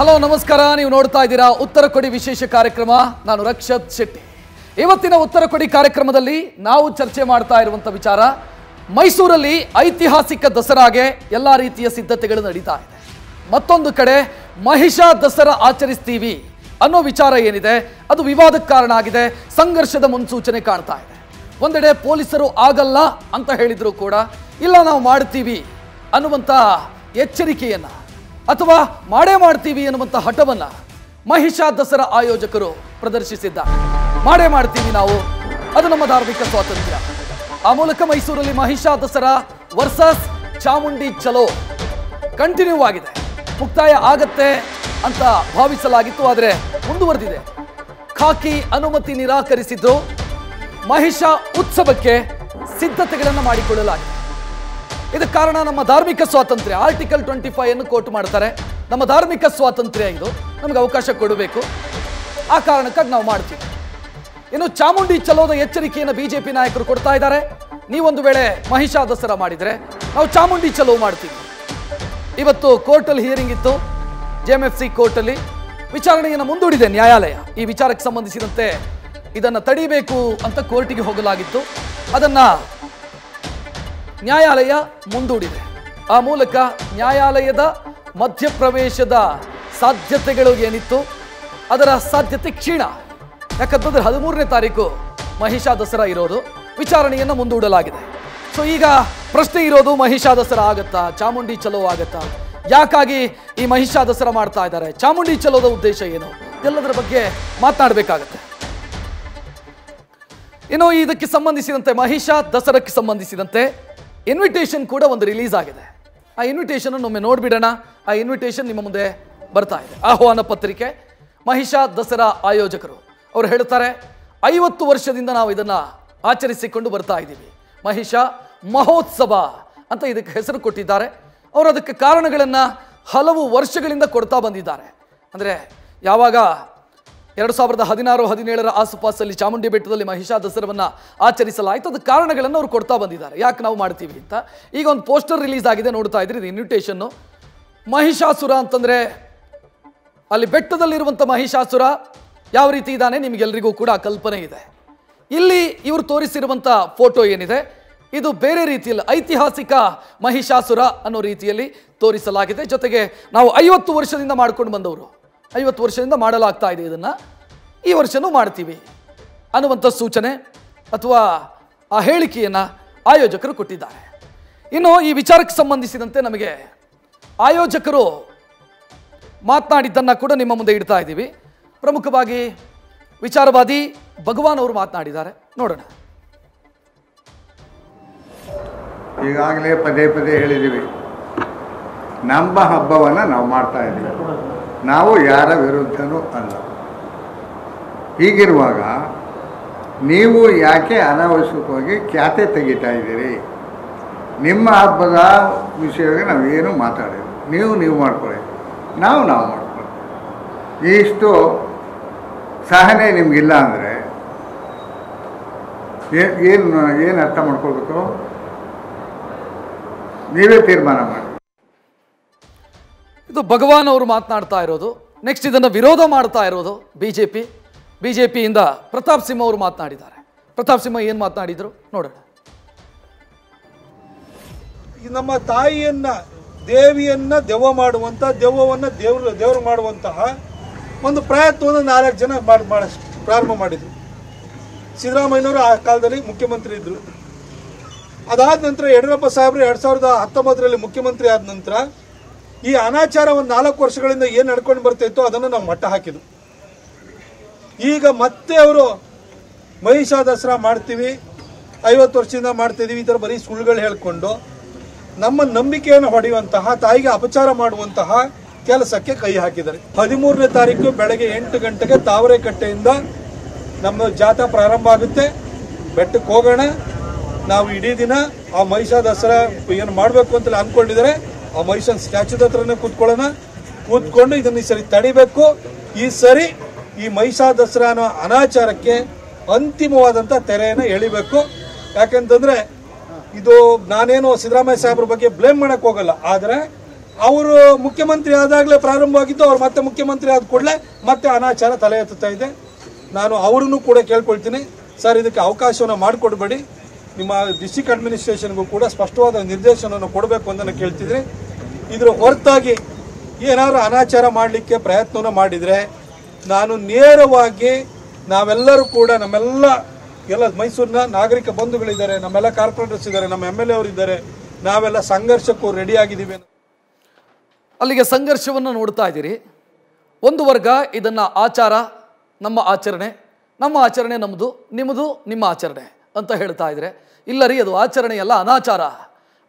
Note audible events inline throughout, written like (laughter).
Hello, ನಮಸ್ಕಾರ. ನೀವು ನೋಡ್ತಾ ಇದ್ದೀರಾ ಉತ್ತರ ಕೊಡಿ ವಿಶೇಷ ಕಾರ್ಯಕ್ರಮ. ನಾನು ರಕ್ಷತ್ ಶೆಟ್ಟಿ. ಇವತ್ತಿನ ಉತ್ತರ ಕೊಡಿ ಕಾರ್ಯಕ್ರಮದಲ್ಲಿ ನಾವು ಚರ್ಚೆ ಮಾಡ್ತಾ ಇರುವಂತ ವಿಚಾರ, ಮೈಸೂರಲ್ಲಿ ಐತಿಹಾಸಿಕ ದಸರಾಗೆ ಎಲ್ಲ ರೀತಿಯ ಸಿದ್ಧತೆಗಳು ನಡೀತಾ ಇದೆ. ಮತ್ತೊಂದು ಕಡೆ ಮಹಿಷ ದಸರಾ ಆಚರಿಸ್ತೀವಿ ಅನ್ನೋ ವಿಚಾರ ಏನಿದೆ, ಅದು ವಿವಾದಕ್ಕೆ ಕಾರಣ ಆಗಿದೆ, ಸಂಘರ್ಷದ ಮುನ್ಸೂಚನೆ ಕಾಣ್ತಾ ಇದೆ. ಒಂದೆಡೆ ಪೊಲೀಸರು ಆಗಲ್ಲ ಅಂತ ಹೇಳಿದ್ರು ಕೂಡ, ಇಲ್ಲ ನಾವು ಮಾಡ್ತೀವಿ ಅನ್ನುವಂಥ ಎಚ್ಚರಿಕೆಯನ್ನ ಅಥವಾ ಮಾಡೇ ಮಾಡ್ತೀವಿ ಎನ್ನುವಂಥ ಹಠವನ್ನ ಮಹಿಷಾ ದಸರಾ ಆಯೋಜಕರು ಪ್ರದರ್ಶಿಸಿದ್ದ ಮಾಡೇ ಮಾಡ್ತೀವಿ ನಾವು. ಅದು ನಮ್ಮ ಧಾರ್ಮಿಕ ಸ್ವಾತಂತ್ರ್ಯ. ಆ ಮೂಲಕ ಮೈಸೂರಲ್ಲಿ ಮಹಿಷಾ ದಸರಾ ವರ್ಸಸ್ ಚಾಮುಂಡಿ ಚಲೋ ಕಂಟಿನ್ಯೂ ಆಗಿದೆ. ಮುಕ್ತಾಯ ಆಗತ್ತೆ ಅಂತ ಭಾವಿಸಲಾಗಿತ್ತು, ಆದರೆ ಮುಂದುವರೆದಿದೆ. ಖಾಕಿ ಅನುಮತಿ ನಿರಾಕರಿಸಿದ್ದು ಮಹಿಷಾ ಉತ್ಸವಕ್ಕೆ ಸಿದ್ಧತೆಗಳನ್ನು ಮಾಡಿಕೊಳ್ಳಲಾಗಿದೆ. ಇದಕ್ಕೆ ಕಾರಣ ನಮ್ಮ ಧಾರ್ಮಿಕ ಸ್ವಾತಂತ್ರ್ಯ. ಆರ್ಟಿಕಲ್ ಟ್ವೆಂಟಿ ಫೈವ್ ಅನ್ನು ಕೋಟ್ ಮಾಡ್ತಾರೆ. ನಮ್ಮ ಧಾರ್ಮಿಕ ಸ್ವಾತಂತ್ರ್ಯ ಇದು. ನಮಗೆ ಅವಕಾಶ ಕೊಡಬೇಕು. ಆ ಕಾರಣಕ್ಕಾಗಿ ನಾವು ಮಾಡ್ತೀವಿ. ಇನ್ನು ಚಾಮುಂಡಿ ಚಲೋದ ಎಚ್ಚರಿಕೆಯನ್ನು ಬಿಜೆಪಿ ನಾಯಕರು ಕೊಡ್ತಾ ಇದ್ದಾರೆ. ನೀವೊಂದು ವೇಳೆ ಮಹಿಷಾ ದಸರಾ ಮಾಡಿದರೆ ನಾವು ಚಾಮುಂಡಿ ಚಲೋ ಮಾಡ್ತೀವಿ. ಇವತ್ತು ಕೋರ್ಟಲ್ಲಿ ಹಿಯರಿಂಗ್ ಇತ್ತು. ಜೆ ಎಂ ಎಫ್ ಸಿ ಕೋರ್ಟಲ್ಲಿ ವಿಚಾರಣೆಯನ್ನು ಮುಂದೂಡಿದೆ ನ್ಯಾಯಾಲಯ. ಈ ವಿಚಾರಕ್ಕೆ ಸಂಬಂಧಿಸಿದಂತೆ ಇದನ್ನು ತಡಿಬೇಕು ಅಂತ ಕೋರ್ಟಿಗೆ ಹೋಗಲಾಗಿತ್ತು. ಅದನ್ನ ನ್ಯಾಯಾಲಯ ಮುಂದೂಡಿದೆ. ಆ ಮೂಲಕ ನ್ಯಾಯಾಲಯದ ಮಧ್ಯಪ್ರವೇಶದ ಸಾಧ್ಯತೆಗಳು ಏನಿತ್ತು? ಅದರ ಸಾಧ್ಯತೆ ಕ್ಷೀಣ. ಯಾಕಂತಂದ್ರೆ ಹದಿಮೂರನೇ ತಾರೀಕು ಮಹಿಷಾ ದಸರಾ ಇರೋದು. ವಿಚಾರಣೆಯನ್ನು ಮುಂದೂಡಲಾಗಿದೆ. ಸೊ ಈಗ ಪ್ರಶ್ನೆ ಇರೋದು ಮಹಿಷಾ ದಸರಾ ಆಗತ್ತಾ? ಚಾಮುಂಡಿ ಚಲೋ ಆಗತ್ತಾ? ಯಾಕಾಗಿ ಈ ಮಹಿಷಾ ದಸರಾ ಮಾಡ್ತಾ ಇದ್ದಾರೆ? ಚಾಮುಂಡಿ ಚಲೋದ ಉದ್ದೇಶ ಏನು? ಎಲ್ಲದರ ಬಗ್ಗೆ ಮಾತನಾಡಬೇಕಾಗತ್ತೆ. ಇನ್ನು ಇದಕ್ಕೆ ಸಂಬಂಧಿಸಿದಂತೆ ಮಹಿಷಾ ದಸರಕ್ಕೆ ಸಂಬಂಧಿಸಿದಂತೆ ಇನ್ವಿಟೇಷನ್ ಕೂಡ ಒಂದು ರಿಲೀಸ್ ಆಗಿದೆ. ಆ ಇನ್ವಿಟೇಷನ್ ಒಮ್ಮೆ ನೋಡಿಬಿಡೋಣ. ಆ ಇನ್ವಿಟೇಷನ್ ನಿಮ್ಮ ಮುಂದೆ ಬರ್ತಾ ಇದೆ. ಆಹ್ವಾನ ಪತ್ರಿಕೆ, ಮಹಿಷಾ ದಸರಾ ಆಯೋಜಕರು. ಅವರು ಹೇಳ್ತಾರೆ, ಐವತ್ತು ವರ್ಷದಿಂದ ನಾವು ಇದನ್ನು ಆಚರಿಸಿಕೊಂಡು ಬರ್ತಾ ಇದ್ದೀವಿ. ಮಹಿಷಾ ಮಹೋತ್ಸವ ಅಂತ ಇದಕ್ಕೆ ಹೆಸರು ಕೊಟ್ಟಿದ್ದಾರೆ. ಅವರು ಅದಕ್ಕೆ ಕಾರಣಗಳನ್ನು ಹಲವು ವರ್ಷಗಳಿಂದ ಕೊಡ್ತಾ ಬಂದಿದ್ದಾರೆ. ಅಂದರೆ ಯಾವಾಗ ಎರಡು ಸಾವಿರದ ಹದಿನಾರು ಹದಿನೇಳರ ಆಸುಪಾಸಲ್ಲಿ ಚಾಮುಂಡಿ ಬೆಟ್ಟದಲ್ಲಿ ಮಹಿಷಾ ದಸರವನ್ನು ಆಚರಿಸಲಾಯಿತು. ಅದು ಕಾರಣಗಳನ್ನು ಅವರು ಕೊಡ್ತಾ ಬಂದಿದ್ದಾರೆ. ಯಾಕೆ ನಾವು ಮಾಡ್ತೀವಿ ಅಂತ. ಈಗ ಒಂದು ಪೋಸ್ಟರ್ ರಿಲೀಸ್ ಆಗಿದೆ ನೋಡ್ತಾ ಇದ್ರಿ, ಇದು ಇನ್ವಿಟೇಷನ್ನು ಮಹಿಷಾಸುರ ಅಂತಂದರೆ ಅಲ್ಲಿ ಬೆಟ್ಟದಲ್ಲಿರುವಂಥ ಮಹಿಷಾಸುರ ಯಾವ ರೀತಿ ಇದ್ದಾನೆ ನಿಮಗೆಲ್ಲರಿಗೂ ಕೂಡ ಕಲ್ಪನೆ ಇದೆ. ಇಲ್ಲಿ ಇವರು ತೋರಿಸಿರುವಂಥ ಫೋಟೋ ಏನಿದೆ, ಇದು ಬೇರೆ ರೀತಿಯಲ್ಲಿ ಐತಿಹಾಸಿಕ ಮಹಿಷಾಸುರ ಅನ್ನೋ ರೀತಿಯಲ್ಲಿ ತೋರಿಸಲಾಗಿದೆ. ಜೊತೆಗೆ ನಾವು ಐವತ್ತು ವರ್ಷದಿಂದ ಮಾಡ್ಕೊಂಡು ಬಂದವರು. ಐವತ್ತು ವರ್ಷದಿಂದ ಮಾಡಲಾಗ್ತಾ ಇದೆ ಇದನ್ನ. ಈ ವರ್ಷನೂ ಮಾಡ್ತೀವಿ ಅನ್ನುವಂಥ ಸೂಚನೆ ಅಥವಾ ಆ ಹೇಳಿಕೆಯನ್ನ ಆಯೋಜಕರು ಕೊಟ್ಟಿದ್ದಾರೆ. ಇನ್ನು ಈ ವಿಚಾರಕ್ಕೆ ಸಂಬಂಧಿಸಿದಂತೆ ನಮಗೆ ಆಯೋಜಕರು ಮಾತನಾಡಿದ್ದನ್ನು ಕೂಡ ನಿಮ್ಮ ಮುಂದೆ ಇಡ್ತಾ ಇದ್ದೀವಿ. ಪ್ರಮುಖವಾಗಿ ವಿಚಾರವಾದಿ ಭಗವಾನ್ ಅವರು ಮಾತನಾಡಿದ್ದಾರೆ. ನೋಡೋಣ. ಈಗಾಗಲೇ ಪದೇ ಪದೇ ಹೇಳಿದ್ದೀವಿ. ನಮ್ಮ ಹಬ್ಬವನ್ನು ನಾವು ಮಾಡ್ತಾ ಇದ್ದೀವಿ. ನಾವು ಯಾರ ವಿರುದ್ಧನೂ ಅಲ್ಲ. ಹೀಗಿರುವಾಗ ನೀವು ಯಾಕೆ ಅನಾವಶ್ಯಕವಾಗಿ ಖ್ಯಾತೆ ತೆಗಿತಾ ಇದ್ದೀರಿ? ನಿಮ್ಮ ಹಬ್ಬದ ವಿಷಯವಾಗಿ ನಾವು ಏನು ಮಾತಾಡಿಲ್ಲ. ನೀವು ನೀವು ಮಾಡ್ಕೊಳ್ಳಿ. ನಾವು ನಾವು ಮಾಡ್ಕೊಳ್ಳಿ. ಇಷ್ಟು ಸಹನೆ ನಿಮಗಿಲ್ಲ ಅಂದರೆ ಏನು ಏನು ಅರ್ಥ ಮಾಡ್ಕೊಳ್ಬೇಕು? ನೀವೇ ತೀರ್ಮಾನ ಮಾಡಿ. ಇದು ಭಗವಾನ್ ಅವರು ಮಾತನಾಡ್ತಾ ಇರೋದು. ನೆಕ್ಸ್ಟ್ ಇದನ್ನು ವಿರೋಧ ಮಾಡ್ತಾ ಇರೋದು B J P B J ಪಿಯಿಂದ Pratap Simha ಅವರು ಮಾತನಾಡಿದ್ದಾರೆ. ಪ್ರತಾಪ್ ಸಿಂಹ ಏನು ಮಾತನಾಡಿದರು? ನೋಡೋಣ. ನಮ್ಮ ತಾಯಿಯನ್ನ, ದೇವಿಯನ್ನ ದೆವ್ವ ಮಾಡುವಂತ, ದೆವ್ವವನ್ನ ದೇವ್ರ, ದೇವರು ಮಾಡುವಂತಹ ಒಂದು ಪ್ರಯತ್ನವನ್ನು ನಾಲ್ಕು ಜನ ಮಾಡಿ ಮಾಡ ಪ್ರಾರಂಭ ಮಾಡಿದ್ರು. ಸಿದ್ದರಾಮಯ್ಯನವರು ಆ ಕಾಲದಲ್ಲಿ ಮುಖ್ಯಮಂತ್ರಿ ಇದ್ರು. ಅದಾದ ನಂತರ ಯಡಿಯೂರಪ್ಪ ಸಾಹೇಬರು ಎರಡು ಸಾವಿರದ ಹತ್ತೊಂಬತ್ತರಲ್ಲಿ ಮುಖ್ಯಮಂತ್ರಿ ಆದ ನಂತರ ಈ ಅನಾಚಾರ ಒಂದು ನಾಲ್ಕು ವರ್ಷಗಳಿಂದ ಏನು ನಡ್ಕೊಂಡು ಬರ್ತಾ ಇತ್ತು ಅದನ್ನು ನಾವು ಮಟ್ಟ ಹಾಕಿದ್ವು. ಈಗ ಮತ್ತೆ ಅವರು ಮಹಿಷಾ ದಸರಾ ಮಾಡ್ತೀವಿ, ಐವತ್ತು ವರ್ಷದಿಂದ ಮಾಡ್ತಿದ್ದೀವಿ ಈ ಥರ ಬರೀ ಸುಳ್ಳುಗಳು ಹೇಳಿಕೊಂಡು ನಮ್ಮ ನಂಬಿಕೆಯನ್ನು ಹೊಡೆಯುವಂತಹ, ತಾಯಿಗೆ ಅಪಚಾರ ಮಾಡುವಂತಹ ಕೆಲಸಕ್ಕೆ ಕೈ ಹಾಕಿದ್ದಾರೆ. ಹದಿಮೂರನೇ ತಾರೀಕು ಬೆಳಗ್ಗೆ ಎಂಟು ಗಂಟೆಗೆ ತಾವರೆಕಟ್ಟೆಯಿಂದ ನಮ್ಮ ಜಾಥಾ ಪ್ರಾರಂಭ ಆಗುತ್ತೆ. ಬೆಟ್ಟಕ್ಕೆ ಹೋಗೋಣ. ನಾವು ಇಡೀ ದಿನ ಆ ಮಹಿಷಾ ದಸರಾ ಏನು ಮಾಡಬೇಕು ಅಂತ ಅಂದ್ಕೊಂಡಿದ್ದಾರೆ. ಆ ಮನುಷ್ಯನ ಸ್ಟ್ಯಾಚ್ಯೂದ ಹತ್ರನೇ ಕೂತ್ಕೊಳ್ಳೋಣ. ಕೂತ್ಕೊಂಡು ಇದನ್ನ ಈ ಸರಿ ತಡಿಬೇಕು. ಈ ಸರಿ ಈ ಮಹಿಷಾ ದಸರಾ ಅನ್ನೋ ಅನಾಚಾರಕ್ಕೆ ಅಂತಿಮವಾದಂಥ ತೆರೆಯನ್ನು ಎಳಿಬೇಕು. ಯಾಕೆಂತಂದರೆ ಇದು ನಾನೇನು ಸಿದ್ದರಾಮಯ್ಯ ಸಾಹೇಬ್ರ ಬಗ್ಗೆ ಬ್ಲೇಮ್ ಮಾಡಕ್ ಹೋಗಲ್ಲ. ಆದರೆ ಅವರು ಮುಖ್ಯಮಂತ್ರಿ ಆದಾಗಲೇ ಪ್ರಾರಂಭವಾಗಿದ್ದು ಅವ್ರು ಮತ್ತೆ ಮುಖ್ಯಮಂತ್ರಿ ಆದ ಕೂಡಲೇ ಮತ್ತೆ ಅನಾಚಾರ ತಲೆ ಎತ್ತುತ್ತಾ ಇದೆ. ನಾನು ಅವರನ್ನು ಕೂಡ ಕೇಳ್ಕೊಳ್ತೀನಿ. ಸರ್, ಇದಕ್ಕೆ ಅವಕಾಶವನ್ನು ಮಾಡಿಕೊಡ್ಬೇಡಿ. ನಿಮ್ಮ ಡಿಸ್ಟಿಕ್ ಅಡ್ಮಿನಿಸ್ಟ್ರೇಷನ್ಗೂ ಕೂಡ ಸ್ಪಷ್ಟವಾದ ನಿರ್ದೇಶನವನ್ನು ಕೊಡಬೇಕು ಅಂತ ನಾನು ಇದರ ಹೊರತಾಗಿ ಏನಾದರೂ ಅನಾಚಾರ ಮಾಡಲಿಕ್ಕೆ ಪ್ರಯತ್ನವನ್ನು ಮಾಡಿದರೆ ನಾನು ನೇರವಾಗಿ ನಾವೆಲ್ಲರೂ ಕೂಡ ನಮ್ಮೆಲ್ಲ ಎಲ್ಲ ಮೈಸೂರಿನ ನಾಗರಿಕ ಬಂಧುಗಳಿದ್ದಾರೆ, ನಮ್ಮೆಲ್ಲ ಕಾರ್ಪೊರೇಟರ್ಸ್ ಇದ್ದಾರೆ, ನಮ್ಮ ಎಂ ಎಲ್ ಎ ಅವರಿದ್ದಾರೆ ನಾವೆಲ್ಲ ಸಂಘರ್ಷಕ್ಕೂ ರೆಡಿ ಆಗಿದ್ದೀವಿ ಅಲ್ಲಿಗೆ ಸಂಘರ್ಷವನ್ನು ನೋಡ್ತಾ ಇದ್ದೀರಿ. ಒಂದು ವರ್ಗ ಇದನ್ನು ಆಚಾರ, ನಮ್ಮ ಆಚರಣೆ. ನಮ್ಮ ಆಚರಣೆ ನಮ್ಮದು ನಿಮ್ಮದು ನಿಮ್ಮ ಆಚರಣೆ ಅಂತ ಹೇಳ್ತಾ ಇದ್ರೆ ಇಲ್ಲ ರೀ, ಅದು ಆಚರಣೆಯಲ್ಲ ಅನಾಚಾರ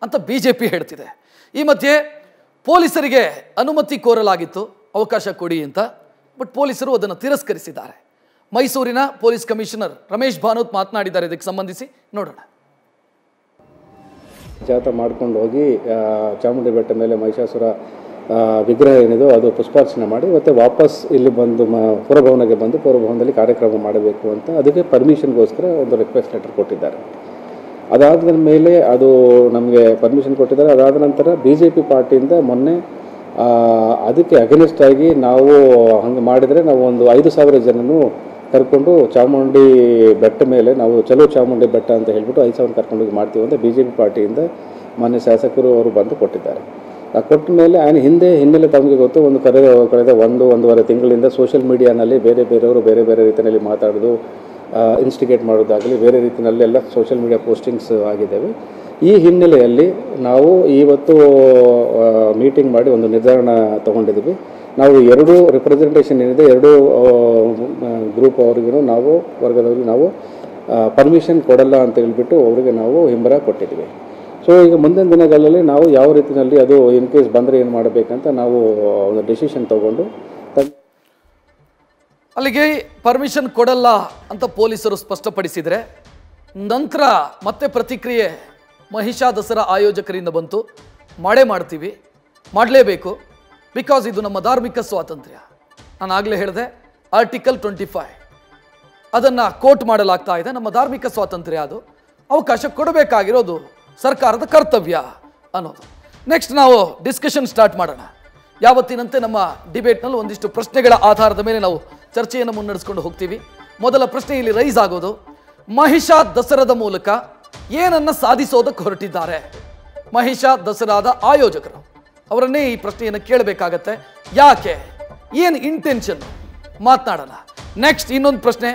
ಅಂತ ಬಿ ಜೆ ಪಿ ಹೇಳ್ತಿದೆ. ಈ ಮಧ್ಯೆ ಪೊಲೀಸರಿಗೆ ಅನುಮತಿ ಕೋರಲಾಗಿತ್ತು, ಅವಕಾಶ ಕೊಡಿ ಅಂತ. ಬಟ್ ಪೊಲೀಸರು ಅದನ್ನು ತಿರಸ್ಕರಿಸಿದ್ದಾರೆ. ಮೈಸೂರಿನ ಪೊಲೀಸ್ ಕಮಿಷನರ್ ರಮೇಶ್ ಭಾನೋತ್ ಮಾತನಾಡಿದ್ದಾರೆ ಇದಕ್ಕೆ ಸಂಬಂಧಿಸಿ. ನೋಡೋಣ. ಜಾತ ಮಾಡ್ಕೊಂಡು ಹೋಗಿ ಚಾಮುಂಡಿ ಬೆಟ್ಟ ಮೇಲೆ ಮಹಿಷಾಸುರ ವಿಗ್ರಹ ಏನಿದೆ ಅದು ಪುಷ್ಪಾರ್ಚನೆ ಮಾಡಿ, ಮತ್ತೆ ವಾಪಸ್ ಇಲ್ಲಿ ಬಂದು ಮ, ಪುರಭವನಕ್ಕೆ ಬಂದು ಪುರಭವನದಲ್ಲಿ ಕಾರ್ಯಕ್ರಮ ಮಾಡಬೇಕು ಅಂತ ಅದಕ್ಕೆ ಪರ್ಮಿಷನ್ಗೋಸ್ಕರ ಒಂದು ರಿಕ್ವೆಸ್ಟ್ ಲೆಟರ್ ಕೊಟ್ಟಿದ್ದಾರೆ. ಅದಾದ ಮೇಲೆ ಅದು ನಮಗೆ ಪರ್ಮಿಷನ್ ಕೊಟ್ಟಿದ್ದಾರೆ. ಅದಾದ ನಂತರ ಬಿ ಜೆ ಪಿ ಪಾರ್ಟಿಯಿಂದ ಮೊನ್ನೆ ಅದಕ್ಕೆ ಅಗೇನಿಸ್ಟ್ ಆಗಿ ನಾವು ಹಂಗೆ ಮಾಡಿದರೆ ನಾವು ಒಂದು ಐದು ಸಾವಿರ ಜನನು ಕರ್ಕೊಂಡು ಚಾಮುಂಡಿ ಬೆಟ್ಟ ಮೇಲೆ ನಾವು ಚಲೋ ಚಾಮುಂಡಿ ಬೆಟ್ಟ ಅಂತ ಹೇಳ್ಬಿಟ್ಟು ಐದು ಸಾವಿರ ಕರ್ಕೊಂಡೋಗಿ ಮಾಡ್ತೀವಿ ಅಂತ ಬಿ ಜೆ ಪಿ ಪಾರ್ಟಿಯಿಂದ ಮಾನ್ಯ ಶಾಸಕರು ಅವರು ಬಂದು ಕೊಟ್ಟಿದ್ದಾರೆ. ಆ, ಕೊಟ್ಟ ಮೇಲೆ ಆ್ಯಂಡ್ ಹಿಂದೆ ಹಿನ್ನೆಲೆ ತಮಗೆ ಗೊತ್ತು, ಒಂದು ಕಳೆದ ಕಳೆದ ಒಂದು, ಒಂದೂವರೆ ತಿಂಗಳಿಂದ ಸೋಷಿಯಲ್ ಮೀಡಿಯಾನಲ್ಲಿ ಬೇರೆ ಬೇರೆಯವರು ಬೇರೆ ಬೇರೆ ರೀತಿಯಲ್ಲಿ ಮಾತಾಡೋದು ಇನ್ಸ್ಟಿಗೇಟ್ ಮಾಡೋದಾಗಲಿ, ಬೇರೆ ರೀತಿಯಲ್ಲೆಲ್ಲ ಸೋಷಿಯಲ್ ಮೀಡಿಯಾ ಪೋಸ್ಟಿಂಗ್ಸ್ ಆಗಿದ್ದಾವೆ. ಈ ಹಿನ್ನೆಲೆಯಲ್ಲಿ ನಾವು ಇವತ್ತು ಮೀಟಿಂಗ್ ಮಾಡಿ ಒಂದು ನಿರ್ಧಾರಣ ತಗೊಂಡಿದ್ದೀವಿ. ನಾವು ಎರಡು ರಿಪ್ರೆಸೆಂಟೇಷನ್ ಏನಿದೆ, ಎರಡೂ ಗ್ರೂಪ್ ಅವ್ರಿಗೂ ನಾವು, ವರ್ಗದವರಿಗೆ ನಾವು ಪರ್ಮಿಷನ್ ಕೊಡಲ್ಲ ಅಂತ ಹೇಳ್ಬಿಟ್ಟು ಅವರಿಗೆ ನಾವು ಹಿಂಬರ ಕೊಟ್ಟಿದ್ದೀವಿ. ಸೊ ಈಗ ಮುಂದಿನ ದಿನಗಳಲ್ಲಿ ನಾವು ಯಾವ ರೀತಿಯಲ್ಲಿ ಅದು ಇನ್ ಕೇಸ್ ಬಂದರೆ ಏನು ಮಾಡಬೇಕಂತ ನಾವು ಒಂದು ಡಿಸಿಷನ್ ತಗೊಂಡು ತಗ್ ಅಲ್ಲಿಗೆ ಪರ್ಮಿಷನ್ ಕೊಡಲ್ಲ ಅಂತ ಪೊಲೀಸರು ಸ್ಪಷ್ಟಪಡಿಸಿದರೆ ನಂತರ ಮತ್ತೆ ಪ್ರತಿಕ್ರಿಯೆ ಮಹಿಷಾ ದಸರಾ ಆಯೋಜಕರಿಂದ ಬಂತು. ಮಾಡೇ ಮಾಡ್ತೀವಿ, ಮಾಡಲೇಬೇಕು ಬಿಕಾಸ್ ಇದು ನಮ್ಮ ಧಾರ್ಮಿಕ ಸ್ವಾತಂತ್ರ್ಯ. ನಾನು ಆಗಲೇ ಹೇಳಿದೆ ಆರ್ಟಿಕಲ್ ಟ್ವೆಂಟಿ ಫೈವ್ ಅದನ್ನು ಕೋಟ್ ಮಾಡಲಾಗ್ತಾ ಇದೆ, ನಮ್ಮ ಧಾರ್ಮಿಕ ಸ್ವಾತಂತ್ರ್ಯ ಅದು. ಅವಕಾಶ ಕೊಡಬೇಕಾಗಿರೋದು ಸರ್ಕಾರದ ಕರ್ತವ್ಯ ಅನ್ನೋದು. ನೆಕ್ಸ್ಟ್ ನಾವು ಡಿಸ್ಕಷನ್ ಸ್ಟಾರ್ಟ್ ಮಾಡೋಣ. ಯಾವತ್ತಿನಂತೆ ನಮ್ಮ ಡಿಬೇಟ್ನಲ್ಲಿ ಒಂದಿಷ್ಟು ಪ್ರಶ್ನೆಗಳ ಆಧಾರದ ಮೇಲೆ ನಾವು ಚರ್ಚೆಯನ್ನು ಮುನ್ನಡೆಸ್ಕೊಂಡು ಹೋಗ್ತೀವಿ. ಮೊದಲ ಪ್ರಶ್ನೆ ಇಲ್ಲಿ ರೈಸ್ ಆಗೋದು, ಮಹಿಷಾ ದಸರಾದ ಮೂಲಕ ಏನನ್ನ ಸಾಧಿಸೋದಕ್ಕೆ ಹೊರಟಿದ್ದಾರೆ? ಮಹಿಷಾ ದಸರಾದ ಆಯೋಜಕರು, ಅವರನ್ನೇ ಈ ಪ್ರಶ್ನೆಯನ್ನು ಕೇಳಬೇಕಾಗತ್ತೆ. ಯಾಕೆ? ಏನು ಇಂಟೆನ್ಷನ್ ಮಾತನಾಡೋಣ. ನೆಕ್ಸ್ಟ್ ಇನ್ನೊಂದು ಪ್ರಶ್ನೆ,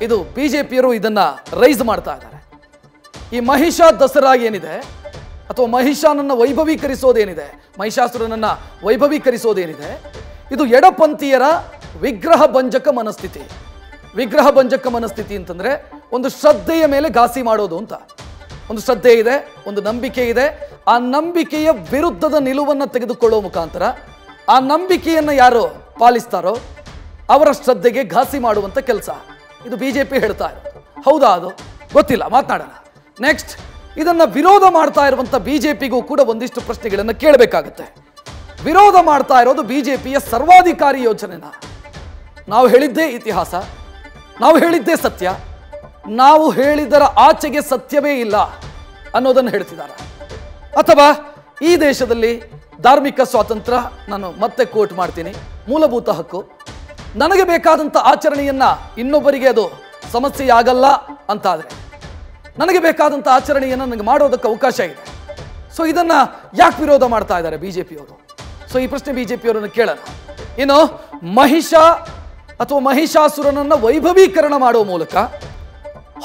ಇದು ಬಿ ಜೆ ಪಿಯರು ಇದನ್ನ ರೈಸ್ ಮಾಡ್ತಾ ಇದ್ದಾರೆ. ಈ ಮಹಿಷಾ ದಸರಾ ಏನಿದೆ? ಅಥವಾ ಮಹಿಷಾನನ್ನು ವೈಭವೀಕರಿಸೋದೇನಿದೆ? ಮಹಿಷಾಸುರನನ್ನು ವೈಭವೀಕರಿಸೋದೇನಿದೆ? ಇದು ಎಡಪಂಥೀಯರ ವಿಗ್ರಹ ಭಂಜಕ ಮನಸ್ಥಿತಿ. ವಿಗ್ರಹ ಭಂಜಕ ಮನಸ್ಥಿತಿ ಅಂತಂದರೆ ಒಂದು ಶ್ರದ್ಧೆಯ ಮೇಲೆ ಘಾಸಿ ಮಾಡೋದು ಅಂತ. ಒಂದು ಶ್ರದ್ಧೆ ಇದೆ, ಒಂದು ನಂಬಿಕೆ ಇದೆ. ಆ ನಂಬಿಕೆಯ ವಿರುದ್ಧದ ನಿಲುವನ್ನು ತೆಗೆದುಕೊಳ್ಳುವ ಮುಖಾಂತರ ಆ ನಂಬಿಕೆಯನ್ನು ಯಾರು ಪಾಲಿಸ್ತಾರೋ ಅವರ ಶ್ರದ್ಧೆಗೆ ಘಾಸಿ ಮಾಡುವಂಥ ಕೆಲಸ. ಇದು ಬಿ ಜೆ ಪಿ ಹೇಳ್ತಾ ಇರೋದು. ಹೌದಾ ಅದು? ಗೊತ್ತಿಲ್ಲ, ಮಾತನಾಡೋಣ. ನೆಕ್ಸ್ಟ್ ಇದನ್ನು ವಿರೋಧ ಮಾಡ್ತಾ ಇರುವಂಥ ಬಿ ಜೆ ಪಿಗೂ ಕೂಡ ಒಂದಿಷ್ಟು ಪ್ರಶ್ನೆಗಳನ್ನು ಕೇಳಬೇಕಾಗುತ್ತೆ. ವಿರೋಧ ಮಾಡ್ತಾ ಇರೋದು ಬಿಜೆಪಿಯ ಸರ್ವಾಧಿಕಾರಿ ಯೋಜನೆನ? ನಾವು ಹೇಳಿದ್ದೇ ಇತಿಹಾಸ, ನಾವು ಹೇಳಿದ್ದೇ ಸತ್ಯ, ನಾವು ಹೇಳಿದರ ಆಚೆಗೆ ಸತ್ಯವೇ ಇಲ್ಲ ಅನ್ನೋದನ್ನು ಹೇಳ್ತಿದ್ದಾರೆ ಅಥವಾ ಈ ದೇಶದಲ್ಲಿ ಧಾರ್ಮಿಕ ಸ್ವಾತಂತ್ರ್ಯ ನಾನು ಮತ್ತೆ ಕೋಟ್ ಮಾಡ್ತೀನಿ, ಮೂಲಭೂತ ಹಕ್ಕು, ನನಗೆ ಬೇಕಾದಂಥ ಆಚರಣೆಯನ್ನ ಇನ್ನೊಬ್ಬರಿಗೆ ಅದು ಸಮಸ್ಯೆಯಾಗಲ್ಲ ಅಂತಾದರೆ, ನನಗೆ ಬೇಕಾದಂಥ ಆಚರಣೆಯನ್ನು ನನಗೆ ಮಾಡೋದಕ್ಕೆ ಅವಕಾಶ ಇದೆ. ಸೊ ಇದನ್ನ ಯಾಕೆ ವಿರೋಧ ಮಾಡ್ತಾ ಇದ್ದಾರೆ ಬಿಜೆಪಿಯವರು? ಸೊ ಈ ಪ್ರಶ್ನೆ ಬಿಜೆಪಿಯವರನ್ನು ಕೇಳೋಣ. ಇನ್ನು ಮಹಿಷ ಅಥವಾ ಮಹಿಷಾಸುರನನ್ನ ವೈಭವೀಕರಣ ಮಾಡುವ ಮೂಲಕ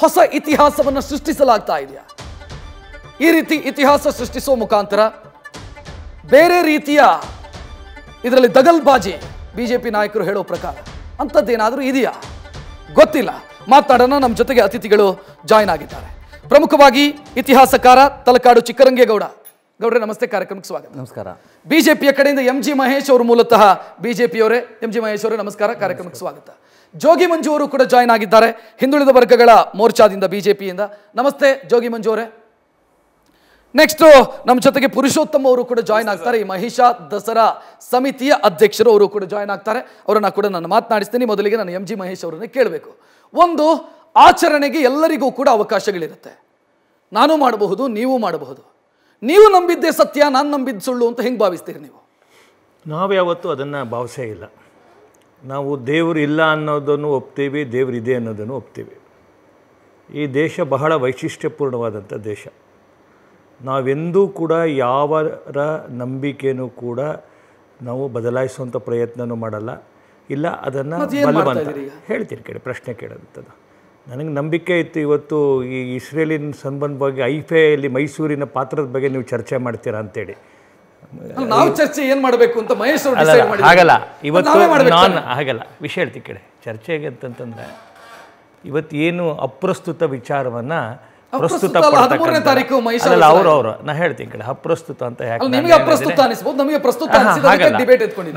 ಹೊಸ ಇತಿಹಾಸವನ್ನು ಸೃಷ್ಟಿಸಲಾಗ್ತಾ ಇದೆಯಾ? ಈ ರೀತಿ ಇತಿಹಾಸ ಸೃಷ್ಟಿಸುವ ಮುಖಾಂತರ ಬೇರೆ ರೀತಿಯ ಇದರಲ್ಲಿ ದಗಲ್ಬಾಜಿ ಬಿಜೆಪಿ ನಾಯಕರು ಹೇಳೋ ಪ್ರಕಾರ ಅಂಥದ್ದೇನಾದರೂ ಇದೆಯಾ? ಗೊತ್ತಿಲ್ಲ. ಮಾತಾಡೋಣ, ನಮ್ಮ ಜೊತೆಗೆ ಅತಿಥಿಗಳು ಜಾಯ್ನ್ ಆಗಿದ್ದಾರೆ. ಪ್ರಮುಖವಾಗಿ ಇತಿಹಾಸಕಾರ ತಲಕಾಡು ಚಿಕ್ಕರಂಗೇಗೌಡ. ಗೌಡ್ರೆ ನಮಸ್ತೆ ಕಾರ್ಯಕ್ರಮಕ್ಕೆ ಸ್ವಾಗತ. ನಮಸ್ಕಾರ. ಬಿಜೆಪಿಯ ಕಡೆಯಿಂದ ಎಂ ಜಿ ಮಹೇಶ್ ಅವರು ಮೂಲತಃ ಬಿಜೆಪಿಯವರೇ ಎಂ ಜಿ ಮಹೇಶ್ ಅವರೇ ನಮಸ್ಕಾರ ಕಾರ್ಯಕ್ರಮಕ್ಕೆ ಸ್ವಾಗತ. ಜೋಗಿ ಮಂಜು ಅವರು ಕೂಡ ಜಾಯ್ನ್ ಆಗಿದ್ದಾರೆ. ಹಿಂದುಳಿದ ವರ್ಗಗಳ ಮೋರ್ಚಾದಿಂದ ಬಿಜೆಪಿಯಿಂದ. ನಮಸ್ತೆ ಜೋಗಿ ಮಂಜು ಅವರೇ. ನೆಕ್ಸ್ಟ್ ನಮ್ಮ ಜೊತೆಗೆ ಪುರುಷೋತ್ತಮ ಅವರು ಕೂಡ ಜಾಯ್ನ್ ಆಗ್ತಾರೆ. ಈ ಮಹಿಷಾ ದಸರಾ ಸಮಿತಿಯ ಅಧ್ಯಕ್ಷರು ಅವರು ಕೂಡ ಜಾಯ್ನ್ ಆಗ್ತಾರೆ. ಅವರನ್ನ ಕೂಡ ನಾನು ಮಾತನಾಡಿಸ್ತೀನಿ. ಮೊದಲಿಗೆ ನಾನು ಎಂ ಜಿ ಮಹೇಶ್ ಅವರನ್ನ ಕೇಳಬೇಕು. ಒಂದು ಆಚರಣೆಗೆ ಎಲ್ಲರಿಗೂ ಕೂಡ ಅವಕಾಶಗಳಿರುತ್ತೆ. ನಾನು ಮಾಡಬಹುದು ನೀವು ಮಾಡಬಹುದು. ನೀವು ನಂಬಿದ್ದೇ ಸತ್ಯ ನಾನು ನಂಬಿದ್ದು ಸುಳ್ಳು ಅಂತ ಹೆಂಗೆ ಭಾವಿಸ್ತೀರಿ ನೀವು? ನಾವು ಯಾವತ್ತೂ ಅದನ್ನು ಭಾವಿಸೇ ಇಲ್ಲ. ನಾವು ದೇವರು ಇಲ್ಲ ಅನ್ನೋದನ್ನು ಒಪ್ತೀವಿ ದೇವರು ಇದೆ ಅನ್ನೋದನ್ನು ಒಪ್ತೀವಿ. ಈ ದೇಶ ಬಹಳ ವೈಶಿಷ್ಟ್ಯಪೂರ್ಣವಾದಂಥ ದೇಶ. ನಾವೆಂದೂ ಕೂಡ ಯಾವರ ನಂಬಿಕೆನೂ ಕೂಡ ನಾವು ಬದಲಾಯಿಸುವಂಥ ಪ್ರಯತ್ನನೂ ಮಾಡಲ್ಲ. ಇಲ್ಲ ಅದನ್ನು ಹೇಳ್ತೀರಿ ಕೇಳಿ ಪ್ರಶ್ನೆ ಕೇಳೋದಂಥದ್ದು ನನಗೆ ನಂಬಿಕೆ ಇತ್ತು ಇವತ್ತು ಈ ಇಸ್ರೇಲಿನ ಸಂಬಂಧವಾಗಿ ಐಫೆಯಲ್ಲಿ ಮೈಸೂರಿನ ಪಾತ್ರದ ಬಗ್ಗೆ ನೀವು ಚರ್ಚೆ ಮಾಡ್ತೀರಾ ಅಂತೇಳಿ. ನಾವು ಚರ್ಚೆ ಏನು ಮಾಡಬೇಕು ಅಂತ ಮೈಸೂರು ಆಗಲ್ಲ ಇವತ್ತು ನಾನು ಆಗಲ್ಲ ಹಾಗಲ್ಲ. ವಿಷಯ ಹೇಳ್ತೀನಿ ಕೇಳಿ. ಚರ್ಚೆಗೆ ಅಂತಂತಂದ್ರೆ ಇವತ್ತು ಏನು ಅಪ್ರಸ್ತುತ ವಿಚಾರವನ್ನ ಪ್ರಸ್ತುತ ಅಪ್ರಸ್ತುತ ಅಲ್ಲ, 13ನೇ ತಾರೀಕು ಮೈಸೂರು ಅಲ್ಲ ಅವರು ಅವರು. ನಾ ಹೇಳ್ತೀನಿ ಕೇಳಿ. ಅಪ್ರಸ್ತುತ ಅಂತ ಯಾಕೆ ಅಪ್ರಸ್ತುತ ಅನಿಸ್ಬೋದು ನಮಗೆ ಪ್ರಸ್ತುತ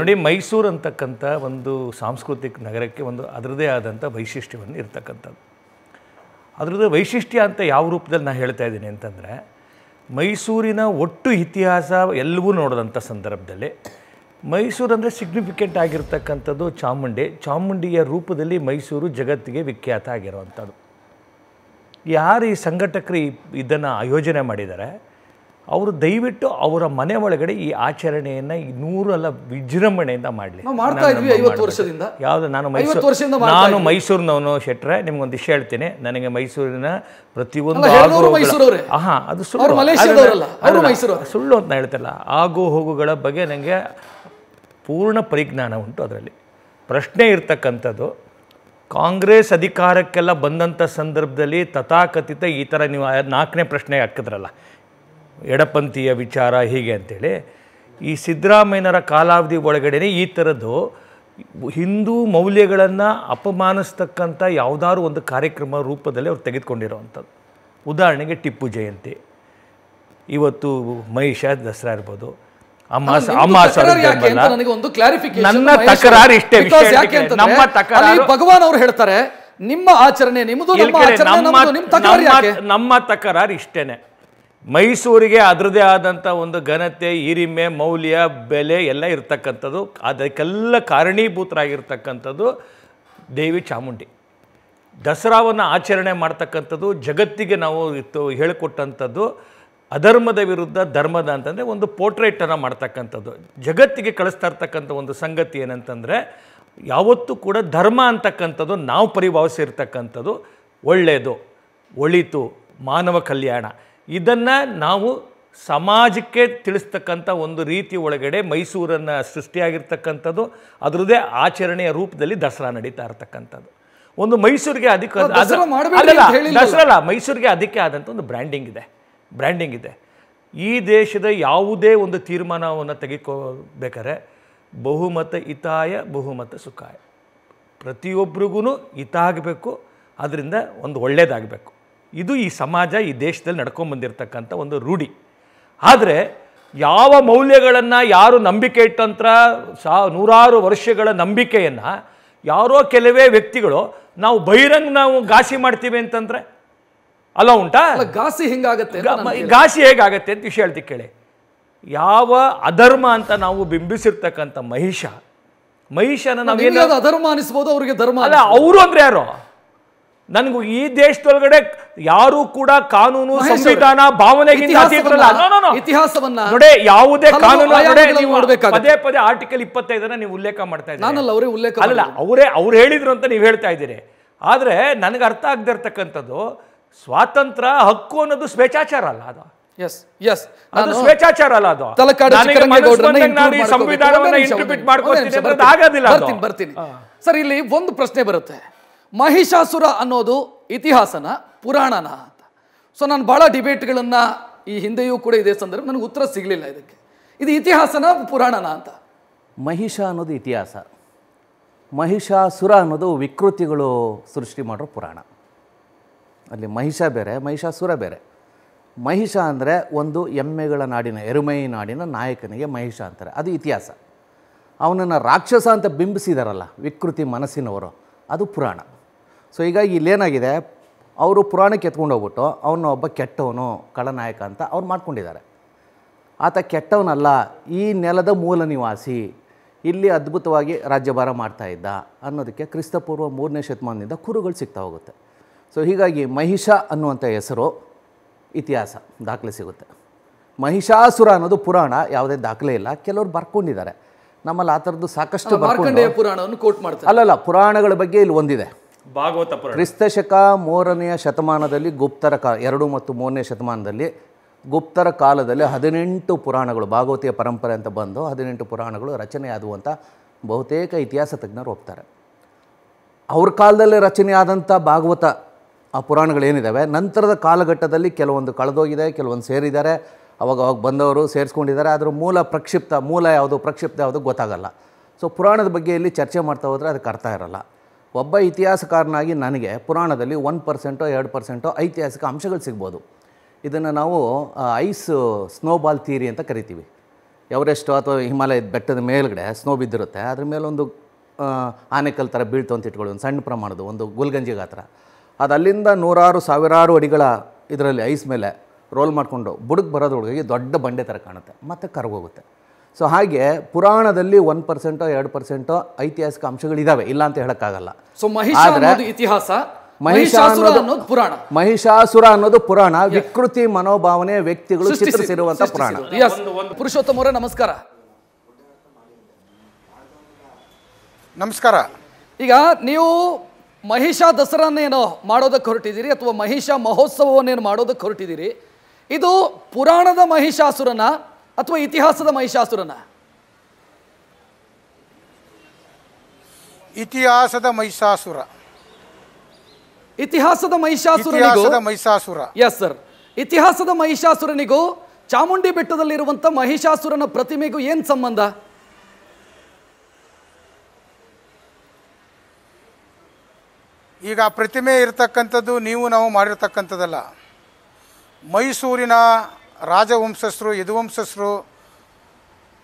ನೋಡಿ ಮೈಸೂರು ಅಂತಕ್ಕಂಥ ಒಂದು ಸಾಂಸ್ಕೃತಿಕ ನಗರಕ್ಕೆ ಒಂದು ಅದರದೇ ಆದಂಥ ವೈಶಿಷ್ಟ್ಯವನ್ನು ಇರ್ತಕ್ಕಂಥದ್ದು. ಅದರದ್ದು ವೈಶಿಷ್ಟ್ಯ ಅಂತ ಯಾವ ರೂಪದಲ್ಲಿ ನಾನು ಹೇಳ್ತಾ ಇದ್ದೀನಿ ಅಂತಂದರೆ, ಮೈಸೂರಿನ ಒಟ್ಟು ಇತಿಹಾಸ ಎಲ್ಲವೂ ನೋಡಿದಂಥ ಸಂದರ್ಭದಲ್ಲಿ ಮೈಸೂರು ಅಂದರೆ ಸಿಗ್ನಿಫಿಕೆಂಟ್ ಆಗಿರ್ತಕ್ಕಂಥದ್ದು ಚಾಮುಂಡಿ. ಚಾಮುಂಡಿಯ ರೂಪದಲ್ಲಿ ಮೈಸೂರು ಜಗತ್ತಿಗೆ ವಿಖ್ಯಾತ ಆಗಿರುವಂಥದ್ದು. ಯಾರು ಈ ಸಂಘಟಕರು ಇದನ್ನು ಆಯೋಜನೆ ಮಾಡಿದ್ದಾರೆ ಅವರು ದಯವಿಟ್ಟು ಅವರ ಮನೆ ಒಳಗಡೆ ಈ ಆಚರಣೆಯನ್ನು ನೂರಲ್ಲ ವಿಜೃಂಭಣೆಯಿಂದ ಮಾಡಲಿ. ನಾವು ಮಾಡ್ತಾ ಇದ್ವಿ 50 ವರ್ಷದಿಂದ. ಯಾವುದು ನಾನು ಮೈಸೂರು ನಾನು ಮೈಸೂರಿನವನು ಶೆಟ್ರೆ ನಿಮ್ಗೊಂದು ವಿಷಯ ಹೇಳ್ತೀನಿ. ನನಗೆ ಮೈಸೂರಿನ ಪ್ರತಿಯೊಂದು. ಆಹಾ ಅದು ಸುಳ್ಳು. ಸುಳ್ಳು ಅಂತ ಹೇಳ್ತಿಲ್ಲ. ಆಗು ಹೋಗುಗಳ ಬಗ್ಗೆ ನನಗೆ ಪೂರ್ಣ ಪರಿಜ್ಞಾನ ಉಂಟು ಅದರಲ್ಲಿ. ಪ್ರಶ್ನೆ ಇರ್ತಕ್ಕಂಥದ್ದು ಕಾಂಗ್ರೆಸ್ ಅಧಿಕಾರಕ್ಕೆಲ್ಲ ಬಂದಂಥ ಸಂದರ್ಭದಲ್ಲಿ ತಥಾಕಥಿತ ಈ ಥರ ನೀವು ನಾಲ್ಕನೇ ಪ್ರಶ್ನೆ ಹಾಕಿದ್ರಲ್ಲ. ಎಡಪಂಥೀಯ ವಿಚಾರ ಹೀಗೆ ಅಂತೇಳಿ ಈ ಸಿದ್ದರಾಮಯ್ಯನರ ಕಾಲಾವಧಿ ಒಳಗಡೆ ಈ ಥರದ್ದು ಹಿಂದೂ ಮೌಲ್ಯಗಳನ್ನು ಅಪಮಾನಿಸ್ತಕ್ಕಂಥ ಯಾವುದಾದ್ರು ಒಂದು ಕಾರ್ಯಕ್ರಮ ರೂಪದಲ್ಲಿ ಅವ್ರು ತೆಗೆದುಕೊಂಡಿರೋವಂಥದ್ದು. ಉದಾಹರಣೆಗೆ ಟಿಪ್ಪು ಜಯಂತಿ. ಇವತ್ತು ಮಹಿಷ ದಸರಾ ಇರ್ಬೋದು. ಭಗವಾನ್ ಅವರು ಹೇಳ್ತಾರೆ ನಿಮ್ಮ ಆಚರಣೆ ನಿಮ್ಮದು ನಮ್ಮ ತಕರಾರು ಇಷ್ಟೇನೆ. ಮೈಸೂರಿಗೆ ಅದರದೇ ಆದಂಥ ಒಂದು ಘನತೆ, ಹಿರಿಮೆ, ಮೌಲ್ಯ, ಬೆಲೆ ಎಲ್ಲ ಇರ್ತಕ್ಕಂಥದ್ದು. ಅದಕ್ಕೆಲ್ಲ ಕಾರಣೀಭೂತರಾಗಿರ್ತಕ್ಕಂಥದ್ದು ದೇವಿ ಚಾಮುಂಡಿ. ದಸರಾವನ್ನು ಆಚರಣೆ ಮಾಡ್ತಕ್ಕಂಥದ್ದು ಜಗತ್ತಿಗೆ ನಾವು ಇತ್ತು ಹೇಳಿಕೊಟ್ಟಂಥದ್ದು ಅಧರ್ಮದ ವಿರುದ್ಧ ಧರ್ಮದ ಅಂತಂದರೆ ಒಂದು ಪೋರ್ಟ್ರೇಟನ್ನು ಮಾಡ್ತಕ್ಕಂಥದ್ದು. ಜಗತ್ತಿಗೆ ಕಳಿಸ್ತಾ ಇರ್ತಕ್ಕಂಥ ಒಂದು ಸಂಗತಿ ಏನಂತಂದರೆ ಯಾವತ್ತೂ ಕೂಡ ಧರ್ಮ ಅಂತಕ್ಕಂಥದ್ದು ನಾವು ಪರಿಭಾವಿಸಿರ್ತಕ್ಕಂಥದ್ದು ಒಳ್ಳೆಯದು ಒಳಿತು, ಮಾನವ ಕಲ್ಯಾಣ. ಇದನ್ನು ನಾವು ಸಮಾಜಕ್ಕೆ ತಿಳಿಸ್ತಕ್ಕಂಥ ಒಂದು ರೀತಿ ಒಳಗಡೆ ಮೈಸೂರನ್ನು ಸೃಷ್ಟಿಯಾಗಿರ್ತಕ್ಕಂಥದ್ದು ಅದರದೇ ಆಚರಣೆಯ ರೂಪದಲ್ಲಿ ದಸರಾ ನಡೀತಾ ಇರ್ತಕ್ಕಂಥದ್ದು. ಒಂದು ಮೈಸೂರಿಗೆ ಅದಕ್ಕೆ ಅಲ್ಲ, ದಸರಾ ಅದು- ಅಂತ ಹೇಳಿಲ್ವಲ್ಲ. ದಸರಾ ಮೈಸೂರಿಗೆ ಅದಕ್ಕೆ ಆದಂಥ ಒಂದು ಬ್ರ್ಯಾಂಡಿಂಗ್ ಇದೆ ಬ್ರ್ಯಾಂಡಿಂಗ್ ಇದೆ. ಈ ದೇಶದ ಯಾವುದೇ ಒಂದು ತೀರ್ಮಾನವನ್ನು ತೆಗೆದುಕೋಬೇಕಾದ್ರೆ ಬಹುಮತ ಹಿತಾಯ ಬಹುಮತ ಸುಖಾಯ. ಪ್ರತಿಯೊಬ್ಬರಿಗೂ ಹಿತ ಆಗಬೇಕು ಅದರಿಂದ ಒಂದು ಒಳ್ಳೆಯದಾಗಬೇಕು ಇದು ಈ ಸಮಾಜ ಈ ದೇಶದಲ್ಲಿ ನಡ್ಕೊಂಬಂದಿರತಕ್ಕಂಥ ಒಂದು ರೂಢಿ. ಆದರೆ ಯಾವ ಮೌಲ್ಯಗಳನ್ನು ಯಾರು ನಂಬಿಕೆ ಇಟ್ಟಂತ್ರ ಸಾ ನೂರಾರು ವರ್ಷಗಳ ನಂಬಿಕೆಯನ್ನು ಯಾರೋ ಕೆಲವೇ ವ್ಯಕ್ತಿಗಳು ನಾವು ಬಹಿರಂಗ ನಾವು ಘಾಸಿ ಮಾಡ್ತೀವಿ ಅಂತಂದರೆ? ಅಲ್ಲ ಉಂಟಾ? ಗಾಸಿ ಹಿಂಗಾಗತ್ತೆ ಘಾಸಿ ಹೇಗಾಗತ್ತೆ ಅಂತ ವಿಷಯ ಹೇಳ್ತಿ ಕೇಳಿ. ಯಾವ ಅಧರ್ಮ ಅಂತ ನಾವು ಬಿಂಬಿಸಿರ್ತಕ್ಕಂಥ ಮಹಿಷ ಮಹಿಷನ ನಾವು ನಾವೇನು ಅಧರ್ಮ ಅನಿಸ್ಬೋದು ಅವರಿಗೆ ಧರ್ಮ ಅಲ್ಲ ಅವರು ಅಂದ್ರೆ ಯಾರು? ನನಗೂ ಈ ದೇಶದೊಳಗಡೆ ಯಾರು ಕೂಡ ಕಾನೂನು ಸಂವಿಧಾನ ಭಾವನೆಗಿಂತ ಇತಿಹಾಸವನ್ನ- ನೋಡಿ ಯಾವುದೇ ಕಾನೂನು ನೋಡಿ ನೀವು ನೋಡ್ಬೇಕಾಗತ್ತೆ. ಪದೇ ಪದೇ ಆರ್ಟಿಕಲ್ ಇಪ್ಪತ್ತೈದನ್ನ ನೀವು ಉಲ್ಲೇಖ ಮಾಡ್ತಾ ಇದ್ದೀರಿ. ಅವರೇ ಉಲ್ಲೇಖ ಅಲ್ಲ ಅವರೇ ಅವ್ರು ಹೇಳಿದ್ರು ಅಂತ ನೀವು ಹೇಳ್ತಾ ಇದ್ದೀರಿ. ಆದ್ರೆ ನನಗೆ ಅರ್ಥ ಆಗದಿರ್ತಕ್ಕಂಥದ್ದು ಸ್ವಾತಂತ್ರ್ಯ ಹಕ್ಕು ಅನ್ನೋದು ಸ್ವೇಚ್ಛಾಚಾರ ಅಲ್ಲ ಅದು. ಎಸ್ ಎಸ್ ಅದು ಸ್ವೇಚ್ಛಾಚಾರ ಅಲ್ಲ ಅದು. ಸಂವಿಧಾನವನ್ನ ಬರ್ತೀನಿ, ಆಗೋದಿಲ್ಲ ಬರ್ತೀನಿ ಬರ್ತೀನಿ. ಸರ್ ಇಲ್ಲಿ ಒಂದು ಪ್ರಶ್ನೆ ಬರುತ್ತೆ. ಮಹಿಷಾಸುರ ಅನ್ನೋದು ಇತಿಹಾಸನ, ಪುರಾಣನ ಅಂತ. ಸೊ ನಾನು ಭಾಳ ಡಿಬೇಟ್ಗಳನ್ನು ಈ ಹಿಂದೆಯೂ ಕೂಡ ಇದೇ ಸಂದರ್ಭ ನನಗೆ ಉತ್ತರ ಸಿಗಲಿಲ್ಲ ಇದಕ್ಕೆ. ಇದು ಇತಿಹಾಸನ, ಪುರಾಣನ ಅಂತ. ಮಹಿಷ ಅನ್ನೋದು ಇತಿಹಾಸ. ಮಹಿಷಾಸುರ ಅನ್ನೋದು ವಿಕೃತಿಗಳು ಸೃಷ್ಟಿ ಮಾಡೋ ಪುರಾಣ. ಅಲ್ಲಿ ಮಹಿಷ ಬೇರೆ, ಮಹಿಷಾಸುರ ಬೇರೆ. ಮಹಿಷ ಅಂದರೆ ಒಂದು ಎಮ್ಮೆಗಳ ನಾಡಿನ, ಎರುಮೈ ನಾಡಿನ ನಾಯಕನಿಗೆ ಮಹಿಷ ಅಂತಾರೆ. ಅದು ಇತಿಹಾಸ. ಅವನನ್ನು ರಾಕ್ಷಸ ಅಂತ ಬಿಂಬಿಸಿದಾರಲ್ಲ, ವಿಕೃತಿ ಮನಸ್ಸಿನವರು, ಅದು ಪುರಾಣ. ಸೊ ಹೀಗಾಗಿ ಇಲ್ಲೇನಾಗಿದೆ ಅವರು ಪುರಾಣಕ್ಕೆ ಎತ್ಕೊಂಡು ಹೋಗ್ಬಿಟ್ಟು ಅವನು ಒಬ್ಬ ಕೆಟ್ಟವನು ಕಳನಾಯಕ ಅಂತ ಅವ್ರು ಮಾಡ್ಕೊಂಡಿದ್ದಾರೆ. ಆತ ಕೆಟ್ಟವನಲ್ಲ ಈ ನೆಲದ ಮೂಲ ನಿವಾಸಿ ಇಲ್ಲಿ ಅದ್ಭುತವಾಗಿ ರಾಜ್ಯಭಾರ ಮಾಡ್ತಾ ಇದ್ದ ಅನ್ನೋದಕ್ಕೆ ಕ್ರಿಸ್ತಪೂರ್ವ ಮೂರನೇ ಶತಮಾನದಿಂದ ಕುರುಗಳು ಸಿಗ್ತಾ ಹೋಗುತ್ತೆ. ಸೊ ಹೀಗಾಗಿ ಮಹಿಷ ಅನ್ನುವಂಥ ಹೆಸರು ಇತಿಹಾಸ ದಾಖಲೆ ಸಿಗುತ್ತೆ. ಮಹಿಷಾಸುರ ಅನ್ನೋದು ಪುರಾಣ ಯಾವುದೇ ದಾಖಲೆ ಇಲ್ಲ. ಕೆಲವರು ಬರ್ಕೊಂಡಿದ್ದಾರೆ. ನಮ್ಮಲ್ಲಿ ಆ ಥರದ್ದು ಸಾಕಷ್ಟು ಪುರಾಣವನ್ನು ಕೋಟ್ ಮಾಡ್ತಾರೆ. ಅಲ್ಲಲ್ಲ ಪುರಾಣಗಳ ಬಗ್ಗೆ ಇಲ್ಲಿ ಒಂದಿದೆ. ಭಾಗವತ ಪುರಾಣ. ಕ್ರಿಸ್ತಶಕ ಮೂರನೆಯ ಶತಮಾನದಲ್ಲಿ ಗುಪ್ತರ ಕಾಲ ಎರಡು ಮತ್ತು ಮೂರನೇ ಶತಮಾನದಲ್ಲಿ ಗುಪ್ತರ ಕಾಲದಲ್ಲಿ ಹದಿನೆಂಟು ಪುರಾಣಗಳು, ಭಾಗವತೀಯ ಪರಂಪರೆ ಅಂತ ಬಂದು ಹದಿನೆಂಟು ಪುರಾಣಗಳು ರಚನೆಯಾದವು ಅಂತ ಬಹುತೇಕ ಇತಿಹಾಸ ತಜ್ಞರು ಒಪ್ತಾರೆ. ಅವ್ರ ಕಾಲದಲ್ಲಿ ರಚನೆಯಾದಂಥ ಭಾಗವತ, ಆ ಪುರಾಣಗಳೇನಿದ್ದಾವೆ ನಂತರದ ಕಾಲಘಟ್ಟದಲ್ಲಿ ಕೆಲವೊಂದು ಕಳೆದೋಗಿದೆ, ಕೆಲವೊಂದು ಸೇರಿದ್ದಾರೆ. ಅವಾಗ ಅವಾಗ ಬಂದವರು ಸೇರಿಸ್ಕೊಂಡಿದ್ದಾರೆ. ಅದರ ಮೂಲ ಪ್ರಕ್ಷಿಪ್ತ, ಮೂಲ ಯಾವುದು ಪ್ರಕ್ಷಿಪ್ತ ಯಾವುದು ಗೊತ್ತಾಗಲ್ಲ. ಸೊ ಪುರಾಣದ ಬಗ್ಗೆ ಇಲ್ಲಿ ಚರ್ಚೆ ಮಾಡ್ತಾ ಹೋದರೆ ಅದಕ್ಕೆ ಅರ್ಥ ಇರಲ್ಲ. ಒಬ್ಬ ಇತಿಹಾಸಕಾರನಾಗಿ ನನಗೆ ಪುರಾಣದಲ್ಲಿ ಒನ್ ಪರ್ಸೆಂಟೋ ಎರಡು ಪರ್ಸೆಂಟೋ ಐತಿಹಾಸಿಕ ಅಂಶಗಳು ಸಿಗ್ಬೋದು. ಇದನ್ನು ನಾವು ಐಸ್ ಸ್ನೋಬಾಲ್ ಥಿಯರಿ ಅಂತ ಕರಿತೀವಿ. ಎವರೆಸ್ಟ್ ಅಥವಾ ಹಿಮಾಲಯದ ಬೆಟ್ಟದ ಮೇಲ್ಗಡೆ ಸ್ನೋ ಬಿದ್ದಿರುತ್ತೆ. ಅದ್ರ ಮೇಲೊಂದು ಆನೆಕಲ್ ಥರ ಬೀಳ್ತು ಅಂತ ಇಟ್ಕೊಳ್ಳಿ ಒಂದು ಸಣ್ಣ ಪ್ರಮಾಣದ ಒಂದು ಗುಲ್ಗಂಜಿ ಗಾತ್ರ. ಅದು ಅಲ್ಲಿಂದ ನೂರಾರು, ಸಾವಿರಾರು ಅಡಿಗಳ ಇದರಲ್ಲಿ ಐಸ್ ಮೇಲೆ ರೋಲ್ ಮಾಡಿಕೊಂಡು ಬುಡಕ್ಕೆ ಬರೋದ್ರೊಳಗಾಗಿ ದೊಡ್ಡ ಬಂಡೆ ಥರ ಕಾಣುತ್ತೆ. ಮತ್ತು ಕರಗೋಗುತ್ತೆ. ಸೊ ಹಾಗೆ ಪುರಾಣದಲ್ಲಿ ಒನ್ ಪರ್ಸೆಂಟೋ ಎರಡು ಪರ್ಸೆಂಟೋ ಐತಿಹಾಸಿಕ ಅಂಶಗಳಿದ್ದಾವೆ ಇಲ್ಲ ಅಂತ ಹೇಳಕ್ಕಾಗಲ್ಲ. ಸೊ ಇತಿಹಾಸ ಮಹಿಷ ಮಹಿಷಾಸುರ ಅನ್ನೋದು- ಪುರಾಣ. ಮಹಿಷಾಸುರ ಅನ್ನೋದು ಪುರಾಣ ವಿಕೃತಿ ಮನೋಭಾವನೆ ವ್ಯಕ್ತಿಗಳು ಚಿತ್ರಿಸಿರುವಂತಹ ಪುರಾಣ. ಪುರುಷೋತ್ತಮ ನಮಸ್ಕಾರ. ನಮಸ್ಕಾರ. ಈಗ ನೀವು ಮಹಿಷ ದಸರನ್ನೇನೋ ಮಾಡೋದಕ್ಕೆ ಹೊರಟಿದ್ದೀರಿ ಅಥವಾ ಮಹಿಷ ಮಹೋತ್ಸವವನ್ನೇನು ಮಾಡೋದಕ್ಕೆ ಹೊರಟಿದ್ದೀರಿ ಇದು ಪುರಾಣದ ಮಹಿಷಾಸುರನ ಅಥವಾ ಇತಿಹಾಸದ ಮಹಿಷಾಸುರನ? ಇತಿಹಾಸದ ಮಹಿಷಾಸುರ. ಇತಿಹಾಸದ ಮಹಿಷಾಸುರ ಮಹಿಷಾಸುರ. ಎಸ್ ಸರ್ ಇತಿಹಾಸದ ಮಹಿಷಾಸುರನಿಗೂ ಚಾಮುಂಡಿ ಬೆಟ್ಟದಲ್ಲಿರುವಂಥ ಮಹಿಷಾಸುರನ ಪ್ರತಿಮೆಗೂ ಏನು ಸಂಬಂಧ? ಈಗ ಪ್ರತಿಮೆ ಇರತಕ್ಕಂಥದ್ದು ನೀವು ನಾವು ಮಾಡಿರ್ತಕ್ಕಂಥದ್ದಲ್ಲ. ಮೈಸೂರಿನ ರಾಜವಂಶಸ್ಥರು ಯದುವಂಶಸ್ಥರು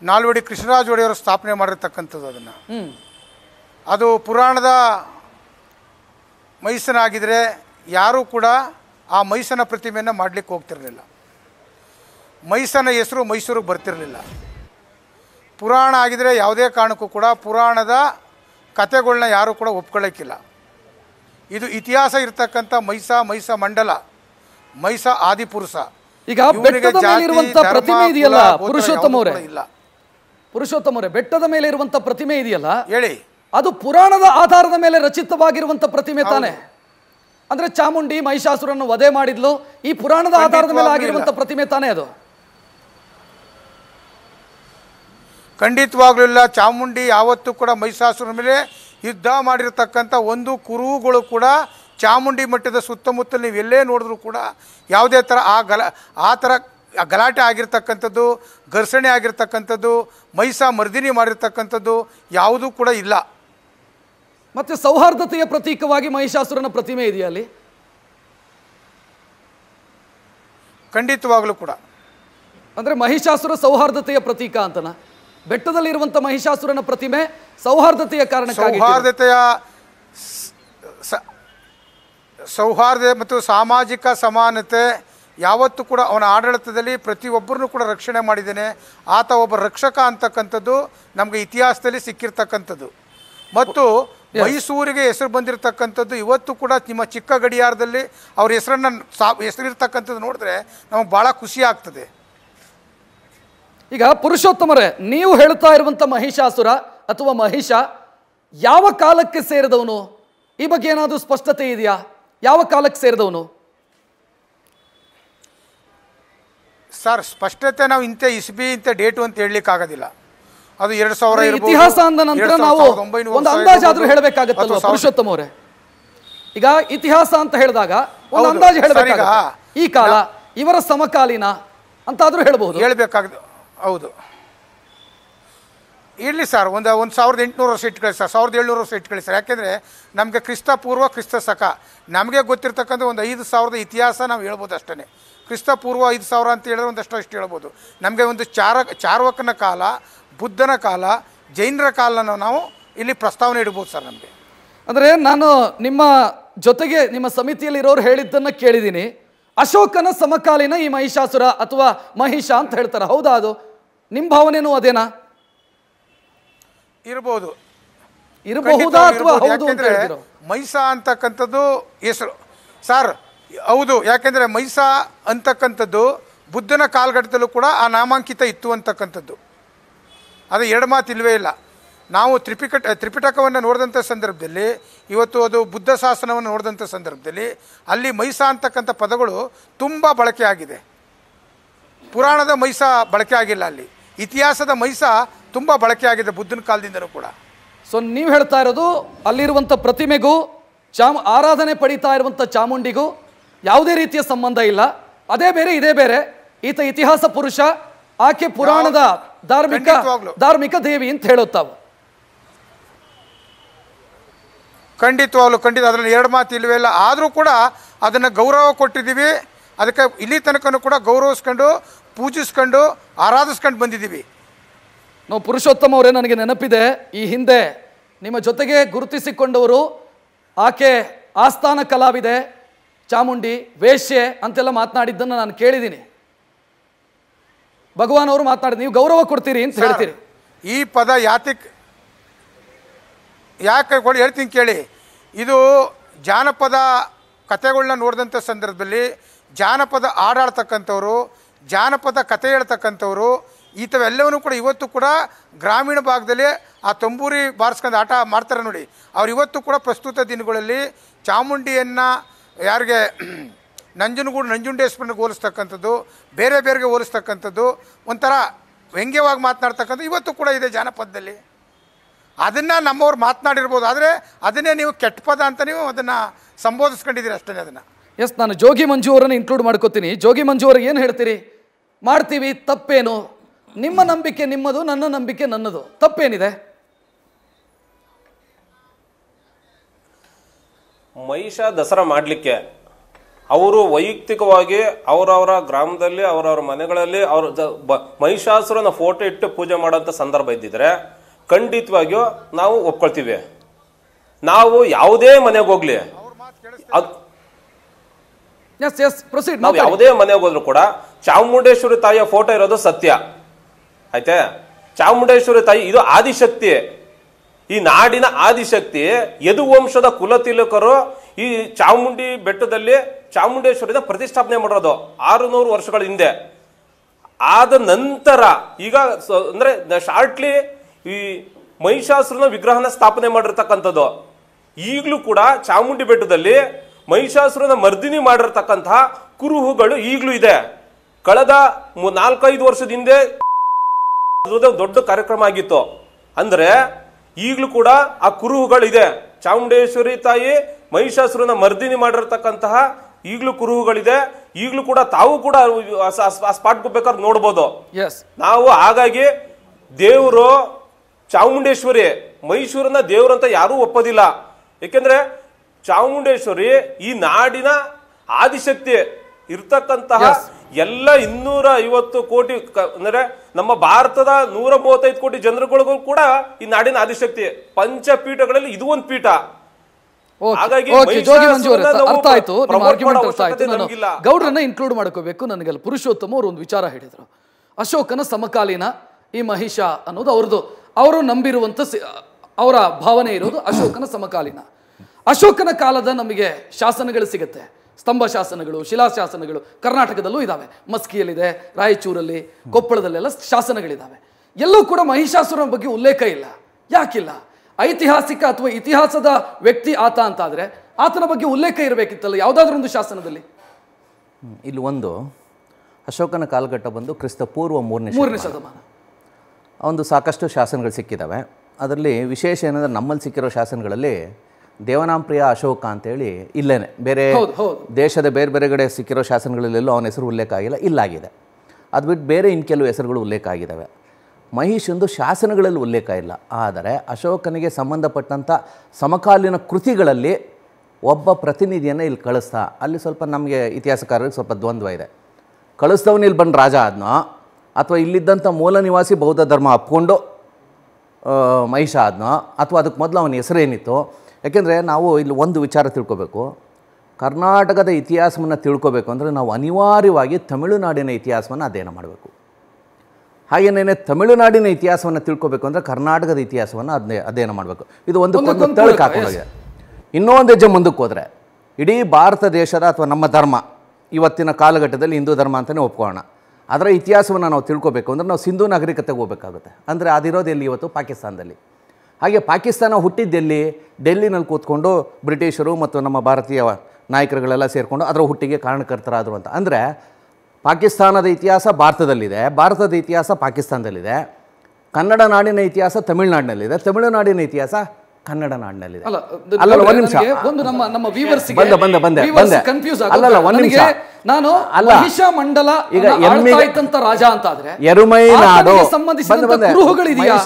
ನಾಲ್ವಡಿ ಕೃಷ್ಣರಾಜ ಒಡೆಯವರು ಸ್ಥಾಪನೆ ಮಾಡಿರ್ತಕ್ಕಂಥದ್ದು ಅದನ್ನು. ಅದು ಪುರಾಣದ ಮೈಸನಾಗಿದ್ದರೆ ಯಾರೂ ಕೂಡ ಆ ಮೈಸನ ಪ್ರತಿಮೆಯನ್ನು ಮಾಡಲಿಕ್ಕೆ ಹೋಗ್ತಿರಲಿಲ್ಲ. ಮೈಸನ ಹೆಸರು ಮೈಸೂರಿಗೆ ಬರ್ತಿರಲಿಲ್ಲ. ಪುರಾಣ ಆಗಿದರೆ ಯಾವುದೇ ಕಾರಣಕ್ಕೂ ಕೂಡ ಪುರಾಣದ ಕತೆಗಳನ್ನ ಯಾರೂ ಕೂಡ ಒಪ್ಕೊಳ್ಳೋಕ್ಕಿಲ್ಲ ಇದು ಇತಿಹಾಸ ಇರತಕ್ಕಂಥ ಮೈಸ ಮೈಸ ಮಂಡಲ ಮೈಸ ಆದಿಪುರುಷ. ಈಗ ಬೆಟ್ಟದ ಮೇಲೆ ಇರುವಂತ ಪ್ರತಿಮೆ ಇದೆಯಲ್ಲ ಪುರುಷೋತ್ತಮವರೇ ಪುರುಷೋತ್ತಮ ಅವರೇ? ಪುರುಷೋತ್ತಮ ಅವರೇ ಬೆಟ್ಟದ ಮೇಲೆ ಇರುವಂತ ಪ್ರತಿಮೆ ಇದೆಯಲ್ಲ ಹೇಳಿ. ಅದು ಪುರಾಣದ ಆಧಾರದ ಮೇಲೆ ರಚಿತವಾಗಿರುವಂತ ಪ್ರತಿಮೆ ತಾನೆ? ಅಂದ್ರೆ ಚಾಮುಂಡಿ ಮಹಿಷಾಸುರನ್ನು ವಧೆ ಮಾಡಿದ್ಲು ಈ ಪುರಾಣದ ಆಧಾರದ ಮೇಲೆ ಆಗಿರುವಂತ ಪ್ರತಿಮೆ ತಾನೇ ಅದು? ಖಂಡಿತವಾಗ್ಲೂ ಇಲ್ಲ. ಚಾಮುಂಡಿ ಯಾವತ್ತೂ ಕೂಡ ಮಹಿಷಾಸುರ ಮೇಲೆ ಯುದ್ಧ ಮಾಡಿರತಕ್ಕಂಥ ಒಂದು ಕುರುಗಳು ಕೂಡ ಚಾಮುಂಡಿ ಮಟ್ಟದ ಸುತ್ತಮುತ್ತಲು ನೀವು ಎಲ್ಲೇ ನೋಡಿದ್ರೂ ಕೂಡ ಯಾವುದೇ ಥರ ಆ ಗಲ ಆ ಥರ ಗಲಾಟೆ ಆಗಿರ್ತಕ್ಕಂಥದ್ದು ಘರ್ಷಣೆ ಆಗಿರ್ತಕ್ಕಂಥದ್ದು ಮೈಸ ಮರ್ದಿನಿ ಮಾಡಿರ್ತಕ್ಕಂಥದ್ದು ಯಾವುದೂ ಕೂಡ ಇಲ್ಲ. ಮತ್ತು ಸೌಹಾರ್ದತೆಯ ಪ್ರತೀಕವಾಗಿ ಮಹಿಷಾಸುರನ ಪ್ರತಿಮೆ ಇದೆಯಾ ಅಲ್ಲಿ? ಖಂಡಿತವಾಗಲೂ ಕೂಡ. ಅಂದರೆ ಮಹಿಷಾಸುರ ಸೌಹಾರ್ದತೆಯ ಪ್ರತೀಕ ಅಂತನ? ಬೆಟ್ಟದಲ್ಲಿರುವಂಥ ಮಹಿಷಾಸುರನ ಪ್ರತಿಮೆ ಸೌಹಾರ್ದತೆಯ ಕಾರಣಕ್ಕಾಗಿ ಸೌಹಾರ್ದತೆಯ ಸೌಹಾರ್ದ ಮತ್ತು ಸಾಮಾಜಿಕ ಸಮಾನತೆ ಯಾವತ್ತೂ ಕೂಡ ಅವನ ಆಡಳಿತದಲ್ಲಿ ಪ್ರತಿಯೊಬ್ಬರನ್ನು ಕೂಡ ರಕ್ಷಣೆ ಮಾಡಿದ್ದೇನೆ. ಆತ ಒಬ್ಬ ರಕ್ಷಕ ಅಂತಕ್ಕಂಥದ್ದು ನಮಗೆ ಇತಿಹಾಸದಲ್ಲಿ ಸಿಕ್ಕಿರ್ತಕ್ಕಂಥದ್ದು. ಮತ್ತು ಮೈಸೂರಿಗೆ ಹೆಸರು ಬಂದಿರತಕ್ಕಂಥದ್ದು ಇವತ್ತು ಕೂಡ ನಿಮ್ಮ ಚಿಕ್ಕ ಗಡಿಯಾರದಲ್ಲಿ ಅವ್ರ ಹೆಸರನ್ನು ಸಾ ಹೆಸರಿರ್ತಕ್ಕಂಥದ್ದು ನೋಡಿದ್ರೆ ನಮಗೆ ಭಾಳ ಖುಷಿ ಆಗ್ತದೆ. ಈಗ ಪುರುಷೋತ್ತಮರೇ ನೀವು ಹೇಳ್ತಾ ಇರುವಂಥ ಮಹಿಷಾಸುರ ಅಥವಾ ಮಹಿಷ ಯಾವ ಕಾಲಕ್ಕೆ ಸೇರಿದವನು? ಈ ಬಗ್ಗೆ ಏನಾದರೂ ಸ್ಪಷ್ಟತೆ ಇದೆಯಾ? ಯಾವ ಕಾಲಕ್ಕೆ ಸೇರಿದವನು? ಸರ್ ಸ್ಪಷ್ಟತೆ ನಾವು ಇಂಥ ಇಸ್ಬಿ ಇಂಥ ಡೇಟು ಅಂತ ಹೇಳಲಿಕ್ಕೆ ಆಗೋದಿಲ್ಲ ಅದು ಎರಡು ಸಾವಿರ ಇತಿಹಾಸ ಅಂದ ನಂತರ ನಾವು ಒಂದು ಅಂದಾಜು ಅಂದಾಜಾದ್ರೂ ಹೇಳಬೇಕಾಗುತ್ತೆ ಹೇಳಬೇಕಾಗತ್ತಲ್ವ ಅಥವಾ ಪುರುಷೋತ್ತಮ ಅವರೇ ಈಗ ಇತಿಹಾಸ ಅಂತ ಹೇಳಿದಾಗ ಒಂದು ಅಂದಾಜು ಹೇಳಬೇಕಾಗ ಈ ಕಾಲ ಇವರ ಸಮಕಾಲೀನ ಅಂತಾದ್ರೂ ಹೇಳಬಹುದು ಹೇಳಬೇಕಾಗ ಹೌದು. ಇರಲಿ ಸರ್ ಒಂದು ಒಂದು ಸಾವಿರದ ಎಂಟುನೂರು ವರ್ಷ ಇಟ್ಕೊಳ್ಳಿ ಸರ್ ಸಾವಿರದ ಏಳ್ನೂರು ವರ್ಷ ಇಟ್ಕೊಳ್ಳಿ ಸರ್ ಯಾಕೆಂದರೆ ನಮಗೆ ಕ್ರಿಸ್ತ ಪೂರ್ವ, ಕ್ರಿಸ್ತ ಸಕ. ನಮಗೆ ಗೊತ್ತಿರ್ತಕ್ಕಂಥ ಒಂದು ಐದು ಸಾವಿರದ ಇತಿಹಾಸ ನಾವು ಹೇಳ್ಬೋದು ಅಷ್ಟೇ ಕ್ರಿಸ್ತ ಪೂರ್ವ ಐದು ಸಾವಿರ ಅಂತ ಹೇಳಿದ್ರೆ ಒಂದಷ್ಟು ಅಷ್ಟು ಹೇಳ್ಬೋದು. ನಮಗೆ ಒಂದು ಚಾರ, ಚಾರ್ವಕನ ಕಾಲ, ಬುದ್ಧನ ಕಾಲ, ಜೈನರ ಕಾಲನ ನಾವು ಇಲ್ಲಿ ಪ್ರಸ್ತಾವನೆ ಇಡ್ಬೋದು ಸರ್ ನಮಗೆ. ಅಂದರೆ ನಾನು ನಿಮ್ಮ ಜೊತೆಗೆ ನಿಮ್ಮ ಸಮಿತಿಯಲ್ಲಿರೋರು ಹೇಳಿದ್ದನ್ನು ಕೇಳಿದ್ದೀನಿ ಅಶೋಕನ ಸಮಕಾಲೀನ ಈ ಮಹಿಷಾಸುರ ಅಥವಾ ಮಹಿಷ ಅಂತ ಹೇಳ್ತಾರೆ. ಹೌದಾ ಅದು? ನಿಮ್ಮ ಭಾವನೆನೂ ಅದೇನಾ? ಇರಬಹುದಾ ಖಂಡಿತವಾಗಿ ಅಥವಾ. ಹೌದು ಅಂತ ಮೈಸಾ ಮೈಸ ಅಂತಕ್ಕಂಥದ್ದು ಹೆಸರು. ಸರ್ ಹೌದು. ಯಾಕೆಂದ್ರೆ ಮೈಸಾ ಅಂತಕ್ಕಂಥದ್ದು ಬುದ್ಧನ ಕಾಲಘಟ್ಟದಲ್ಲೂ ಕೂಡ ಆ ನಾಮಾಂಕಿತ ಇತ್ತು ಅಂತಕ್ಕಂಥದ್ದು. ಅದು ಎರಡು ಮಾತು ಇಲ್ಲವೇ ಇಲ್ಲ. ನಾವು ತ್ರಿಪಿಕಟ ತ್ರಿಪಿಟಕವನ್ನು ನೋಡಿದಂಥ ಸಂದರ್ಭದಲ್ಲಿ ಇವತ್ತು ಅದು ಬುದ್ಧ ಶಾಸನವನ್ನು ನೋಡಿದಂಥ ಸಂದರ್ಭದಲ್ಲಿ ಅಲ್ಲಿ ಮೈಸಾ ಅಂತಕ್ಕಂಥ ಪದಗಳು ತುಂಬ ಬಳಕೆ ಆಗಿದೆ. ಪುರಾಣದ ಮೈಸಾ ಬಳಕೆ ಆಗಿಲ್ಲ ಅಲ್ಲಿ. ಇತಿಹಾಸದ ಮೈಸ ತುಂಬ ಬಳಕೆ ಆಗಿದೆ ಬುದ್ಧನ ಕಾಲದಿಂದಲೂ ಕೂಡ. ಸೊ ನೀವು ಹೇಳ್ತಾ ಇರೋದು ಅಲ್ಲಿರುವಂಥ ಪ್ರತಿಮೆಗೂ ಚಾಮ್ ಆರಾಧನೆ ಪಡಿತಾ ಇರುವಂಥ ಚಾಮುಂಡಿಗೂ ಯಾವುದೇ ರೀತಿಯ ಸಂಬಂಧ ಇಲ್ಲ. ಅದೇ ಬೇರೆ ಇದೇ ಬೇರೆ. ಈತ ಇತಿಹಾಸ ಪುರುಷ ಆಕೆ ಪುರಾಣದ ಧಾರ್ಮಿಕ ಧಾರ್ಮಿಕ ದೇವಿ ಅಂತ ಹೇಳುತ್ತಾವೆ ಖಂಡಿತವಾಗ್ಲು ಖಂಡಿತ. ಅದರಲ್ಲಿ ಎರಡು ಮಾತು ಇಲ್ಲವೇ ಇಲ್ಲ. ಆದರೂ ಕೂಡ ಅದನ್ನು ಗೌರವ ಕೊಟ್ಟಿದ್ದೀವಿ. ಅದಕ್ಕೆ ಇಲ್ಲಿ ತನಕನೂ ಕೂಡ ಗೌರವಿಸ್ಕೊಂಡು ಪೂಜಿಸ್ಕೊಂಡು ಆರಾಧಿಸ್ಕೊಂಡು ಬಂದಿದ್ದೀವಿ. ನಾವು ಪುರುಷೋತ್ತಮ ಅವರೇ ನನಗೆ ನೆನಪಿದೆ. ಈ ಹಿಂದೆ ನಿಮ್ಮ ಜೊತೆಗೆ ಗುರುತಿಸಿಕೊಂಡವರು ಆಕೆ ಆಸ್ಥಾನ ಕಲಾವಿದೆ ಚಾಮುಂಡಿ ವೇಶ್ಯೆ ಅಂತೆಲ್ಲ ಮಾತನಾಡಿದ್ದನ್ನು ನಾನು ಕೇಳಿದ್ದೀನಿ. ಭಗವಾನ್ ಅವರು ಮಾತನಾಡಿದ ನೀವು ಗೌರವ ಕೊಡ್ತೀರಿ ಅಂತ ಹೇಳ್ತೀರಿ. ಈ ಪದ ಯಾತಿಕ್ ಯಾಕೆ ಕೊಡಿ ಹೇಳ್ತೀನಿ ಕೇಳಿ. ಇದು ಜಾನಪದ ಕಥೆಗಳನ್ನ ನೋಡಿದಂಥ ಸಂದರ್ಭದಲ್ಲಿ ಜಾನಪದ ಹಾಡಾಡ್ತಕ್ಕಂಥವ್ರು ಜಾನಪದ ಕತೆ ಹೇಳ್ತಕ್ಕಂಥವ್ರು ಈತವೆಲ್ಲವನ್ನೂ ಕೂಡ ಇವತ್ತು ಕೂಡ ಗ್ರಾಮೀಣ ಭಾಗದಲ್ಲಿ ಆ ತಂಬೂರಿ ಬಾರಿಸ್ಕೊಂಡು ಆಟ ಮಾಡ್ತಾರೆ ನೋಡಿ. ಅವ್ರು ಇವತ್ತು ಕೂಡ ಪ್ರಸ್ತುತ ದಿನಗಳಲ್ಲಿ ಚಾಮುಂಡಿಯನ್ನು ಯಾರಿಗೆ ನಂಜನಗೂಡು ನಂಜುಂಡೇಶ್ವರನಿಗೆ ಹೋಲಿಸ್ತಕ್ಕಂಥದ್ದು, ಬೇರೆ ಬೇರೆಗೆ ಹೋಲಿಸ್ತಕ್ಕಂಥದ್ದು, ಒಂಥರ ವ್ಯಂಗ್ಯವಾಗಿ ಮಾತನಾಡ್ತಕ್ಕಂಥ ಇವತ್ತು ಕೂಡ ಇದೆ ಜಾನಪದದಲ್ಲಿ. ಅದನ್ನು ನಮ್ಮವ್ರು ಮಾತನಾಡಿರ್ಬೋದು, ಆದರೆ ಅದನ್ನೇ ನೀವು ಕೆಟ್ಟ ಪದ ಅಂತ ನೀವು ಅದನ್ನು ಸಂಬೋಧಿಸ್ಕೊಂಡಿದ್ದೀರಿ ಅಷ್ಟೇ ಅದನ್ನು. ಎಸ್, ನಾನು ಜೋಗಿ ಮಂಜು ಅವರನ್ನು ಇನ್ಕ್ಲೂಡ್ ಮಾಡ್ಕೋತೀನಿ. ಜೋಗಿ ಮಂಜು ಅವ್ರಿಗೆ ಏನು ಹೇಳ್ತೀರಿ? ಮಾಡ್ತೀವಿ ತಪ್ಪೇನು? ನಿಮ್ಮ ನಂಬಿಕೆ ನಿಮ್ಮದು ನನ್ನ ನಂಬಿಕೆ ನನ್ನದು. ತಪ್ಪೇನಿದೆ? ಮಹಿಷ ದಸರಾ ಮಾಡಲಿಕ್ಕೆ ಅವರು ವೈಯಕ್ತಿಕವಾಗಿ ಅವರವರ ಗ್ರಾಮದಲ್ಲಿ ಅವರವರ ಮನೆಗಳಲ್ಲಿ ಅವ್ರ ಮಹಿಷಾಸುರನ ಫೋಟೋ ಇಟ್ಟು ಪೂಜೆ ಮಾಡೋಂಥ ಸಂದರ್ಭ ಇದ್ದಿದ್ರೆ ಖಂಡಿತವಾಗಿಯೂ ನಾವು ಒಪ್ಕೊಳ್ತೀವಿ. ನಾವು ಯಾವುದೇ ಮನೆಗೆ ಹೋಗ್ಲಿ. ನಾವು ಯಾವುದೇ ಮನೆಗೆ ಹೋದ್ರು ಕೂಡ ಚಾಮುಂಡೇಶ್ವರಿ ತಾಯಿಯ ಫೋಟೋ ಇರೋದು ಸತ್ಯ. ಆಯ್ತೆ? ಚಾಮುಂಡೇಶ್ವರಿ ತಾಯಿ, ಇದು ಆದಿಶಕ್ತಿ. ಈ ನಾಡಿನ ಆದಿಶಕ್ತಿ, ಯದುವಂಶದ ಕುಲತಿಲಕರು ಈ ಚಾಮುಂಡಿ ಬೆಟ್ಟದಲ್ಲಿ ಚಾಮುಂಡೇಶ್ವರಿನ ಪ್ರತಿಷ್ಠಾಪನೆ ಮಾಡಿರೋದು ಆರುನೂರು ವರ್ಷಗಳ ಹಿಂದೆ. ಆದ ನಂತರ, ಈಗ ಅಂದರೆ ಶಾರ್ಟ್ಲಿ ಈ ಮಹಿಷಾಸುರನ ವಿಗ್ರಹನ ಸ್ಥಾಪನೆ ಮಾಡಿರ್ತಕ್ಕಂಥದ್ದು. ಈಗಲೂ ಕೂಡ ಚಾಮುಂಡಿ ಬೆಟ್ಟದಲ್ಲಿ ಮಹಿಷಾಸುರನ ಮರ್ದಿನಿ ಮಾಡಿರ್ತಕ್ಕಂತಹ ಕುರುಹುಗಳು ಈಗಲೂ ಇದೆ. ಕಳೆದ ನಾಲ್ಕೈದು ವರ್ಷದ ಹಿಂದೆ ದೊಡ್ಡ ಕಾರ್ಯಕ್ರಮ ಆಗಿತ್ತು. ಅಂದ್ರೆ ಈಗಲೂ ಕೂಡ ಆ ಕುರುಹುಗಳಿದೆ. ಚಾಮುಂಡೇಶ್ವರಿ ತಾಯಿ ಮಹಿಷಾಸುರನ ಮರ್ದಿನಿ ಮಾಡಿರ್ತಕ್ಕಂತಹ ಈಗಲೂ ಕುರುಹುಗಳಿದೆ. ಈಗಲೂ ಕೂಡ ತಾವು ಕೂಡ ಆ ಸ್ಪಾಟ್ ಬೇಕಾದ್ರೆ ನೋಡ್ಬೋದು. ನಾವು ಹಾಗಾಗಿ ದೇವರು ಚಾಮುಂಡೇಶ್ವರಿ ಮೈಸೂರನ್ನ ದೇವರಂತ ಅಂತ ಯಾರೂ ಒಪ್ಪೋದಿಲ್ಲ. ಏಕೆಂದ್ರೆ ಚಾಮುಂಡೇಶ್ವರಿ ಈ ನಾಡಿನ ಆದಿಶಕ್ತಿ ಇರ್ತಕ್ಕಂತಹ ಎಲ್ಲ ಇನ್ನೂರ ಐವತ್ತು ಕೋಟಿ ಅಂದ್ರೆ ನಮ್ಮ ಭಾರತದ ನೂರ ಮೂವತ್ತೈದು ಕೋಟಿ ಜನರುಗಳಿಗೂ ಕೂಡ ಈ ನಾಡಿನ ಆದಿಶಕ್ತಿ ಪಂಚಪೀಠಗಳಲ್ಲಿ ಇದು ಒಂದು ಪೀಠ. ಅರ್ಥ ಆಯ್ತು ಅರ್ಥ ಆಯ್ತು. ನಾನು ಗೌಡ್ರನ್ನ ಇನ್ಕ್ಲೂಡ್ ಮಾಡ್ಕೋಬೇಕು. ನನಗಲ್ಲಿ ಪುರುಷೋತ್ತಮ ಅವರು ಒಂದು ವಿಚಾರ ಹೇಳಿದರು. ಅಶೋಕನ ಸಮಕಾಲೀನ ಈ ಮಹಿಷ ಅನ್ನೋದು ಅವ್ರದ್ದು. ಅವರು ನಂಬಿರುವಂತ ಅವರ ಭಾವನೆ ಇರೋದು ಅಶೋಕನ ಸಮಕಾಲೀನ. ಅಶೋಕನ ಕಾಲದ ನಮಗೆ ಶಾಸನಗಳು ಸಿಗುತ್ತೆ. ಸ್ತಂಭ ಶಾಸನಗಳು ಶಿಲಾಶಾಸನಗಳು ಕರ್ನಾಟಕದಲ್ಲೂ ಇದ್ದಾವೆ ಮಸ್ಕಿಯಲ್ಲಿದೆ ರಾಯಚೂರಲ್ಲಿ ಕೊಪ್ಪಳದಲ್ಲೆಲ್ಲ ಶಾಸನಗಳಿದ್ದಾವೆ ಎಲ್ಲೂ ಕೂಡ ಮಹಿಷಾಸುರನ ಬಗ್ಗೆ ಉಲ್ಲೇಖ ಇಲ್ಲ. ಯಾಕಿಲ್ಲ? ಐತಿಹಾಸಿಕ ಅಥವಾ ಇತಿಹಾಸದ ವ್ಯಕ್ತಿ ಆತ ಅಂತಾದರೆ ಆತನ ಬಗ್ಗೆ ಉಲ್ಲೇಖ ಇರಬೇಕಿತ್ತಲ್ಲ ಯಾವುದಾದ್ರೂ ಒಂದು ಶಾಸನದಲ್ಲಿ? ಇಲ್ಲಿ ಒಂದು. ಅಶೋಕನ ಕಾಲಘಟ್ಟ ಬಂದು ಕ್ರಿಸ್ತ ಪೂರ್ವ ಮೂರನೇ ಮೂರನೇ ಶತಮಾನ. ಶತಮಾನ. ಒಂದು ಸಾಕಷ್ಟು ಶಾಸನಗಳು ಸಿಕ್ಕಿದ್ದಾವೆ ಅದರಲ್ಲಿ ವಿಶೇಷ ಏನಂದರೆ ನಮ್ಮಲ್ಲಿ ಸಿಕ್ಕಿರೋ ಶಾಸನಗಳಲ್ಲಿ ದೇವನಾಂಪ್ರಿಯ ಅಶೋಕ ಅಂತೇಳಿ ಇಲ್ಲೇನೆ. ಬೇರೆ. ದೇಶದ ಬೇರೆ ಬೇರೆ ಕಡೆ ಸಿಕ್ಕಿರೋ ಶಾಸನಗಳಲ್ಲೆಲ್ಲೂ ಅವನ ಹೆಸರು ಉಲ್ಲೇಖ ಆಗಿಲ್ಲ ಇಲ್ಲಾಗಿದೆ. ಅದು ಬಿಟ್ಟು ಬೇರೆ ಇನ್ನು ಕೆಲವು ಹೆಸರುಗಳು ಉಲ್ಲೇಖ ಆಗಿದ್ದಾವೆ ಮಹಿಷಂದು ಶಾಸನಗಳಲ್ಲಿ ಉಲ್ಲೇಖ ಇಲ್ಲ. ಆದರೆ ಅಶೋಕನಿಗೆ ಸಂಬಂಧಪಟ್ಟಂಥ ಸಮಕಾಲೀನ ಕೃತಿಗಳಲ್ಲಿ ಒಬ್ಬ ಪ್ರತಿನಿಧಿಯನ್ನು ಇಲ್ಲಿ ಕಳಿಸ್ತಾ ಅಲ್ಲಿ ಸ್ವಲ್ಪ ನಮಗೆ ಇತಿಹಾಸಕಾರರಿಗೆ ಸ್ವಲ್ಪ ದ್ವಂದ್ವ ಇದೆ. ಕಳಿಸ್ದವನು ಇಲ್ಲಿ ಬಂದು ರಾಜ ಆದ್ನೋ? ಅಥವಾ ಇಲ್ಲಿದ್ದಂಥ ಮೂಲ ನಿವಾಸಿ ಬೌದ್ಧ ಧರ್ಮ ಅಪ್ಕೊಂಡು ಮಹಿಷ ಆದ್ನೋ? ಅಥವಾ ಅದಕ್ಕೆ ಮೊದಲು ಅವನ ಹೆಸರೇನಿತ್ತು? ಯಾಕೆಂದರೆ ನಾವು ಇಲ್ಲಿ ಒಂದು ವಿಚಾರ ತಿಳ್ಕೊಬೇಕು. ಕರ್ನಾಟಕದ ಇತಿಹಾಸವನ್ನು ತಿಳ್ಕೊಬೇಕು ಅಂದರೆ ನಾವು ಅನಿವಾರ್ಯವಾಗಿ ತಮಿಳುನಾಡಿನ ಇತಿಹಾಸವನ್ನು ಅಧ್ಯಯನ ಮಾಡಬೇಕು. ಹಾಗೇನೇ ತಮಿಳುನಾಡಿನ ಇತಿಹಾಸವನ್ನು ತಿಳ್ಕೊಬೇಕು ಅಂದರೆ ಕರ್ನಾಟಕದ ಇತಿಹಾಸವನ್ನು ಅಧ್ಯಯ ಅಧ್ಯಯನ ಮಾಡಬೇಕು. ಇದು ಒಂದು ತಳಕ್ಕೆ ಹಾಕೊಂಡೋಗಿದೆ. ಇನ್ನೊಂದು ಹೆಜ್ಜೆ ಮುಂದಕ್ಕೆ ಹೋದರೆ ಇಡೀ ಭಾರತ ದೇಶದ ಅಥವಾ ನಮ್ಮ ಧರ್ಮ ಇವತ್ತಿನ ಕಾಲಘಟ್ಟದಲ್ಲಿ ಹಿಂದೂ ಧರ್ಮ ಅಂತಲೇ ಒಪ್ಕೊಳ್ಳೋಣ. ಅದರ ಇತಿಹಾಸವನ್ನು ನಾವು ತಿಳ್ಕೊಬೇಕು ಅಂದರೆ ನಾವು ಸಿಂಧೂ ನಾಗರಿಕತೆಗೆ ಹೋಗಬೇಕಾಗುತ್ತೆ. ಅಂದರೆ ಅದಿರೋದು ಎಲ್ಲಿ ಇವತ್ತು ಪಾಕಿಸ್ತಾನದಲ್ಲಿ. ಹಾಗೆ ಪಾಕಿಸ್ತಾನ ಹುಟ್ಟಿದ್ದೆಲ್ಲಿ? ಡೆಲ್ಲಿನಲ್ಲಿ ಕೂತ್ಕೊಂಡು ಬ್ರಿಟಿಷರು ಮತ್ತು ನಮ್ಮ ಭಾರತೀಯ ನಾಯಕರುಗಳೆಲ್ಲ ಸೇರಿಕೊಂಡು ಅದರ ಹುಟ್ಟಿಗೆ ಕಾರಣಕರ್ತರಾದರು ಅಂತ. ಅಂದರೆ ಪಾಕಿಸ್ತಾನದ ಇತಿಹಾಸ ಭಾರತದಲ್ಲಿದೆ. ಭಾರತದ ಇತಿಹಾಸ ಪಾಕಿಸ್ತಾನದಲ್ಲಿದೆ. ಕನ್ನಡ ನಾಡಿನ ಇತಿಹಾಸ ತಮಿಳುನಾಡಿನಲ್ಲಿದೆ. ತಮಿಳುನಾಡಿನ ಇತಿಹಾಸ ಕನ್ನಡ ನಾಡಿನಲ್ಲಿದೆ. ಅಲ್ಲ ಒಂದು ನಿಮಿಷ. ಒಂದು ನಮ್ಮ ನಮ್ಮ ವೀವರ್ಸ್ ಬಂದೆ ಬಂದೆ ಬಂದೆ ಬಂದೆ. ಕನ್ಫ್ಯೂಸ್ ಅಲ್ಲಲ್ಲ ಒಂದು ನಿಮಿಷ. ನಾನು ಅಲ್ಲ. ಮಹಿಷ ಮಂಡಲ ಈಗ ಎಮ್ಮೆ ರಾಜ ಅಂತ ಆದ್ರೆ ಎರುಮೈ ನಾಡು ಸಂಬಂಧಿಸಿದ. ಕುರುಹುಗಳಿದೆಯಾ?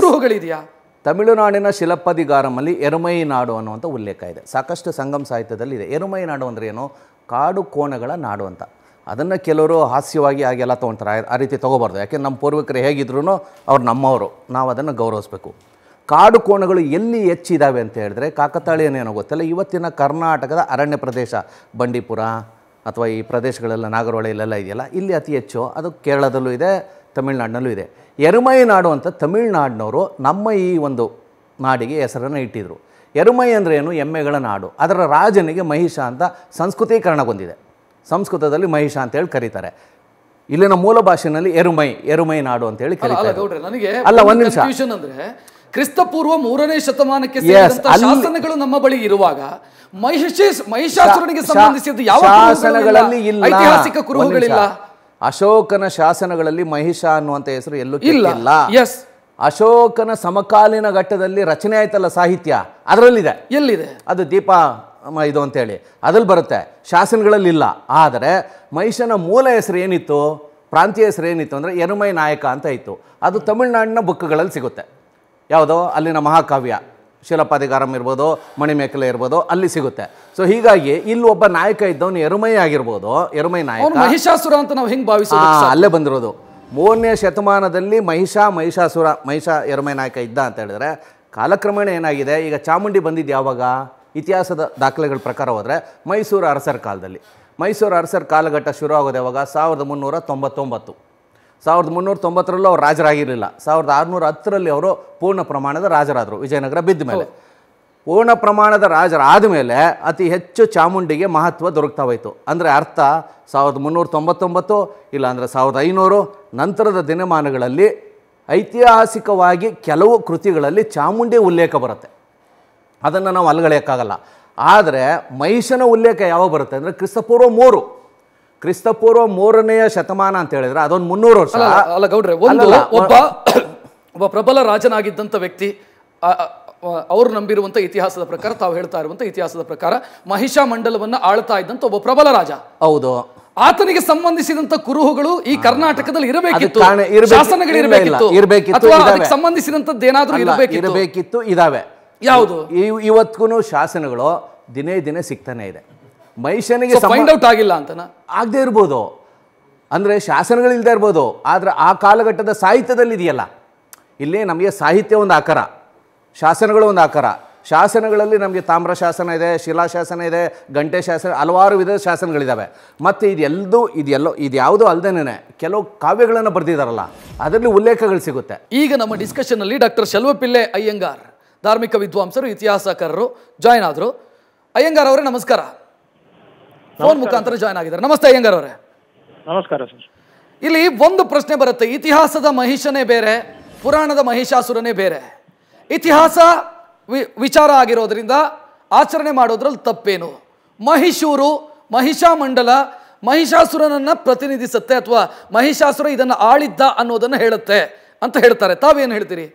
ಕುರುಹುಗಳಿದೆಯಾ? ತಮಿಳುನಾಡಿನ ಶಿಲಪ್ಪದಿಗಾರಮಲ್ಲಿ ಎರುಮೈ ನಾಡು ಅನ್ನುವಂಥ ಉಲ್ಲೇಖ ಇದೆ. ಸಾಕಷ್ಟು ಸಂಗಮ ಸಾಹಿತ್ಯದಲ್ಲಿ ಇದೆ ಎರುಮೈ ನಾಡು ಅಂದರೆ ಏನು? ಕಾಡು ಕೋಣಗಳ ನಾಡು ಅಂತ. ಅದನ್ನು ಕೆಲವರು ಹಾಸ್ಯವಾಗಿ ಹಾಗೆಲ್ಲ ತೊಗೊಳ್ತಾರೆ. ಆ- ರೀತಿ ತೊಗೋಬಾರ್ದು. ಯಾಕೆಂದ್ರೆ ನಮ್ಮ ಪೂರ್ವಿಕರು ಹೇಗಿದ್ರು ಅವ್ರು ನಮ್ಮವರು. ನಾವು ಅದನ್ನು ಗೌರವಿಸಬೇಕು. ಕಾಡು ಕೋಣಗಳು ಎಲ್ಲಿ ಹೆಚ್ಚಿದ್ದಾವೆ ಅಂತ ಹೇಳಿದ್ರೆ ಕಾಕತಾಳೀಯನೇನೋ ಗೊತ್ತಿಲ್ಲ? ಇವತ್ತಿನ ಕರ್ನಾಟಕದ ಅರಣ್ಯ ಪ್ರದೇಶ ಬಂಡೀಪುರ ಅಥವಾ ಈ ಪ್ರದೇಶಗಳೆಲ್ಲ ನಾಗರಹೊಳೆ ಇಲ್ಲೆಲ್ಲ ಇದೆಯಲ್ಲ? ಇಲ್ಲಿ ಅತಿ ಹೆಚ್ಚು. ಅದು ಕೇರಳದಲ್ಲೂ ಇದೆ, ತಮಿಳ್ನಾಡಿನಲ್ಲೂ ಇದೆ. ಎರುಮೈ ನಾಡು ಅಂತ ತಮಿಳುನಾಡಿನವರು ನಮ್ಮ ಈ ಒಂದು ನಾಡಿಗೆ ಹೆಸರನ್ನು ಇಟ್ಟಿದ್ರು. ಎರುಮೈ ಅಂದರೆ ಏನು? ಎಮ್ಮೆಗಳ ನಾಡು. ಅದರ ರಾಜನಿಗೆ ಮಹಿಷ ಅಂತ ಸಂಸ್ಕೃತೀಕರಣಗೊಂಡಿದೆ. ಸಂಸ್ಕೃತದಲ್ಲಿ ಮಹಿಷ ಅಂತೇಳಿ ಕರೀತಾರೆ. ಇಲ್ಲಿನ ಮೂಲ ಭಾಷೆನಲ್ಲಿ ಎರುಮೈ ಎರುಮೈ ನಾಡು ಅಂತ ಹೇಳಿ ಅಲ್ಲ ಕರೀತಾರೆ. ನನಗೆ ಅಲ್ಲ ಒಂದ್ ನಿಮಿಷ. ಕನ್ಫ್ಯೂಷನ್ ಅಂದ್ರೆ ಕ್ರಿಸ್ತಪೂರ್ವ ಮೂರನೇ ಶತಮಾನಕ್ಕೆ ಶಾಸನಗಳು ನಮ್ಮ ಬಳಿ ಇರುವಾಗ ಮಹಿಷೇಶ್ ಮಹಿಷಾಸುರನಿಗೆ ಸಂಬಂಧಿಸಿದ ಯಾವ ಶಾಸನಗಳಲ್ಲಿ? ಐತಿಹಾಸಿಕ ಕುರುಹುಗಳಿಲ್ಲ. ಅಶೋಕನ ಶಾಸನಗಳಲ್ಲಿ ಮಹಿಷ ಅನ್ನುವಂಥ ಹೆಸರು ಎಲ್ಲೂ ಇಲ್ಲ. ಎಸ್ ಅಶೋಕನ ಸಮಕಾಲೀನ ಘಟ್ಟದಲ್ಲಿ ರಚನೆ ಆಯ್ತಲ್ಲ ಸಾಹಿತ್ಯ? ಅದರಲ್ಲಿದೆ. ಎಲ್ಲಿದೆ? ಅದು ದೀಪ ಇದು ಅಂತೇಳಿ. ಅದ್ರಲ್ಲಿ ಬರುತ್ತೆ. ಶಾಸನಗಳಲ್ಲಿ ಇಲ್ಲ. ಆದರೆ ಮಹಿಷನ ಮೂಲ ಹೆಸರು ಏನಿತ್ತು? ಪ್ರಾಂತೀಯ ಹೆಸರು ಏನಿತ್ತು ಅಂದರೆ ಎರುಮೈ ನಾಯಕ ಅಂತ ಇತ್ತು. ಅದು ತಮಿಳುನಾಡಿನ ಬುಕ್ಗಳಲ್ಲಿ ಸಿಗುತ್ತೆ. ಯಾವುದೋ? ಅಲ್ಲಿನ ಮಹಾಕಾವ್ಯ. ಶಿಲಪಾದಿಗಾರಂ ಇರ್ಬೋದು ಮಣಿಮೇಕಲೆ ಇರ್ಬೋದು ಅಲ್ಲಿ ಸಿಗುತ್ತೆ. ಸೊ ಹೀಗಾಗಿ ಇಲ್ಲಿ ಒಬ್ಬ ನಾಯಕ ಇದ್ದವನು ಎರುಮೈ ಆಗಿರ್ಬೋದು ಎರುಮೈ ನಾಯಕ. ಮಹಿಷಾಸುರ ಅಂತ ನಾವು ಹಿಂಗೆ ಭಾವಿಸ ಅಲ್ಲೇ ಬಂದಿರೋದು. ಮೂರನೇ ಶತಮಾನದಲ್ಲಿ ಮಹಿಷ ಮಹಿಷಾಸುರ ಮಹಿಷ ಎರುಮೈ ನಾಯಕ ಇದ್ದ ಅಂತ ಹೇಳಿದ್ರೆ ಕಾಲಕ್ರಮೇಣ ಏನಾಗಿದೆ? ಈಗ ಚಾಮುಂಡಿ ಬಂದಿದ್ದು ಯಾವಾಗ? ಇತಿಹಾಸದ ದಾಖಲೆಗಳ ಪ್ರಕಾರ ಹೋದರೆ ಮೈಸೂರು ಅರಸರ ಕಾಲದಲ್ಲಿ. ಮೈಸೂರು ಅರಸರ ಕಾಲಘಟ್ಟ ಶುರು ಆಗೋದು ಯಾವಾಗ? ಸಾವಿರದ ಮುನ್ನೂರ ತೊಂಬತ್ತೊಂಬತ್ತು. ಸಾವಿರದ ಮುನ್ನೂರ ತೊಂಬತ್ತರಲ್ಲೂ ಅವ್ರು ರಾಜರಾಗಿರಲಿಲ್ಲ. ಸಾವಿರದ ಆರುನೂರ ಹತ್ತರಲ್ಲಿ ಅವರು ಪೂರ್ಣ ಪ್ರಮಾಣದ ರಾಜರಾದರು, ವಿಜಯನಗರ ಬಿದ್ದ ಮೇಲೆ. ಪೂರ್ಣ ಪ್ರಮಾಣದ ರಾಜರಾದ ಮೇಲೆ ಅತಿ ಹೆಚ್ಚು ಚಾಮುಂಡಿಗೆ ಮಹತ್ವ ದೊರಕ್ತಾ ಹೋಯಿತು ಅಂದರೆ ಅರ್ಥ ಸಾವಿರದ ಮುನ್ನೂರ ತೊಂಬತ್ತೊಂಬತ್ತು ಇಲ್ಲಾಂದರೆ ಸಾವಿರದ ಐನೂರು ನಂತರದ ದಿನಮಾನಗಳಲ್ಲಿ ಐತಿಹಾಸಿಕವಾಗಿ ಕೆಲವು ಕೃತಿಗಳಲ್ಲಿ ಚಾಮುಂಡಿ ಉಲ್ಲೇಖ ಬರುತ್ತೆ. ಅದನ್ನು ನಾವು ಅಲ್ಗಳೆಯೋಕ್ಕಾಗಲ್ಲ. ಆದರೆ ಮಹಿಷನ ಉಲ್ಲೇಖ ಯಾವಾಗ ಬರುತ್ತೆ ಅಂದರೆ ಕ್ರಿಸ್ತಪೂರ್ವ ಮೂರು. ಕ್ರಿಸ್ತಪೂರ್ವ ಮೂರನೆಯ ಶತಮಾನ ಅಂತ ಹೇಳಿದ್ರೆ ಅದೊಂದು ಮುನ್ನೂರು ವರ್ಷ. ಅಲ್ಲ ಗೌಡ್ರೆ ಒಂದು ಒಬ್ಬ ಒಬ್ಬ ಪ್ರಬಲ ರಾಜನಾಗಿದ್ದಂಥ ವ್ಯಕ್ತಿ ಅವರು ನಂಬಿರುವಂತ ಇತಿಹಾಸದ ಪ್ರಕಾರ ತಾವು ಹೇಳ್ತಾ ಇರುವಂತ ಇತಿಹಾಸದ ಪ್ರಕಾರ ಮಹಿಷಾ ಮಂಡಲವನ್ನ ಆಳ್ತಾ ಇದ್ದಂತ ಒಬ್ಬ ಪ್ರಬಲ ರಾಜ. ಹೌದು. ಆತನಿಗೆ ಸಂಬಂಧಿಸಿದಂತ ಕುರುಹುಗಳು ಈ ಕರ್ನಾಟಕದಲ್ಲಿ ಇರಬೇಕಿತ್ತು. ಶಾಸನಗಳಿರಬೇಕಿತ್ತು ಇರಬೇಕಿತ್ತು. ಅದಕ್ಕೆ ಸಂಬಂಧಿಸಿದಂತದ್ದು ಏನಾದರೂ ಇರಬೇಕಿತ್ತು. ಇರಬೇಕಿತ್ತು ಇದಾವೆ. ಯಾವುದು? ಇವತ್ತಿಗೂ ಶಾಸನಗಳು ದಿನೇ ದಿನೇ ಸಿಗ್ತಾನೆ ಇದೆ. ಮಹಿಷನಿಗೆ ಫೈಂಡ್ ಔಟ್ ಆಗಿಲ್ಲ ಅಂತನಾ? ಆಗದೆ ಇರ್ಬೋದು. ಅಂದರೆ ಶಾಸನಗಳಿಲ್ಲದೆ ಇರ್ಬೋದು. ಆದರೆ ಆ ಕಾಲಘಟ್ಟದ ಸಾಹಿತ್ಯದಲ್ಲಿ ಇದೆಯಲ್ಲ. ಇಲ್ಲಿ ನಮಗೆ ಸಾಹಿತ್ಯ ಒಂದು ಆಕಾರ. ಶಾಸನಗಳು ಒಂದು ಆಕಾರ. ಶಾಸನಗಳಲ್ಲಿ ನಮಗೆ ತಾಮ್ರ ಶಾಸನ ಇದೆ ಶಿಲಾಶಾಸನ ಇದೆ ಗಂಟೆ ಶಾಸನ ಹಲವಾರು ವಿಧದ ಶಾಸನಗಳಿದ್ದಾವೆ ಮತ್ತು ಇದೆಲ್ಲದೂ ಇದೆಲ್ಲೋ ಇದ್ಯಾವುದೂ ಅಲ್ಲದೇನೆ ಕೆಲವು ಕಾವ್ಯಗಳನ್ನು ಬರೆದಿದ್ದಾರಲ್ಲ ಅದರಲ್ಲಿ ಉಲ್ಲೇಖಗಳು ಸಿಗುತ್ತೆ. ಈಗ ನಮ್ಮ ಡಿಸ್ಕಷನ್ ಅಲ್ಲಿ ಡಾಕ್ಟರ್ ಶೆಲ್ವಪಿಲ್ಲೆ ಅಯ್ಯಂಗಾರ್ ಧಾರ್ಮಿಕ ವಿದ್ವಾಂಸರು ಇತಿಹಾಸಕಾರರು ಜಾಯ್ನ್ ಆದರು. ಅಯ್ಯಂಗಾರ್ ಅವರೇ ನಮಸ್ಕಾರ. ಫೋನ್ ಮುಖಾಂತರ ಜಾಯ್ನ್ ಆಗಿದ್ದಾರೆ. ನಮಸ್ತೆ ಅಯ್ಯಂಗಾರ್ ಅವರೇ? ನಮಸ್ಕಾರ ಸರ್. ಇಲ್ಲಿ ಒಂದು ಪ್ರಶ್ನೆ ಬರುತ್ತೆ. ಇತಿಹಾಸದ ಮಹಿಷನೇ ಬೇರೆ ಪುರಾಣದ ಮಹಿಷಾಸುರನೇ ಬೇರೆ. ಇತಿಹಾಸ ವಿಚಾರ ಆಗಿರೋದ್ರಿಂದ ಆಚರಣೆ ಮಾಡೋದ್ರಲ್ಲಿ ತಪ್ಪೇನು? ಮಹಿಷೂರು ಮಹಿಷಾಮಂಡಲ ಮಹಿಷಾಸುರನನ್ನ ಪ್ರತಿನಿಧಿಸುತ್ತೆ ಅಥವಾ ಮಹಿಷಾಸುರ ಇದನ್ನ ಆಳಿದ್ದ ಅನ್ನೋದನ್ನ ಹೇಳುತ್ತೆ ಅಂತ ಹೇಳ್ತಾರೆ. ತಾವೇನು ಹೇಳ್ತೀರಿ?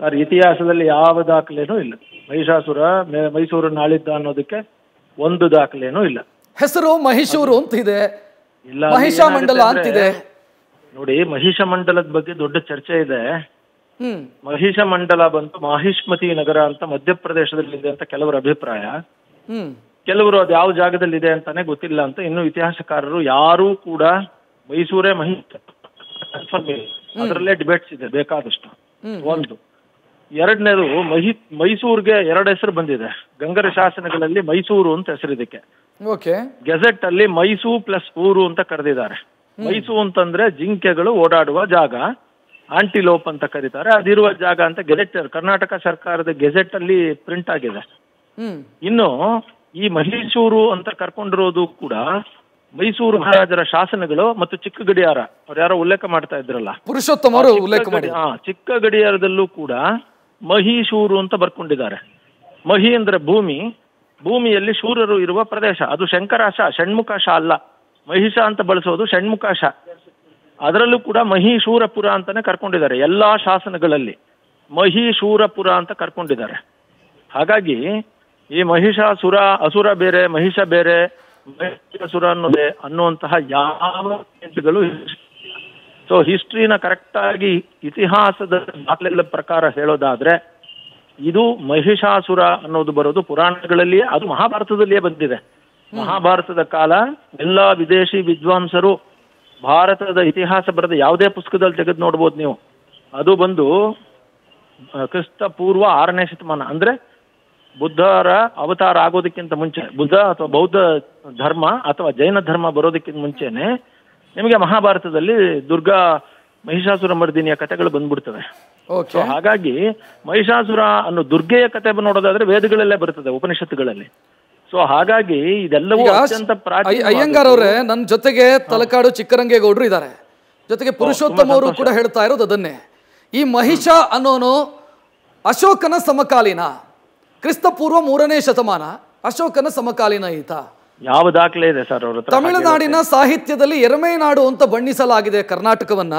ಸರ್ ಇತಿಹಾಸದಲ್ಲಿ ಯಾವ ದಾಖಲೆನೂ ಇಲ್ಲ. ಮಹಿಷಾಸುರ ಮೈಸೂರನ್ನ ಆಳಿದ್ದ ಅನ್ನೋದಕ್ಕೆ ಒಂದು ದಾಖಲೆನೂ ಇಲ್ಲ. ಹೆಸರು ಮಹಿಷೂರು ಅಂತ ಇದೆ ಇಲ್ಲ ಮಂಡಲ ಮಹಿಷಾಮಂಡಲ ಇದೆ ಅಂತಿದೆ. ನೋಡಿ ಮಹಿಷ ಮಂಡಲದ ಬಗ್ಗೆ ದೊಡ್ಡ ಚರ್ಚೆ ಇದೆ. ಮಹಿಷ ಮಂಡಲ ಬಂತು ಮಹಿಷ್ಮತಿ ನಗರ ಅಂತ ಮಧ್ಯಪ್ರದೇಶದಲ್ಲಿ ಇದೆ ಅಂತ ಕೆಲವರ ಅಭಿಪ್ರಾಯ. ಕೆಲವರು ಅದು ಯಾವ ಜಾಗದಲ್ಲಿ ಇದೆ ಅಂತಾನೆ ಗೊತ್ತಿಲ್ಲ ಅಂತ ಇನ್ನು ಇತಿಹಾಸಕಾರರು ಯಾರೂ ಕೂಡ ಮೈಸೂರೇ ಮಹಿಷ ಅದರಲ್ಲೇ ಡಿಬೇಟ್ಸ್ ಇದೆ ಬೇಕಾದಷ್ಟು. ಒಂದು. ಎರಡನೇದು ಮಹಿ ಮೈಸೂರ್ಗೆ ಎರಡು ಹೆಸರು ಬಂದಿದೆ. ಗಂಗರ ಶಾಸನಗಳಲ್ಲಿ ಮೈಸೂರು ಅಂತ ಹೆಸರು ಇದಕ್ಕೆ ಓಕೆ. ಗೆಜೆಟ್ ಅಲ್ಲಿ ಮೈಸೂರು ಪ್ಲಸ್ ಊರು ಅಂತ ಕರೆದಿದ್ದಾರೆ. ಮೈಸೂರು ಅಂತಂದ್ರೆ ಜಿಂಕೆಗಳು ಓಡಾಡುವ ಜಾಗ. ಆಂಟಿಲೋಪ್ ಅಂತ ಕರೀತಾರೆ. ಅದಿರುವ ಜಾಗ ಅಂತ ಗೆಜೆಟ್ ಕರ್ನಾಟಕ ಸರ್ಕಾರದ ಗೆಜೆಟ್ ಅಲ್ಲಿ ಪ್ರಿಂಟ್ ಆಗಿದೆ. ಇನ್ನು ಈ ಮಹೀಶೂರು ಅಂತ ಕರ್ಕೊಂಡಿರೋದು ಕೂಡ ಮೈಸೂರು ಮಹಾರಾಜರ ಶಾಸನಗಳು ಮತ್ತು ಚಿಕ್ಕ ಗಡಿಯಾರ ಅವ್ರು ಯಾರೋ ಉಲ್ಲೇಖ ಮಾಡ್ತಾ ಇದ್ರಲ್ಲ. ಪುರುಷೋತ್ತಮ ಉಲ್ಲೇಖ ಮಾಡಿ ಹಾ, ಚಿಕ್ಕ ಗಡಿಯಾರದಲ್ಲೂ ಕೂಡ ಮಹಿಶೂರು ಅಂತ ಬರ್ಕೊಂಡಿದ್ದಾರೆ. ಮಹಿ ಅಂದ್ರೆ ಭೂಮಿ, ಭೂಮಿಯಲ್ಲಿ ಶೂರರು ಇರುವ ಪ್ರದೇಶ. ಅದು ಶಂಕರಾಶ, ಷಣ್ಮುಖಾಶ ಅಲ್ಲ. ಮಹಿಷ ಅಂತ ಬಳಸೋದು ಷಣ್ಮುಖಾಶ. ಅದರಲ್ಲೂ ಕೂಡ ಮಹಿಶೂರಪುರ ಅಂತಾನೆ ಕರ್ಕೊಂಡಿದ್ದಾರೆ, ಎಲ್ಲಾ ಶಾಸನಗಳಲ್ಲಿ. ಮಹಿಶೂರಪುರ ಅಂತ ಕರ್ಕೊಂಡಿದ್ದಾರೆ. ಹಾಗಾಗಿ ಈ ಮಹಿಷಾಸುರ, ಅಸುರ ಬೇರೆ, ಮಹಿಷ ಬೇರೆ, ಮಹಿಷಾಸುರ ಅನ್ನೋದೇ ಅನ್ನುವಂತಹ ಯಾವ ಸೊ ಹಿಸ್ಟ್ರಿನ ಕರೆಕ್ಟ್ ಆಗಿ ಇತಿಹಾಸದ ದಾಖಲೆಗಳ ಪ್ರಕಾರ ಹೇಳೋದಾದ್ರೆ, ಇದು ಮಹಿಷಾಸುರ ಅನ್ನೋದು ಬರೋದು ಪುರಾಣಗಳಲ್ಲಿ ಅದು ಮಹಾಭಾರತದಲ್ಲಿಯೇ ಬಂದಿದೆ. ಮಹಾಭಾರತದ ಕಾಲ ಎಲ್ಲಾ ವಿದೇಶಿ ವಿದ್ವಾಂಸರು ಭಾರತದ ಇತಿಹಾಸ ಬರೆದ ಯಾವುದೇ ಪುಸ್ತಕದಲ್ಲಿ ತೆಗೆದು ನೋಡ್ಬೋದು ನೀವು. ಅದು ಬಂದು ಕ್ರಿಸ್ತ ಪೂರ್ವ ಆರನೇ ಶತಮಾನ, ಅಂದ್ರೆ ಬುದ್ಧರ ಅವತಾರ ಆಗೋದಕ್ಕಿಂತ ಮುಂಚೆ, ಬುದ್ಧ ಅಥವಾ ಬೌದ್ಧ ಧರ್ಮ ಅಥವಾ ಜೈನ ಧರ್ಮ ಬರೋದಕ್ಕಿಂತ ಮುಂಚೆನೆ ನಿಮಗೆ ಮಹಾಭಾರತದಲ್ಲಿ ದುರ್ಗಾ ಮಹಿಷಾಸುರ ಮರ್ದಿನಿಯ ಕಥೆಗಳು ಬಂದ್ಬಿಡ್ತವೆ. ಸೊ ಹಾಗಾಗಿ ಮಹಿಷಾಸುರ ಅನ್ನೋ ದುರ್ಗೆಯ ಕಥೆ ನೋಡೋದಾದ್ರೆ ವೇದಗಳಲ್ಲೇ ಬರ್ತದೆ ಉಪನಿಷತ್ತುಗಳಲ್ಲಿ. ಸೊ ಹಾಗಾಗಿ ಇದೆಲ್ಲವೂ ಅತ್ಯಂತ ಪ್ರಾಚೀನ ಅಯ್ಯಂಗಾರ್ ಅವರೇ ನನ್ನ ಜೊತೆಗೆ ತಲಕಾಡು ಚಿಕ್ಕರಂಗೇಗೌಡರು ಇದ್ದಾರೆ ಜೊತೆಗೆ ಪುರುಷೋತ್ತಮ ಅವರು ಕೂಡ ಹೇಳ್ತಾ ಇರೋದು ಅದನ್ನೇ. ಈ ಮಹಿಷ ಅನ್ನೋನು ಅಶೋಕನ ಸಮಕಾಲೀನ. ಕ್ರಿಸ್ತ ಪೂರ್ವ ಮೂರನೇ ಶತಮಾನ ಅಶೋಕನ ಸಮಕಾಲೀನ ಈತ. ಯಾವ ದಾಖಲೆ ಇದೆ ಸರ್ ಅವರು ತಮಿಳುನಾಡಿನ ಸಾಹಿತ್ಯದಲ್ಲಿ ಎರಮೆನಾಡು ಅಂತ ಬಣ್ಣಿಸಲಾಗಿದೆ ಕರ್ನಾಟಕವನ್ನ.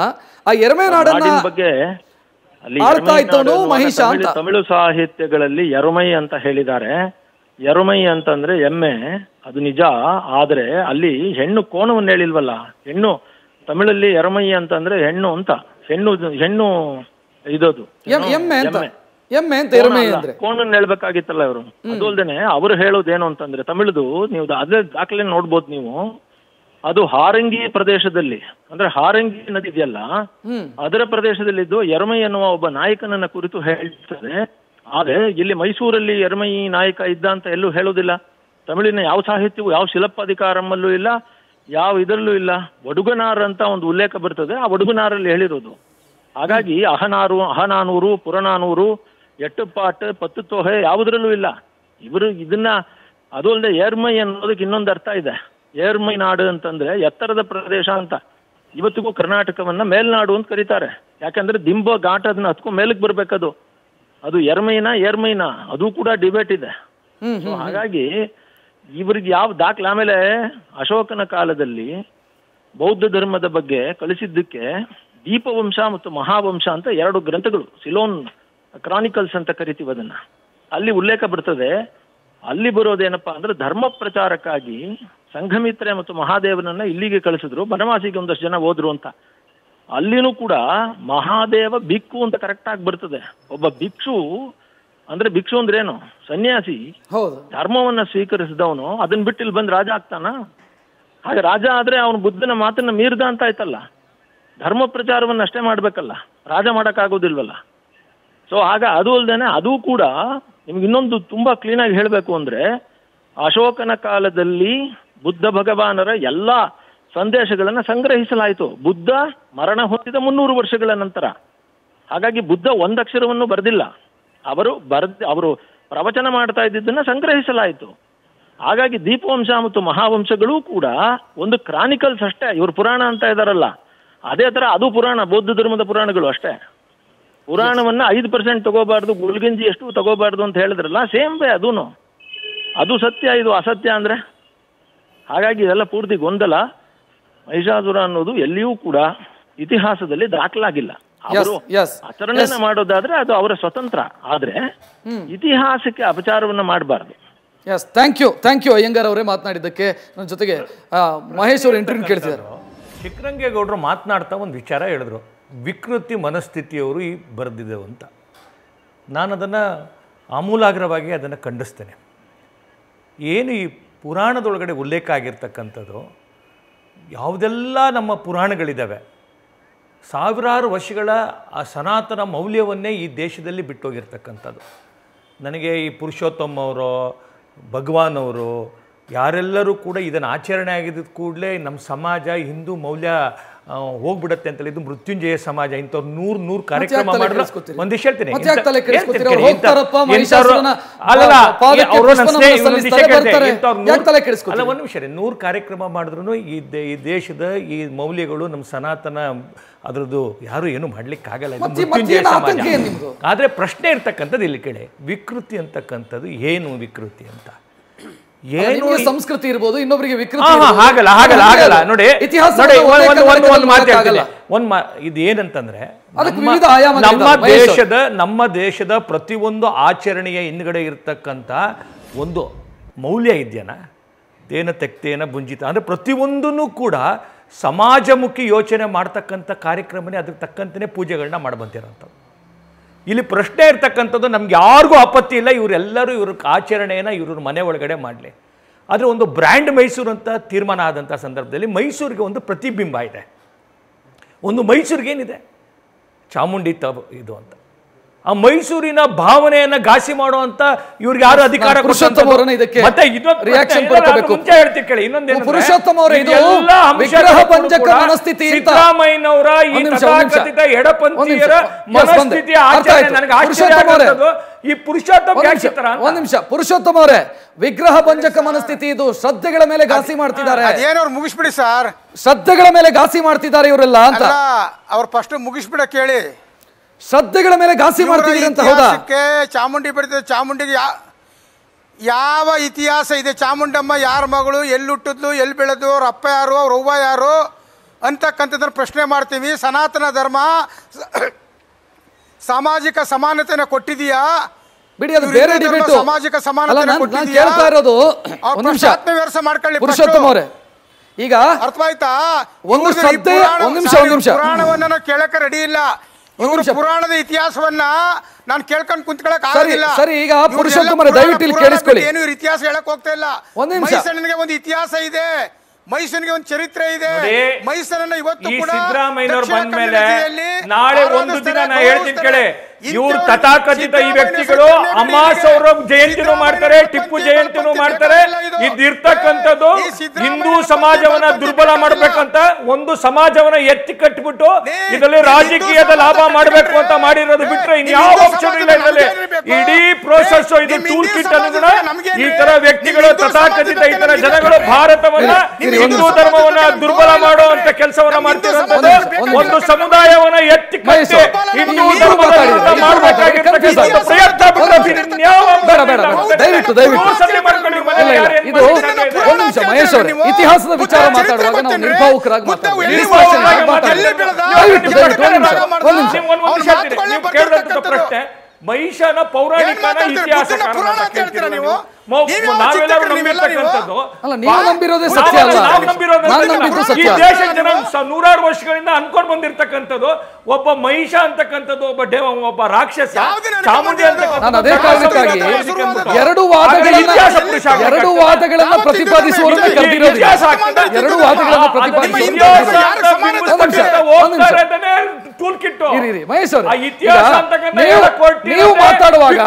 ಆ ಎರಮೆನಾಡನ್ನ ನಾಡಿನ ಬಗ್ಗೆ ಆಳ್ತಾ ಇದ್ದವನು ಮಹಿಷ ತಮಿಳು- ಸಾಹಿತ್ಯಗಳಲ್ಲಿ ಎರುಮೈ ಅಂತ ಹೇಳಿದ್ದಾರೆ. ಎರುಮೈ ಅಂತಂದ್ರೆ ಎಮ್ಮೆ ಅದು ನಿಜ. ಆದ್ರೆ ಅಲ್ಲಿ ಹೆಣ್ಣು ಕೋಣವನ್ನು ಹೇಳಿಲ್ವಲ್ಲ? ಹೆಣ್ಣು ತಮಿಳಲ್ಲಿ ಎರಮೈ ಅಂತಂದ್ರೆ ಹೆಣ್ಣು ಅಂತ. ಹೆಣ್ಣು ಹೆಣ್ಣು ಇದದು. ಎಂ- ಎಮ್ಮೆ ಅಂತ ಎಮ್ಮೆ. ಅಂದ್ರೆ. ಕೋಣನ್ ಹೇಳ್ಬೇಕಾಗಿತ್ತಲ್ಲ ಇವರು. ಅದು ಅಲ್ದೇನೆ ಅವರು ಹೇಳೋದೇನು ಅಂತಂದ್ರೆ ತಮಿಳುದು ನೀವು ಅದೇ ದಾಖಲೆ ನೋಡ್ಬೋದು ನೀವು. ಅದು ಹಾರಂಗಿ ಪ್ರದೇಶದಲ್ಲಿ ಅಂದ್ರೆ ಹಾರಂಗಿ ನದಿ ಇದೆಯಲ್ಲ ಅದರ ಪ್ರದೇಶದಲ್ಲಿದ್ದು ಎರಮೈ ಎನ್ನುವ ಒಬ್ಬ ನಾಯಕನನ್ನ ಕುರಿತು ಹೇಳ್ತದೆ. ಆದ್ರೆ ಇಲ್ಲಿ ಮೈಸೂರಲ್ಲಿ ಎರಮೈ ನಾಯಕ ಇದ್ದ ಅಂತ ಎಲ್ಲೂ ಹೇಳೋದಿಲ್ಲ. ತಮಿಳಿನ ಯಾವ ಸಾಹಿತ್ಯವು ಯಾವ ಶಿಲಪ್ಪಾಧಿಕಾರಮ್ಮಲ್ಲೂ ಇಲ್ಲ ಯಾವ ಇದರಲ್ಲೂ ಇಲ್ಲ. ಒಡುಗನಾರ್ ಅಂತ ಒಂದು ಉಲ್ಲೇಖ ಬರ್ತದೆ ಆ ಒಡುಗನಾರಲ್ಲಿ ಹೇಳಿರೋದು. ಹಾಗಾಗಿ ಅಹನಾರು ಅಹನಾನೂರು ಪುರನಾನೂರು ಎಟ್ಟುಪಾಟ್ ಪತ್ತು ತೋಹೆ ಯಾವುದರಲ್ಲೂ ಇಲ್ಲ. ಇವರು ಇದನ್ನ ಅದು ಅಲ್ಲದೆ ಏರ್ಮೈ ಅನ್ನೋದಕ್ಕೆ ಇನ್ನೊಂದು ಅರ್ಥ ಇದೆ. ಏರ್ಮೈ ನಾಡು ಅಂತಂದ್ರೆ ಎತ್ತರದ ಪ್ರದೇಶ ಅಂತ. ಇವತ್ತಿಗೂ ಕರ್ನಾಟಕವನ್ನ ಮೇಲ್ನಾಡು ಅಂತ ಕರೀತಾರೆ. ಯಾಕಂದ್ರೆ ದಿಂಬ ಘಾಟ್ ಅದನ್ನ ಹತ್ಕೊಂಡು ಮೇಲಕ್ಕೆ ಬರ್ಬೇಕದು. ಅದು ಎರ್ಮೈನಾ ಏರ್ಮೈನಾ? ಅದು ಕೂಡ ಡಿಬೇಟ್ ಇದೆ. ಹಾಗಾಗಿ ಇವ್ರಿಗೆ ಯಾವ ದಾಖಲೆ ಆಮೇಲೆ ಅಶೋಕನ ಕಾಲದಲ್ಲಿ ಬೌದ್ಧ ಧರ್ಮದ ಬಗ್ಗೆ ಕಲಿಸಿದ್ದಕ್ಕೆ ದೀಪವಂಶ ಮತ್ತು ಮಹಾವಂಶ ಅಂತ ಎರಡು ಗ್ರಂಥಗಳು ಸಿಲೋನ್ ಕ್ರಾನಿಕಲ್ಸ್ ಅಂತ ಕರಿತೀವಿ ಅದನ್ನ. ಅಲ್ಲಿ ಉಲ್ಲೇಖ ಬರ್ತದೆ ಅಲ್ಲಿ ಬರೋದೇನಪ್ಪಾ ಅಂದ್ರೆ ಧರ್ಮ ಪ್ರಚಾರಕ್ಕಾಗಿ ಸಂಘಮಿತ್ರೆ ಮತ್ತು ಮಹಾದೇವನನ್ನ ಇಲ್ಲಿಗೆ ಕಳಿಸಿದ್ರು ಬನವಾಸಿಗೆ ಒಂದಷ್ಟು ಜನ ಹೋದ್ರು ಅಂತ. ಅಲ್ಲಿನೂ ಕೂಡ ಮಹಾದೇವ ಬಿಕ್ಕು ಅಂತ ಕರೆಕ್ಟ್ ಆಗಿ ಬರ್ತದೆ. ಒಬ್ಬ ಭಿಕ್ಷು ಅಂದ್ರೆ ಭಿಕ್ಷು ಅಂದ್ರೆ ಏನು? ಸನ್ಯಾಸಿ. ಹೌದು. ಧರ್ಮವನ್ನ ಸ್ವೀಕರಿಸಿದವನು ಅದನ್ನ ಬಿಟ್ಟು ಇಲ್ಲಿ ಬಂದು ರಾಜ ಆಗ್ತಾನ? ಹಾಗೆ ರಾಜ ಆದ್ರೆ ಅವನು ಬುದ್ಧನ ಮಾತನ್ನ ಮೀರ್ದ ಅಂತ ಆಯ್ತಲ್ಲ. ಧರ್ಮ ಪ್ರಚಾರವನ್ನ ಅಷ್ಟೇ ಮಾಡ್ಬೇಕಲ್ಲ. ರಾಜ ಮಾಡಕ್ಕಾಗೋದಿಲ್ವಲ್ಲ. ಸೊ ಆಗ ಅದು ಅಲ್ಲದೆ ಅದು ಕೂಡ ನಿಮ್ಗೆ ಇನ್ನೊಂದು ತುಂಬಾ ಕ್ಲೀನ್ ಆಗಿ ಹೇಳಬೇಕು ಅಂದ್ರೆ ಅಶೋಕನ ಕಾಲದಲ್ಲಿ ಬುದ್ಧ ಭಗವಾನರ ಎಲ್ಲ ಸಂದೇಶಗಳನ್ನ ಸಂಗ್ರಹಿಸಲಾಯಿತು. ಬುದ್ಧ ಮರಣ ಹೊಂದಿದ ಮುನ್ನೂರು ವರ್ಷಗಳ ನಂತರ. ಹಾಗಾಗಿ ಬುದ್ಧ ಒಂದಕ್ಷರವನ್ನು ಬರೆದಿಲ್ಲ. ಅವರು ಬರೆದ, ಅವರು ಪ್ರವಚನ ಮಾಡ್ತಾ ಇದ್ದಿದ್ದನ್ನ ಸಂಗ್ರಹಿಸಲಾಯಿತು. ಹಾಗಾಗಿ ದೀಪವಂಶ ಮತ್ತು ಮಹಾವಂಶಗಳು ಕೂಡ ಒಂದು ಕ್ರಾನಿಕಲ್ಸ್ ಅಷ್ಟೇ. ಇವರು ಪುರಾಣ ಅಂತ ಇದ್ದಾರಲ್ಲ ಅದೇ ತರ ಅದು ಪುರಾಣ, ಬೌದ್ಧ ಧರ್ಮದ ಪುರಾಣಗಳು ಅಷ್ಟೇ. ಪುರಾಣವನ್ನ ಐದು ಪರ್ಸೆಂಟ್ ತಗೋಬಾರ್ದು ಗುಲ್ಗಂಜಿ ಎಷ್ಟು ತಗೋಬಾರ್ದು ಅಂತ ಹೇಳಿದ್ರಲ್ಲ ಸೇಮ್ ವೇ ಅದೂನು. ಅದು ಸತ್ಯ ಇದು ಅಸತ್ಯ ಅಂದ್ರೆ? ಹಾಗಾಗಿ ಇದೆಲ್ಲ ಪೂರ್ತಿ ಗೊಂದಲ. ಮಹಿಷಾಸುರ ಅನ್ನೋದು ಎಲ್ಲಿಯೂ ಕೂಡ ಇತಿಹಾಸದಲ್ಲಿ ದಾಖಲಾಗಿಲ್ಲ. ಅವರು ಆಚರಣೆ ಮಾಡೋದಾದ್ರೆ ಅದು ಅವರ ಸ್ವತಂತ್ರ. ಆದ್ರೆ ಇತಿಹಾಸಕ್ಕೆ ಅಪಚಾರವನ್ನ ಮಾಡಬಾರ್ದು. Yes thank you thank you Iyengar ಅವರೇ ಮಾತನಾಡಿದ್ದಕ್ಕೆ. ನನ್ನ ಜೊತೆಗೆ ಆ, ಮಹೇಶ್ ಅವರು ಇಂಟರ್ವ್ಯೂ ಕೇಳ್ತಿದ್ದಾರೆ. ಚಿಕ್ಕರಂಗೇಗೌಡರು ಮಾತನಾಡ್ತಾ ಒಂದು ವಿಚಾರ ಹೇಳಿದ್ರು. ವಿಕೃತಿ ಮನಸ್ಥಿತಿಯವರು ಈ ಬರೆದಿದ್ದೆವು ಅಂತ. ನಾನು ಅದನ್ನು ಆಮೂಲಾಗ್ರವಾಗಿ ಅದನ್ನು ಖಂಡಿಸ್ತೇನೆ. ಏನು ಈ ಪುರಾಣದೊಳಗಡೆ ಉಲ್ಲೇಖ ಆಗಿರ್ತಕ್ಕಂಥದ್ದು, ಯಾವುದೆಲ್ಲ ನಮ್ಮ ಪುರಾಣಗಳಿದ್ದಾವೆ ಸಾವಿರಾರು ವರ್ಷಗಳ ಆ ಸನಾತನ ಮೌಲ್ಯವನ್ನೇ ಈ ದೇಶದಲ್ಲಿ ಬಿಟ್ಟೋಗಿರ್ತಕ್ಕಂಥದ್ದು. ನನಗೆ ಈ ಪುರುಷೋತ್ತಮ್ ಅವರು, ಭಗವಾನ್ ಅವರು, ಯಾರೆಲ್ಲರೂ ಕೂಡ ಇದನ್ನು ಆಚರಣೆ ಆಗಿದ್ದ ಕೂಡಲೇ ನಮ್ಮ ಸಮಾಜ ಹಿಂದೂ ಮೌಲ್ಯ ಹೋಗ್ಬಿಡತ್ತೆ ಅಂತ ಇದು ಮೃತ್ಯುಂಜಯ ಸಮಾಜ ಇಂಥವ್ರು ನೂರ್ ನೂರ್ ಕಾರ್ಯಕ್ರಮ ಮಾಡಿದ್ರೆ? ಒಂದಿಷ್ಟು ಹೇಳ್ತೀನಿ. ಅಲ್ಲ ಒಂದು ವಿಷಯ ರೀ, ನೂರು ಕಾರ್ಯಕ್ರಮ ಮಾಡಿದ್ರು ಈ ಈ ದೇಶದ ಈ ಮೌಲ್ಯಗಳು ನಮ್ಮ ಸನಾತನ ಅದ್ರದ್ದು ಯಾರು ಏನು ಮಾಡ್ಲಿಕ್ಕೆ ಆಗಲ್ಲ. ಮೃತ್ಯುಂಜಯ ಸಮಾಜ? ಆದ್ರೆ ಪ್ರಶ್ನೆ ಇರ್ತಕ್ಕಂಥದ್ದು ಇಲ್ಲಿ ಕೇಳಿ. ವಿಕೃತಿ ಅಂತಕ್ಕಂಥದ್ದು ಏನು ವಿಕೃತಿ ಅಂತ? ಏನು ಸಂಸ್ಕೃತಿ ಇರ್ಬೋದು ಇನ್ನೊಬ್ಬರಿಗೆ ವಿಕೃತಿ ಆಗಲ್ಲ. ಹಾಗಲ್ಲ ಹಾಗಲ್ಲ ಹಾಗಲ್ಲ. ನೋಡಿ ಇತಿಹಾಸ ನೋಡಿ ಒಂದು ಒಂದು ಒಂದು ಮಾತು ಹೇಳ್ತೀನಿ. ಆಗಲ್ಲ. ಒಂದು ಮಾ ಇದು ಏನಂತಂದ್ರೆ ಅದಕ್ಕೆ ನಮ್ಮ- ದೇಶದ ನಮ್ಮ ದೇಶದ ಪ್ರತಿಯೊಂದು ಆಚರಣೆಯ ಹಿಂದ್ಗಡೆ ಇರ್ತಕ್ಕಂಥ ಒಂದು ಮೌಲ್ಯ ಇದೆಯನ? ತೇನ ತೆಕ್ತೇನ ಬುಂಜಿತ ಅಂದ್ರೆ ಪ್ರತಿಯೊಂದನ್ನು ಕೂಡ ಸಮಾಜಮುಖಿ ಯೋಚನೆ ಮಾಡ್ತಕ್ಕಂಥ ಕಾರ್ಯಕ್ರಮನೇ ಅದ್ರ ತಕ್ಕಂತೆಯೇ ಪೂಜೆಗಳನ್ನ ಮಾಡ್ಬಂತಿರೋಂಥದ್ದು ಇಲ್ಲಿ ಪ್ರಶ್ನೆ ಇರ್ತಕ್ಕಂಥದ್ದು ನಮ್ಗೆ ಯಾರಿಗೂ ಆಪತ್ತಿ ಇಲ್ಲ, ಇವರೆಲ್ಲರೂ ಇವ್ರ ಆಚರಣೆಯನ್ನು ಇವ್ರ ಮನೆ ಒಳಗಡೆ ಮಾಡಲಿ. ಆದರೆ ಒಂದು ಬ್ರ್ಯಾಂಡ್ ಮೈಸೂರು ಅಂತ ತೀರ್ಮಾನ ಆದಂಥ ಸಂದರ್ಭದಲ್ಲಿ ಮೈಸೂರಿಗೆ ಒಂದು ಪ್ರತಿಬಿಂಬ ಇದೆ. ಒಂದು ಮೈಸೂರಿಗೆ ಏನಿದೆ ಚಾಮುಂಡಿ ತಬ್ ಇದು ಅಂತ. ಆ ಮೈಸೂರಿನ ಭಾವನೆಯನ್ನ ಘಾಸಿ ಮಾಡುವಂತ ಇವ್ರಿಗೆ ಯಾರು ಅಧಿಕಾರ ಮತ್ತೆ ನಾನು ಮುಂಚೆ ಹೇಳ್ತೀನಿ ಕೇಳಿ ಇನ್ನೊಂದೇನು ಪುರುಷೋತ್ತಮ ಅವರೇ, ಇದು ವಿಗ್ರಹ ಭಂಜಕ ಕೂಡ ಮನಸ್ಥಿತಿ. ಸಿದ್ದರಾಮಯ್ಯನವರ ಈ. ತಥಾಕಥಿತ ಎಡಪಂಥೀಯರ ಅರ್ಥ ಆಚರಣೆ ನನಗೆ ಆಶ್ಚರ್ಯ. ಈ ಪುರುಷೋತ್ತಮ ಒಂದ್ ಯಾಕೆ ನಿಮಿಷ ಪುರುಷೋತ್ತಮ ಅವರೇ ವಿಗ್ರಹ ಭಂಜಕ ಮನಸ್ಥಿತಿ ಇದು ಶ್ರದ್ಧೆಗಳ ಮೇಲೆ ಘಾಸಿ ಮಾಡ್ತಿದ್ದಾರೆ. ಅದೇನೋ ಅವ್ರು ಮುಗಿಸ್ಬಿಡಿ ಸರ್. ಶ್ರದ್ಧೆಗಳ ಮೇಲೆ ಘಾಸಿ ಮಾಡ್ತಿದ್ದಾರೆ ಇವರೆಲ್ಲ ಅಂತ. ಅವ್ರ ಅವ್ರು ಫಸ್ಟ್ ಮುಗಿಸ್ಬಿಡ ಕೇಳಿ. ಶ್ರದ್ಧೆಗಳ ಮೇಲೆ ಘಾಸಿ ಮಾಡ್ತೀವಿ ಅಂತ ಹೌದಾ? ಚಾಮುಂಡಿ ಬಿಡ್ತದೆ. ಚಾಮುಂಡಿಗೆ ಯಾವ ಇತಿಹಾಸ ಇದೆ? ಚಾಮುಂಡಮ್ಮ ಯಾರ ಮಗಳು? ಎಲ್ಲಿ ಹುಟ್ಟಿದ್ಲು ಎಲ್ಲಿ ಬೆಳೆದು ಅವ್ರ ಅಪ್ಪ ಯಾರು? ಅವ್ರ ಅವ್ವ ಯಾರು? ಅಂತಕ್ಕಂಥದ್ರ ಪ್ರಶ್ನೆ ಮಾಡ್ತೀವಿ. ಸನಾತನ ಧರ್ಮ ಸಾಮಾಜಿಕ ಸಮಾನತೆನ ಕೊಟ್ಟಿದೀಯಾ? ಬಿಡಿ ಅದು ಬೇರೆ ಡಿಬೇಟ್ ಸಾಮಾಜಿಕ ಸಮಾನತೆ ನಾನು ನಾನು ಇರೋದು ಒಂದ್ ನಿಮಿಷ. ಮಾಡ್ಕೊಳ್ಳಿ. ಪುರುಷೋತ್ತಮ ಅವರೇ. ಈಗ ಅರ್ಥವಾಯ್ತಾ? ಒಂದು ಶ್ರದ್ಧೆ- ಪುರಾಣ- ನಿಮಿಷ, ಒಂದು ನಿಮಿಷ. ಪುರಾಣವನ್ನ ಕೇಳಕ್ಕೆ ರೆಡಿ ಇಲ್ಲ. ಇವರು. ಪುರಾಣದ ಇತಿಹಾಸವನ್ನ ನಾನು ಕೇಳ್ಕೊಂಡು ಕುಂತ್ಕೊಳಕ್ ಸರಿ, ಸರಿ, ಈಗ ಪುರುಷೋತ್ತಮರ ದಯವಿಟ್ಟು ಇಲ್ಲಿ ಕೇಳಿಸ್ಕೊಳ್ಳಿ. ಏನು ಇವ್ರು ಇತಿಹಾಸ ಹೇಳಕ್ ಹೋಗ್ತಾ ಇಲ್ಲ. ಒಂದ್ ಮೈಸೂರಿನಿಗೆ ಒಂದು ಇತಿಹಾಸ ಇದೆ. ಮೈಸೂರಿಗೆ ಒಂದು ಚರಿತ್ರೆ ಇದೆ. ಮೈಸೂರನ್ನ ಇವತ್ತು ಈ ಕೂಡ ಸಿದ್ದರಾಮಯ್ಯನವರು ಬಂದ ಬಂದ್ಮೇಲೆ ಕನ್ನಡ ನಾಳೆ ಒಂದು ದಿನ ನಾನು ನಾ ಹೇಳ್ತೀನಿ ಕೇಳಿ. ಇವ್ರು ತಥಾಕಥಿತ ಈ ವ್ಯಕ್ತಿಗಳು ಅಮಾ ಅವರ ಜಯಂತಿನೂ ಮಾಡ್ತಾರೆ ಟಿಪ್ಪು ಜಯಂತಿನೂ ಮಾಡ್ತಾರೆ ಇದಿರ್ತಕ್ಕಂಥದ್ದು ಹಿಂದೂ ಸಮಾಜವನ್ನ ದುರ್ಬಲ. ಮಾಡ್ಬೇಕಂತ ಒಂದು ಸಮಾಜವನ್ನ ಎತ್ತಿ ಕಟ್ಬಿಟ್ಟು ಇದರಲ್ಲಿ ರಾಜಕೀಯದ ಲಾಭ ಮಾಡಬೇಕು ಅಂತ ಮಾಡಿರೋದು ಬಿಟ್ರೆ ಇನ್ಯಾವ ಆಪ್ಷನ್ ಇಲ್ಲ ಇದರಲ್ಲಿ ಇಡೀ ಪ್ರೋಸೆಸ್ ಇದು ಟೂಲ್ ಕಿಟ್ ಅನುಗುಣ ಈ ತರ ವ್ಯಕ್ತಿಗಳು ತಥಾಕಥಿತ ಈ ತರ ಜನಗಳು ಭಾರತವನ್ನ ಹಿಂದೂ ಧರ್ಮವನ್ನ ದುರ್ಬಲ ಮಾಡುವಂತ ಕೆಲಸವನ್ನ ಮಾಡ್ತಿರೋದು ಒಂದು. ಸಮುದಾಯವನ್ನ ಹಿಂದೂ ಧರ್ಮದ ಮಾಡ್ಬೇಕಾಗಿರ್ತಕ್ಕಂಥ ಪ್ರಯತ್ನ ಬೇಡ, ಬೇಡ. ದಯವಿಟ್ಟು, ದಯವಿಟ್ಟು. ಇದು. ಒಂದು ನಿಮಿಷ ಮಹೇಶ್ ಅವರೇ ಇತಿಹಾಸದ ವಿಚಾರ ಮಾತಾಡುವಾಗ ನಾವು ನಿರ್ಭಾವುಕರಾಗಿ ಮಾತಾಡ್ತೀವಿ. ಪ್ರಶ್ನೆ. ಮಹಿಷನ ಪೌರಾಣಿಕನ ಇತಿಹಾಸ ನೀವು? ನೂರಾರು ವರ್ಷಗಳಿಂದ ಅನ್ಕೊಂಡ್ ಬಂದಿರ್ತಕ್ಕಂಥದ್ದು. ಒಬ್ಬ ಮಹಿಷ ಅಂತಕ್ಕಂಥದ್ದು ಒಬ್ಬ ದೇವ ಒಬ್ಬ ರಾಕ್ಷಸ. ಚಾಮುಂಡಿ ಅದೇ ಕಾರಣಕ್ಕಾಗಿ ಎರಡು ವಾದಗಳನ್ನ ಎರಡು ವಾದಗಳನ್ನು ಇತಿಹಾಸ ಎರಡು ವಾದಗಳನ್ನ ಪ್ರತಿಪಾದಿಸುವ ಪ್ರತಿಪಾದಿಸುವವರನ್ನು ಅದನ್ನ ಕರೆದಿರೋದಿಲ್ಲ. ಇತಿಹಾಸ ಅಂತ ಸಮಾನತೆ ಬಿಂಬಿಸ್ತಕ್ಕಂಥ ಒಂದು ನಿಮಿಷ, ಒಂದು ಹೋಗ್ತಾ ನಿಮಿಷ. ಇರೋದನ್ನೇ tool kit. ಇರಿ ಇರಿ. ಮಹೇಶ್ ಅವರೇ ಆ ಇತಿಹಾಸ ಈಗ ನೀವು ಮಾತಾಡುವಾಗ.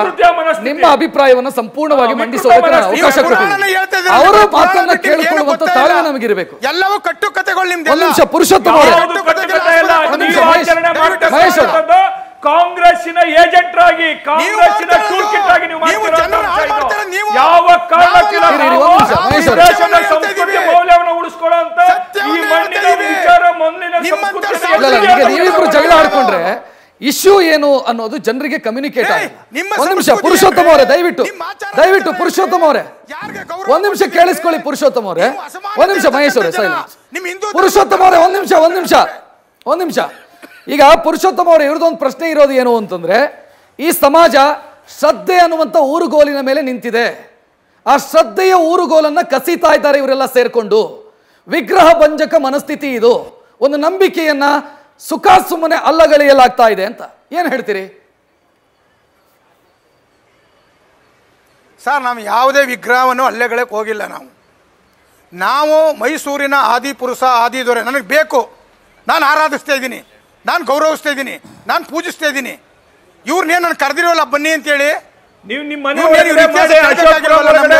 ನಿಮ್ಮ ಅಭಿಪ್ರಾಯವನ್ನು ಸಂಪೂರ್ಣವಾಗಿ ವಿಕೃತ ಅವಕಾಶ ಅವರ ಮಾತನ್ನ ಕೇಳಿಕೊಳ್ಳುವಂತ ತಾಳ್ಮೆ ನಮಗಿರಬೇಕು. ಎಲ್ಲವೂ ಕಟ್ಟು ಕತೆಗಳು ನಿಮ್ದು ಒಂದು ನಿಮಿಷ ಪುರುಷೋತ್ತಮ ಮಹೇಶ್, ಕಾಂಗ್ರೆಸ್ಸಿನ ಏಜೆಂಟ್ ಆಗಿ ಕಾಂಗ್ರೆಸ್ಸಿನ ಮಾಡ್ತಾ ಟೂಲ್ ಕಿಟ್ ಆಗಿ ನೀವು ನೀವು. ಯಾವ ಕಾರಣಕ್ಕಿಲ್ಲ ನಾವು ಒಂದ್ ನಿಮಿಷ, ಈ ಸಂಸ್ಕೃತಿ. ಮೌಲ್ಯವನ್ನು ಮಣ್ಣಿನ ವಿಚಾರ ಮಣ್ಣಿನ ಸಂಸ್ಕೃತಿ ನೀವಿಬ್ರು ಜಗಳ ಆಡ್ಕೊಂಡ್ರೆ ಇಶ್ಯೂ ಏನು ಅನ್ನೋದು ಜನರಿಗೆ ಕಮ್ಯುನಿಕೇಟ್ ಒಂದ್ ನಿಮಿಷ ಪುರುಷೋತ್ತಮ ಅವರೇ ದಯವಿಟ್ಟು ದಯವಿಟ್ಟು ಪುರುಷೋತ್ತಮ ಅವರೇ. ಒಂದ್ ನಿಮಿಷ ಕೇಳಿಸ್ಕೊಳ್ಳಿ ಪುರುಷೋತ್ತಮ ಅವರೇ. ಒಂದ್ ನಿಮಿಷ ಮಹೇಶ್ ಅವರೇ ಪುರುಷೋತ್ತಮ ಅವರೇ ಒಂದ್ ನಿಮಿಷ ಒಂದ್ ನಿಮಿಷ ಒಂದ್ ನಿಮಿಷ. ಈಗ ಪುರುಷೋತ್ತಮ ಅವರೇ ಇವ್ರದೊಂದು ಪ್ರಶ್ನೆ ಇರೋದು ಏನು ಅಂತಂದ್ರೆ ಈ ಸಮಾಜ ಶ್ರದ್ಧೆ ಅನ್ನುವಂಥ ಊರುಗೋಲಿನ ಮೇಲೆ ನಿಂತಿದೆ. ಆ ಶ್ರದ್ಧೆಯ ಊರುಗೋಲನ್ನ ಕಸೀತಾ ಇದ್ದಾರೆ ಇವರೆಲ್ಲ ಸೇರ್ಕೊಂಡು. ವಿಗ್ರಹ ಭಂಜಕ ಮನಸ್ಥಿತಿ ಇದು. ಒಂದು ನಂಬಿಕೆಯನ್ನ ಸುಖ ಸುಮ್ಮನೆ ಅಲ್ಲಗಳೆಯಲಾಗ್ತಾ ಇದೆ ಅಂತ ಏನು ಹೇಳ್ತೀರಿ? ಸರ್, ನಾವು ಯಾವುದೇ ವಿಗ್ರಹವನ್ನು ಅಲ್ಲೆಗಳಕ್ಕೆ ಹೋಗಿಲ್ಲ ನಾವು. ನಾವು ಮೈಸೂರಿನ ಆದಿ ಪುರುಷ ಆದಿ ದೊರೆ ನನಗೆ ಬೇಕು. ನಾನು ಆರಾಧಿಸ್ತಾ ಇದ್ದೀನಿ. ನಾನು ಗೌರವಿಸ್ತಾ ಇದ್ದೀನಿ. ನಾನು ಪೂಜಿಸ್ತಾ ಇದ್ದೀನಿ. ಇವ್ರನ್ನೇನು ನಾನು ಕರೆದಿರೋಲ್ಲ ಬನ್ನಿ ಅಂತೇಳಿ ನೀವು ನಿಮ್ಮ ಮನೆ ನೀವು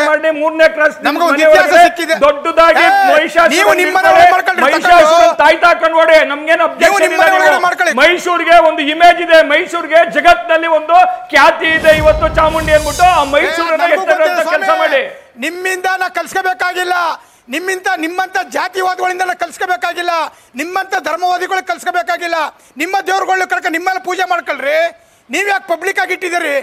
ಮಾಡಿ, ಮೂರನೇ ಸಿಕ್ಕಿದೆ. ದೊಡ್ಡದಾಗಿ ಏ, ಮಹಿಷಾಸುರನ ನೀವು ನಿಮ್ಮ ಮನೆ ನಿಲ್ಸ್ಕೊಳ್ಳಿ. ಒಳಗೆ ಮಾಡ್ಕೊಳ್ರಿ, ಮಹಿಷಾಸುರನ ತಗೊಂಡು. ತಾಯಿ ನಮ್ಗೇನು ನೀವು ಮೈಸೂರಿಗೆ ಒಂದು ಇಮೇಜ್ ಇದೆ ಮೈಸೂರಿಗೆ ಜಗತ್ನಲ್ಲಿ ಒಂದು ಖ್ಯಾತಿ ಇದೆ ಇವತ್ತು ಚಾಮುಂಡಿ ಅಂದ್ಬಿಟ್ಟು ಆ ಮೈಸೂರನ್ನ ಎತ್ತರಂತ ಕೆಲಸ ಮಾಡಿ. ನಿಮ್ಮಿಂದ ನಾ ಕಲ್ಸ್ಕೋಬೇಕಾಗಿಲ್ಲ. ನಿಮ್ಮಿಂದ ನಿಮ್ಮಂತ ಜಾತಿವಾದಿಗಳಿಂದ ನಾ ಕಲ್ಸ್ಕೋಬೇಕಾಗಿಲ್ಲ. ನಿಮ್ಮಂತ ಧರ್ಮವಾದಿಗಳಿಗೆ ಕಲ್ಸ್ಕೋಬೇಕಾಗಿಲ್ಲ. ನಿಮ್ಮ ದೇವ್ರುಗಳನ್ನ ಕರ್ಕ ನಿಮ್ಮಲ್ಲಿ ಪೂಜೆ ಮಾಡ್ಕೊಳ್ರಿ. ನೀವ್ಯಾಕೆ ಪಬ್ಲಿಕ್ ಆಗಿ ಇಟ್ಟಿದ್ದೀರಿ?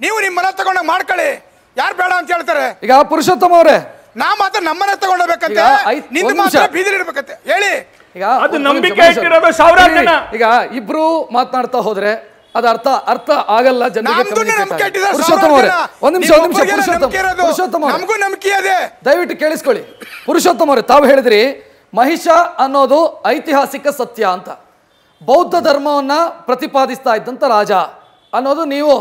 ನೀವು ನಿಮ್ಮ ಮನೆ ತಗೊಂಡ ಮಾಡ್ಕೊಳ್ಳಿ. ಯಾರು ಬೇಡ ಅಂತ ಹೇಳ್ತಾರೆ. ಈಗ ಪುರುಷೋತ್ತಮ ಅವರೇ. ನಾ ಮಾತ್ರ ನಮ್ಮನೆ ತಗೊಂಡೋಗ್ಬೇಕಂತೆ. ಈಗ ಐ- ನಿಂದು ಒಂದ್ ಮಾತ್ರ. ಬೀದಿಲಿ ಇರ್ಬೇಕಂತೆ. ಹೇಳಿ. ಈಗ ಅದು ಒಂದ್ ನಂಬಿಕೆ ನಿಮಿಷ. ಇಟ್ಟಿರೋದು ಸಾವಿರಾರು. ಈಗ ಇಬ್ರು ಮಾತನಾಡ್ತಾ ಹೋದ್ರೆ ಅದ ಅರ್ಥ ಅರ್ಥ ಆಗಲ್ಲ ಜನರಿಗೆ ನಮ್ದು communicate ನಂಬಿಕೆ ಆಗಲ್ಲ. ಇಟ್ಟಿದ್ದಾರೆ ಪುರುಷೋತ್ತಮ ಅವರೇ ಒಂದ್ ನಿಮಿಷ ಒಂದ್ ನಿಮಿಷ ಪುರುಷೋತ್ತಮ ಇರೋದು. ಪುರುಷೋತ್ತಮ ಅವರೇ. ನಮಗೂ ನಂಬಿಕೆ ಇದೆ. ದಯವಿಟ್ಟು ಕೇಳಿಸ್ಕೊಳ್ಳಿ. ಪುರುಷೋತ್ತಮ ಅವರೇ ತಾವು ಹೇಳಿದ್ರಿ ಮಹಿಷ ಅನ್ನೋದು ಐತಿಹಾಸಿಕ ಸತ್ಯ ಅಂತ. ಬೌದ್ಧ ಧರ್ಮವನ್ನ ಪ್ರತಿಪಾದಿಸ್ತಾ ಇದ್ದಂತ ರಾಜ ಅನ್ನೋದು ನೀವು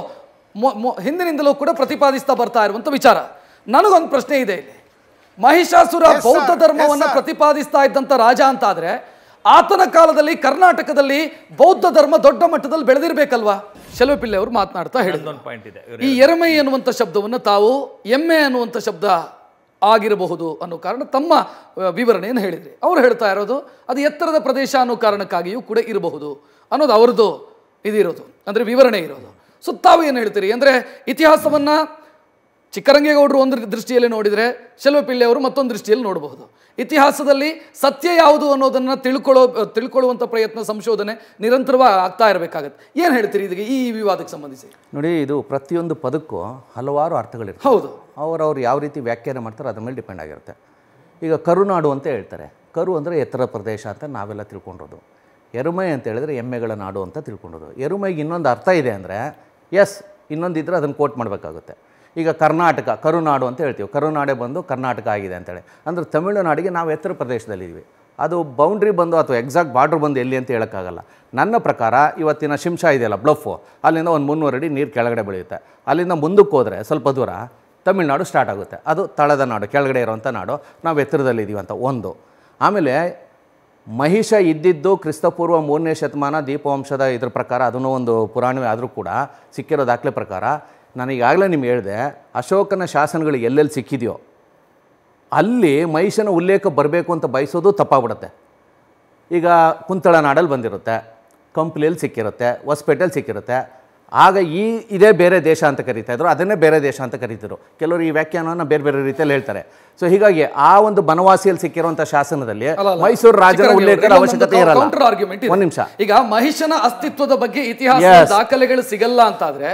ಹಿಂದಿನಿಂದಲೂ ಕೂಡ ಪ್ರತಿಪಾದಿಸ್ತಾ ಬರ್ತಾ ಇರುವಂತ ವಿಚಾರ. ನನಗೊಂದು ಪ್ರಶ್ನೆ ಇದೆ ಇಲ್ಲಿ. ಮಹಿಷಾಸುರ ಬೌದ್ಧ ಧರ್ಮವನ್ನ ಪ್ರತಿಪಾದಿಸ್ತಾ ಇದ್ದಂತ ರಾಜ ಅಂತ ಆದ್ರೆ ಆತನ ಕಾಲದಲ್ಲಿ ಕರ್ನಾಟಕದಲ್ಲಿ ಬೌದ್ಧ ಧರ್ಮ ದೊಡ್ಡ ಮಟ್ಟದಲ್ಲಿ ಬೆಳೆದಿರ್ಬೇಕಲ್ವಾ? ಪಿಳ್ಳೆ ಅವರು ಮಾತನಾಡ್ತಾ ಹೇಳಿದ್ರು. ಒಂದು ಪಾಯಿಂಟ್ ಇದೆ. ಈ ಎರಮೈ ಅನ್ನುವಂಥ ಶಬ್ದವನ್ನು ತಾವು ಎಮ್ಮೆ ಅನ್ನುವಂಥ ಶಬ್ದ ಆಗಿರಬಹುದು ಅನ್ನೋ ಕಾರಣ ತಮ್ಮ ವಿವರಣೆಯನ್ನು ಹೇಳಿದ್ರಿ. ಅವ್ರು ಹೇಳ್ತಾ ಇರೋದು ಅದು ಎತ್ತರದ ಪ್ರದೇಶ ಅನ್ನೋ ಕಾರಣಕ್ಕಾಗಿಯೂ ಕೂಡ ಇರಬಹುದು ಅನ್ನೋದು ಅವ್ರದ್ದು ಇದಿರೋದು. ಅಂದರೆ ವಿವರಣೆ ಇರೋದು. ಸೊ ತಾವು ಏನು ಹೇಳ್ತೀರಿ? ಅಂದರೆ ಇತಿಹಾಸವನ್ನು ಚಿಕ್ಕರಂಗೇಗೌಡರು ಒಂದು ದೃಷ್ಟಿಯಲ್ಲಿ ನೋಡಿದರೆ ಶೆಲ್ವಪಿಳ್ಳಿ ಅವರು ಮತ್ತೊಂದು ದೃಷ್ಟಿಯಲ್ಲಿ ನೋಡಬಹುದು. ಇತಿಹಾಸದಲ್ಲಿ ಸತ್ಯ ಯಾವುದು ಅನ್ನೋದನ್ನು ತಿಳ್ಕೊಳ್ಳೋ ತಿಳ್ಕೊಳ್ಳುವಂಥ ಪ್ರಯತ್ನ ಸಂಶೋಧನೆ ನಿರಂತರವಾಗಿ ಆಗ್ತಾ ಇರಬೇಕಾಗತ್ತೆ. ಏನು ಹೇಳ್ತೀರಿ ಇದಕ್ಕೆ ಈ ವಿವಾದಕ್ಕೆ ಸಂಬಂಧಿಸಿ? ನೋಡಿ ಇದು ಪ್ರತಿಯೊಂದು ಪದಕ್ಕೂ ಹಲವಾರು ಅರ್ಥಗಳಿರ್ತವೆ ಹೌದು. ಅವರವರು ಯಾವ ರೀತಿ ವ್ಯಾಖ್ಯಾನ ಮಾಡ್ತಾರೋ ಅದ್ರ ಮೇಲೆ ಡಿಪೆಂಡ್ ಆಗಿರುತ್ತೆ. ಈಗ ಕರುನಾಡು ಅಂತ ಹೇಳ್ತಾರೆ. ಕರು ಅಂದರೆ ಎತ್ತರ ಪ್ರದೇಶ ಅಂತ ನಾವೆಲ್ಲ ತಿಳ್ಕೊಂಡಿರೋದು. ಎರುಮೈ ಅಂತ ಹೇಳಿದ್ರೆ ಎಮ್ಮೆಗಳ ನಾಡು ಅಂತ ತಿಳ್ಕೊಂಡಿರೋದು. ಎರುಮೈಗೆ ಇನ್ನೊಂದು ಅರ್ಥ ಇದೆ ಅಂದರೆ ಎಸ್, ಇನ್ನೊಂದಿದ್ರೆ ಅದನ್ನು ಕೋಟ್ ಮಾಡಬೇಕಾಗುತ್ತೆ. ಈಗ ಕರ್ನಾಟಕ, ಕರುನಾಡು ಅಂತ ಹೇಳ್ತೀವಿ. ಕರುನಾಡೆ ಬಂದು ಕರ್ನಾಟಕ ಆಗಿದೆ ಅಂತೇಳಿ. ಅಂದರೆ ತಮಿಳುನಾಡಿಗೆ ನಾವು ಎತ್ತರ ಪ್ರದೇಶದಲ್ಲಿದ್ದೀವಿ ಅದು ಬೌಂಡ್ರಿ ಬಂದು ಅಥವಾ ಎಕ್ಸಾಕ್ಟ್ ಬಾರ್ಡ್ರ್ ಬಂದು ಎಲ್ಲಿ ಅಂತ ಹೇಳೋಕ್ಕಾಗಲ್ಲ. ನನ್ನ ಪ್ರಕಾರ ಇವತ್ತಿನ ಶಿಂಷಾ ಇದೆಯಲ್ಲ ಬ್ಲಫು ಅಲ್ಲಿಂದ ಒಂದು ಮುನ್ನೂರು ಅಡಿ ನೀರು ಕೆಳಗಡೆ ಬೆಳೆಯುತ್ತೆ. ಅಲ್ಲಿಂದ ಮುಂದಕ್ಕೆ ಹೋದರೆ ಸ್ವಲ್ಪ ದೂರ ತಮಿಳುನಾಡು ಸ್ಟಾರ್ಟ್ ಆಗುತ್ತೆ. ಅದು ತಳದ ನಾಡು, ಕೆಳಗಡೆ ಇರುವಂಥ ನಾಡು. ನಾವು ಎತ್ತರದಲ್ಲಿದ್ದೀವಿ ಅಂತ ಒಂದು. ಆಮೇಲೆ ಮಹಿಷ ಇದ್ದಿದ್ದು ಕ್ರಿಸ್ತಪೂರ್ವ ಮೂರನೇ ಶತಮಾನ ದೀಪವಂಶದ ಇದ್ರ ಪ್ರಕಾರ, ಅದನ್ನೂ ಒಂದು ಪುರಾಣವೇ ಆದರೂ ಕೂಡ ಸಿಕ್ಕಿರೋ ದಾಖಲೆ ಪ್ರಕಾರ ನಾನು ಈಗಾಗಲೇ ನಿಮ್ಗೆ ಹೇಳಿದೆ, ಅಶೋಕನ ಶಾಸನಗಳು ಎಲ್ಲೆಲ್ಲಿ ಸಿಕ್ಕಿದೆಯೋ, ಅಲ್ಲಿ ಮಹಿಷನ ಉಲ್ಲೇಖ ಬರಬೇಕು ಅಂತ ಬಯಸೋದು ತಪ್ಪಾಗ್ಬಿಡುತ್ತೆ. ಈಗ ಕುಂತಳ ನಾಡಲ್ಲಿ ಬಂದಿರುತ್ತೆ, ಕಂಪ್ಲಿಯಲ್ಲಿ ಸಿಕ್ಕಿರುತ್ತೆ, ಹೊಸಪೇಟೆಯಲ್ಲಿ ಸಿಕ್ಕಿರುತ್ತೆ ಆಗ ಈ ಇದೇ ಬೇರೆ ದೇಶ ಅಂತ ಕರೀತಾ ಇದ್ರು ಅದನ್ನೇ ಬೇರೆ ದೇಶ ಅಂತ ಕರೀತಿದ್ರು. ಕೆಲವರು ಈ ವ್ಯಾಖ್ಯಾನವನ್ನು ಬೇರೆ ಬೇರೆ ರೀತಿಯಲ್ಲಿ ಹೇಳ್ತಾರೆ. ಸೊ ಹೀಗಾಗಿ ಆ ಒಂದು ಬನವಾಸಿಯಲ್ಲಿ ಸಿಕ್ಕಿರುವಂತಹ ಶಾಸನದಲ್ಲಿ. ಮೈಸೂರು ರಾಜರ ಉಲ್ಲೇಖದ ಅವಶ್ಯಕತೆ ಇರಲ್ಲ. ಒಂದು ನಿಮಿಷ. ಈಗ ಮಹಿಷನ ಅಸ್ತಿತ್ವದ ಬಗ್ಗೆ ಇತಿಹಾಸ ದಾಖಲೆಗಳು ಸಿಗಲ್ಲ ಅಂತಾದ್ರೆ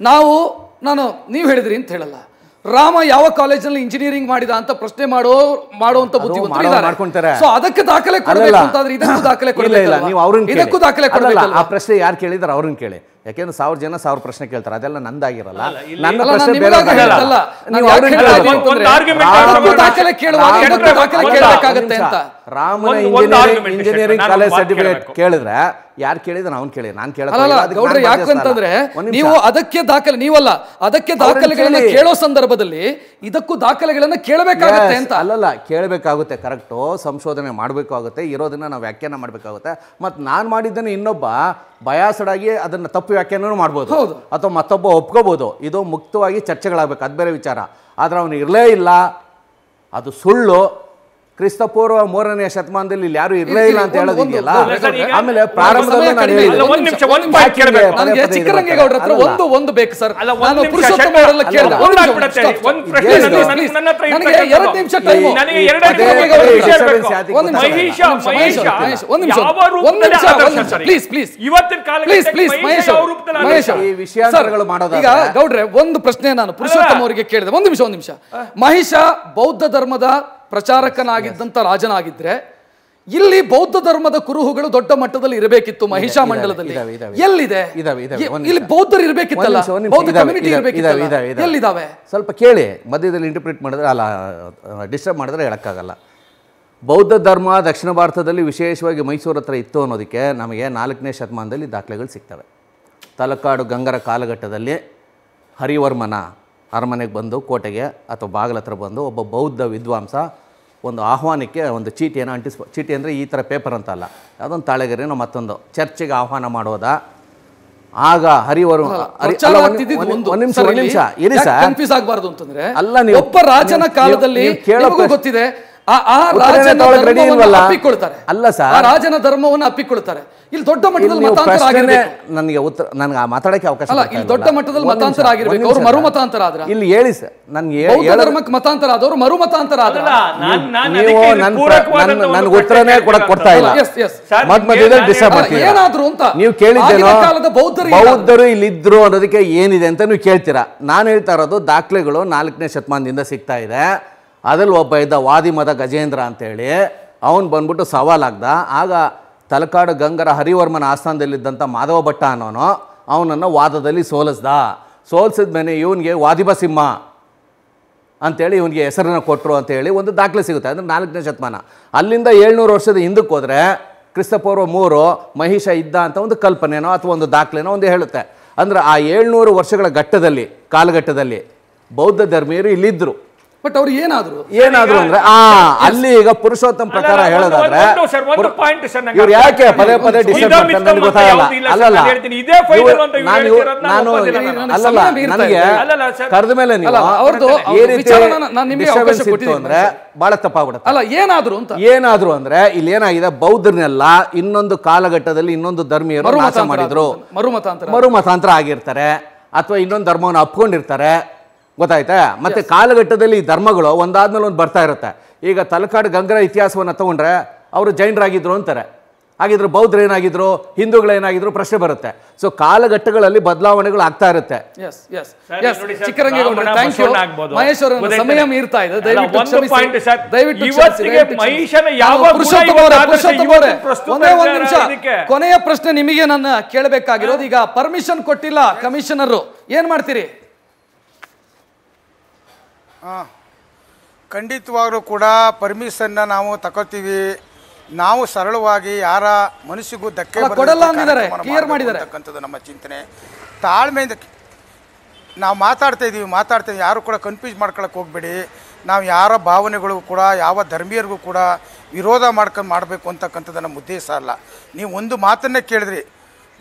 ನಾವು ನಾನು ನೀವು ಹೇಳಿದ್ರಿ ಅಂತ ಹೇಳಲ್ಲ. ರಾಮ ಯಾವ ಕಾಲೇಜಲ್ಲಿ ಇಂಜಿನಿಯರಿಂಗ್ ಮಾಡಿದ ಅಂತ ಪ್ರಶ್ನೆ ಮಾಡೋ ಮಾಡುವಂತ ಬುದ್ಧಿ ಬುದ್ಧಿವಂತರು. ಸೊ ಅದಕ್ಕೆ ದಾಖಲೆ ಕೊಡಬೇಕು. ಅಂತಾದ್ರೆ ಇದಕ್ಕೂ (laughs) ದಾಖಲೆ ಕೊಡಲಿಲ್ಲ? ನೀವು ಅವ್ರನ್ನ ಇದಕ್ಕೂ ದಾಖಲೆ ಕೊಡಲಿಲ್ಲ ಆ ಪ್ರಶ್ನೆ ಯಾರು ಕೇಳಿದಾರೆ ಅವ್ರನ್ನ ಕೇಳಿ. ಯಾಕೆಂದ್ರೆ ಸಾವಿರ ಜನ ಸಾವಿರ ಪ್ರಶ್ನೆ ಕೇಳ್ತಾರೆ ಅದೆಲ್ಲ ನಂದಾಗಿರಲ್ಲ. ನನ್ನ ಪ್ರಶ್ನೆ ಬೇರೆ. ರಾಮನ ಇಂಜಿನಿಯರಿಂಗ್ ಇಂಜಿನಿಯರಿಂಗ್ ಕಾಲೇಜ್ ಸರ್ಟಿಫಿಕೇಟ್ ಕೇಳಿದ್ರೆ ಯಾರು ಕೇಳಿದ್ರೆ ಅವ್ನು ಕೇಳಿ ನಾನು ಕೇಳಿದ್ರೆ ಯಾಕಂತಂದ್ರೆ ನೀವು ಅದಕ್ಕೆ ದಾಖಲೆ ನೀವಲ್ಲ ಅದಕ್ಕೆ ದಾಖಲೆಗಳನ್ನ ಕೇಳೋ. ಸಂದರ್ಭದಲ್ಲಿ ಇದಕ್ಕೂ ದಾಖಲೆಗಳನ್ನ ಕೇಳಬೇಕಾಗುತ್ತೆ ಅಂತ. ಅಲ್ಲಲ್ಲ ಕೇಳಬೇಕಾಗುತ್ತೆ ಕರೆಕ್ಟು ಸಂಶೋಧನೆ ಮಾಡಬೇಕಾಗುತ್ತೆ ಇರೋದನ್ನ ನಾವು ವ್ಯಾಖ್ಯಾನ ಮಾಡಬೇಕಾಗುತ್ತೆ. ಮತ್ತು ನಾನು ಮಾಡಿದ್ದನ್ನು ಇನ್ನೊಬ್ಬ ಬಯಾಸಡಾಗಿ ಅದನ್ನು ತಪ್ಪು ವ್ಯಾಖ್ಯಾನನೂ ಮಾಡ್ಬೋದು. ಹೌದು. ಅಥವಾ ಮತ್ತೊಬ್ಬ ಒಪ್ಕೋಬೋದು. ಇದು ಮುಕ್ತವಾಗಿ ಚರ್ಚೆಗಳಾಗಬೇಕು. ಅದು ಬೇರೆ ವಿಚಾರ. ಆದರೆ ಅವನು ಇರಲೇ ಇಲ್ಲ. ಅದು ಸುಳ್ಳು. ಕ್ರಿಸ್ತಪೂರ್ವ ಮೂರನೇ ಶತಮಾನದಲ್ಲಿ ಇಲ್ಲಿ ಯಾರು ಇರಲೇ ಇಲ್ಲ ಅಂತ ಹೇಳೋದಿದೆಯಲ್ಲ? ಆಮೇಲೆ ಪ್ರಾರಂಭದಲ್ಲಿ ನಾನು ಹೇಳಿದೆ. ಒಂದ್ ನಿಮಿಷ, ಒಂದು ಪಾಯಿಂಟ್ ಕೇಳಬೇಕು. ನನಗೆ ಹತ್ರ. ಒಂದು ಒಂದು ಬೇಕು ಸರ್. ಅಲ್ಲ, ಒಂದ್ ಪುರುಷೋತ್ತಮ ಅವರೆಲ್ಲ ಆಗ್ಬಿಡತ್ತೆ. ಪ್ರಶ್ನೆ ನನಗೆ- ನನ್ನ ಹತ್ರ ನನಗೆ ನಿಮಿಷ ಟೈಮ್ ನನಗೆ ನಿಮಿಷ ಒಂದು ಮಹಿಷ ಒಂದು ನಿಮಿಷ, ಮಹಿಷ ಒಂದು ನಿಮಿಷ, ಪ್ಲೀಸ್ ಒಂದು ಆದರ್ಶ ಒಂದು please, please. ಇವತ್ತಿನ ಪ್ಲೀಸ್ ಕಾಲಕ್ಕೆ ಪ್ಲೀಸ್ ಮಹೇಶ್ ಮಹೇಶ್. ಆದರ್ಶ? ಈ ವಿಷಯಗಳು ಮಾಡೋದು ಈಗ ಗೌಡ್ರೆ ಒಂದು ಪ್ರಶ್ನೆ ನಾನು ಪುರುಷೋತ್ತಮ ಅವರಿಗೆ ಕೇಳಿದೆ. ಒಂದು ನಿಮಿಷ ಒಂದು ನಿಮಿಷ. ಮಹಿಷ ಬೌದ್ಧ ಧರ್ಮದ ಪ್ರಚಾರಕನಾಗಿದ್ದಂತ ರಾಜನಾಗಿದ್ರೆ ಇಲ್ಲಿ ಬೌದ್ಧ ಧರ್ಮದ ಕುರುಹುಗಳು ದೊಡ್ಡ ಮಟ್ಟದಲ್ಲಿ ಇರಬೇಕಿತ್ತು ಮಹಿಷಾ ಮಂಡಲದಲ್ಲಿ. ಎಲ್ಲಿದೆ? ಇದಾವೆ, ಇದಾವೆ, ಇಲ್ಲಿ ಬೌದ್ಧರು ಇರಬೇಕಿತ್ತಲ್ಲ. ಬೌದ್ಧ ಕಮ್ಯುನಿಟಿ ಎಲ್ಲಿದಾವೆ? ಸ್ವಲ್ಪ ಕೇಳಿ ಮಧ್ಯದಲ್ಲಿ ಇಂಟರ್ಪ್ರಿಟ್ ಮಾಡಿದ್ರೆ ಅಲ್ಲ ಡಿಸ್ಟರ್ಬ್ ಮಾಡಿದ್ರೆ ಹೇಳೋಕ್ಕಾಗಲ್ಲ. ಬೌದ್ಧ ಧರ್ಮ ದಕ್ಷಿಣ ಭಾರತದಲ್ಲಿ ವಿಶೇಷವಾಗಿ ಮೈಸೂರು ಹತ್ರ ಇತ್ತು ಅನ್ನೋದಕ್ಕೆ ನಮಗೆ ನಾಲ್ಕನೇ ಶತಮಾನದಲ್ಲಿ ದಾಖಲೆಗಳು ಸಿಗ್ತವೆ. ತಲಕಾಡು ಗಂಗರ ಕಾಲಘಟ್ಟದಲ್ಲಿ ಹರಿವರ್ಮನ ಅರಮನೆಗೆ ಬಂದು ಕೋಟೆಗೆ ಅಥವಾ ಬಾಗಲತ್ರ ಹತ್ರ ಬಂದು ಒಬ್ಬ ಬೌದ್ಧ ವಿದ್ವಾಂಸ ಒಂದು ಆಹ್ವಾನಕ್ಕೆ ಒಂದು ಚೀಟಿಯನ್ನು ಅಂಟಿಸ್ ಚೀಟಿ ಅಂದರೆ ಈ ಥರ ಪೇಪರ್ ಅಂತ ಅಲ್ಲ ಅದೊಂದು ತಾಳೆಗರಿನೋ ಮತ್ತೊಂದು ಚರ್ಚೆಗೆ ಆಹ್ವಾನ ಮಾಡೋದ ಆಗ ಹರಿವರು ನಿಮಿಷ ನಿಮಿಷ ಇರಿ ಸರ್. ಕನ್ಫ್ಯೂಸ್ ಆಗಬಾರ್ದು ಅಂತಂದ್ರೆ ಅಲ್ಲ ನೀವು- ಒಬ್ಬ ರಾಜನ ಕಾಲದಲ್ಲಿ ಗೊತ್ತಿದೆ. ಅಲ್ಲ ಸರ್. ಆ ರಾಜನ ಧರ್ಮವನ್ನು ಅಪ್ಪಿಕೊಳ್ತಾರೆ. ಇಲ್ಲಿ ದೊಡ್ಡ ಮಟ್ಟದಲ್ಲಿ ಮತಾಂತರ ಆಗಿರ್ಬೇಕು. ನನಗೆ ಉತ್ತರ ನನಗೆ ಆ ಮಾತಾಡಕ್ಕೆ ಅವಕಾಶ ಅಲ್ಲ, ಇಲ್ಲಿ ದೊಡ್ಡ ಮಟ್ಟದಲ್ಲಿ ಮತಾಂತರ ಆಗಿರಬೇಕು. ಅವ್ರು ಮರು ಮತಾಂತರ ಆದ್ರೆ. ಇಲ್ಲಿ ಹೇಳಿ ಸರ್ ನನ್ಗೆ ಬೌದ್ಧ ಧರ್ಮಕ್ಕೆ ಮತಾಂತರ ಆದವರು ಮರು ಮತಾಂತರ ಆದ್ರೆ ನೀವು ನನ್ನ ನನಗೆ ಉತ್ತರನೇ ಕೊಡ್ತಾ ಇಲ್ಲ. ಮಧ್ಯ ಮಧ್ಯದಲ್ಲಿ ಡಿಸ್ಟರ್ಬ್ ಮಾಡ್ತೀರಾ? ಏನಾದ್ರು ಅಂತ. ನೀವು ಕೇಳಿದ್ದೇನೋ? ಬೌದ್ಧರು ಇಲ್ಲಿ. ಇಲ್ಲಿದ್ರು ಅನ್ನೋದಕ್ಕೆ ಏನಿದೆ ಅಂತ ನೀವು ಕೇಳ್ತೀರಾ? ನಾನು ಹೇಳ್ತಾ ಇರೋದು ದಾಖಲೆಗಳು ನಾಲ್ಕನೇ ಶತಮಾನದಿಂದ ಸಿಗ್ತಾ ಇದೆ. ಅದ್ರಲ್ಲಿ ಒಬ್ಬ ಇದ್ದ ವಾದಿಮದ ಗಜೇಂದ್ರ ಅಂತೇಳಿ, ಅವನು ಬಂದ್ಬಿಟ್ಟು ಸವಾಲಾಗ್ದ ಆಗ ತಲಕಾಡು ಗಂಗರ ಹರಿವರ್ಮನ ಆಸ್ಥಾನದಲ್ಲಿದ್ದಂಥ ಮಾಧವ ಭಟ್ಟ ಅನ್ನೋನು, ಅವನನ್ನು ವಾದದಲ್ಲಿ ಸೋಲಿಸ್ದ. ಸೋಲಿಸಿದ ಮೇಲೆ ಇವನಿಗೆ ವಾದಿಬ ಸಿಂಹ ಅಂತೇಳಿ ಇವನಿಗೆ ಹೆಸರನ್ನು ಕೊಟ್ಟರು ಅಂತೇಳಿ ಒಂದು ದಾಖಲೆ ಸಿಗುತ್ತೆ, ಅಂದರೆ ನಾಲ್ಕನೇ ಶತಮಾನ. ಅಲ್ಲಿಂದ ಏಳ್ನೂರು ವರ್ಷದ ಹಿಂದಕ್ಕೆ ಹೋದರೆ ಕ್ರಿಸ್ತಪೂರ್ವ ಮೂರು ಮಹಿಷ ಇದ್ದ ಅಂತ ಒಂದು ಕಲ್ಪನೆನೋ ಅಥವಾ ಒಂದು ದಾಖಲೆನೋ ಒಂದು ಹೇಳುತ್ತೆ. ಅಂದರೆ ಆ ಏಳ್ನೂರು ವರ್ಷಗಳ ಘಟ್ಟದಲ್ಲಿ, ಕಾಲಘಟ್ಟದಲ್ಲಿ ಬೌದ್ಧ ಧರ್ಮೀಯರು ಇಲ್ಲಿದ್ದರು ಬಟ್ ಅವ್ರು ಏನಾದ್ರು? ಏನಾದ್ರು ಅಂದ್ರೆ ಆ ಅಲ್ಲಿ ಈಗ ಪುರುಷೋತ್ತಮ್ ಪ್ರಕಾರ ಹೇಳೋದಾದ್ರೆ ಇವ್ರು ಯಾಕೆ ಪದೇ ಪದೇ ಮಾಡ್ತಾರೆ ನನಗೆ ಗೊತ್ತಾಗಲ್ಲ. ಅಲ್ಲಲ್ಲ ನಾನು ಅಲ್ಲಲ್ಲ ನನಗೆ ಸರ್. ಕರೆದ ಮೇಲೆ ನೀವು ಅವ್ರದ್ದು ಅವ್ರ್ದು- ಈ ರೀತಿ ಇತ್ತು ಅಂದ್ರೆ ಬಹಳ ತಪ್ಪಾಗ್ಬಿಡುತ್ತೆ. ಅಲ್ಲ ಏನಾದ್ರು ಅಂತ. ಏನಾದ್ರು ಅಂದ್ರೆ ಇಲ್ಲಿ ಏನಾಗಿದೆ ಬೌದ್ಧರನ್ನೆಲ್ಲ ಇನ್ನೊಂದು ಕಾಲಘಟ್ಟದಲ್ಲಿ ಇನ್ನೊಂದು ಧರ್ಮೀಯರು ಮರು ನಾಶ ಮಾಡಿದ್ರು ಮರುಮತಾಂತರ ಮರು ಮತಾಂತರ ಮರು ಮತಾಂತರ ಆಗಿರ್ತಾರೆ ಅಥವಾ ಇನ್ನೊಂದು ಧರ್ಮವನ್ನು ಅಪ್ಕೊಂಡಿರ್ತಾರೆ ಗೊತ್ತಾಯ್ತಾ? ಮತ್ತೆ ಕಾಲಘಟ್ಟದಲ್ಲಿ ಈ ಧರ್ಮಗಳು ಒಂದಾದ್ಮೇಲೆ ಒಂದು ಬರ್ತಾ ಇರುತ್ತೆ. ಈಗ ತಲಕಾಡು ಗಂಗರ ಇತಿಹಾಸವನ್ನು ತಗೊಂಡ್ರೆ ಅವರು ಜೈನರಾಗಿದ್ರು ಅಂತಾರೆ. ಹಾಗಿದ್ರು ಬೌದ್ಧರು ಏನಾಗಿದ್ರು? ಹಿಂದೂಗಳು ಏನಾಗಿದ್ರು? ಪ್ರಶ್ನೆ ಬರುತ್ತೆ. ಸೊ ಕಾಲಘಟ್ಟಗಳಲ್ಲಿ ಬದಲಾವಣೆಗಳು ಆಗ್ತಾ ಇರುತ್ತೆ. ಕೊನೆಯ ಪ್ರಶ್ನೆ ನಿಮಗೆ ನನ್ನ ಕೇಳಬೇಕಾಗಿರೋದು ಈಗ ಪರ್ಮಿಷನ್ ಕೊಟ್ಟಿಲ್ಲ ಕಮಿಷನರ್. ಏನ್ ಮಾಡ್ತೀರಿ? ಖಂಡಿತವಾಗ್ಲೂ ಕೂಡ ಪರ್ಮಿಷನ್ನ ನಾವು ತಗೋತೀವಿ ನಾವು ಸರಳವಾಗಿ ಯಾರ ಮನಸ್ಸಿಗೂ ಧಕ್ಕೆ ಕೊಡಲ್ಲ ಅಂದಿದ್ದಾರೆ, ಮಾಡಿದ್ದಾರೆ. ಅಂತಕ್ಕಂಥದ್ದು ನಮ್ಮ ಚಿಂತನೆ. ತಾಳ್ಮೆಯಿಂದ ನಾವು ಮಾತಾಡ್ತಾ ಇದ್ದೀವಿ ಮಾತಾಡ್ತಾ ಇದೀವಿ. ಯಾರು ಕೂಡ ಕನ್ಫ್ಯೂಸ್ ಮಾಡ್ಕೊಳಕ್ಕೆ ಹೋಗ್ಬೇಡಿ. ನಾವು ಯಾರ ಭಾವನೆಗಳು ಕೂಡ ಯಾವ ಧರ್ಮೀಯರಿಗೂ ಕೂಡ ವಿರೋಧ ಮಾಡ್ಕೊಂಡು ಮಾಡಬೇಕು ಅಂತಕ್ಕಂಥದ್ದು ನಮ್ಮ ಉದ್ದೇಶ ಅಲ್ಲ. ನೀವು ಒಂದು ಮಾತನ್ನೇ ಕೇಳಿದ್ರಿ.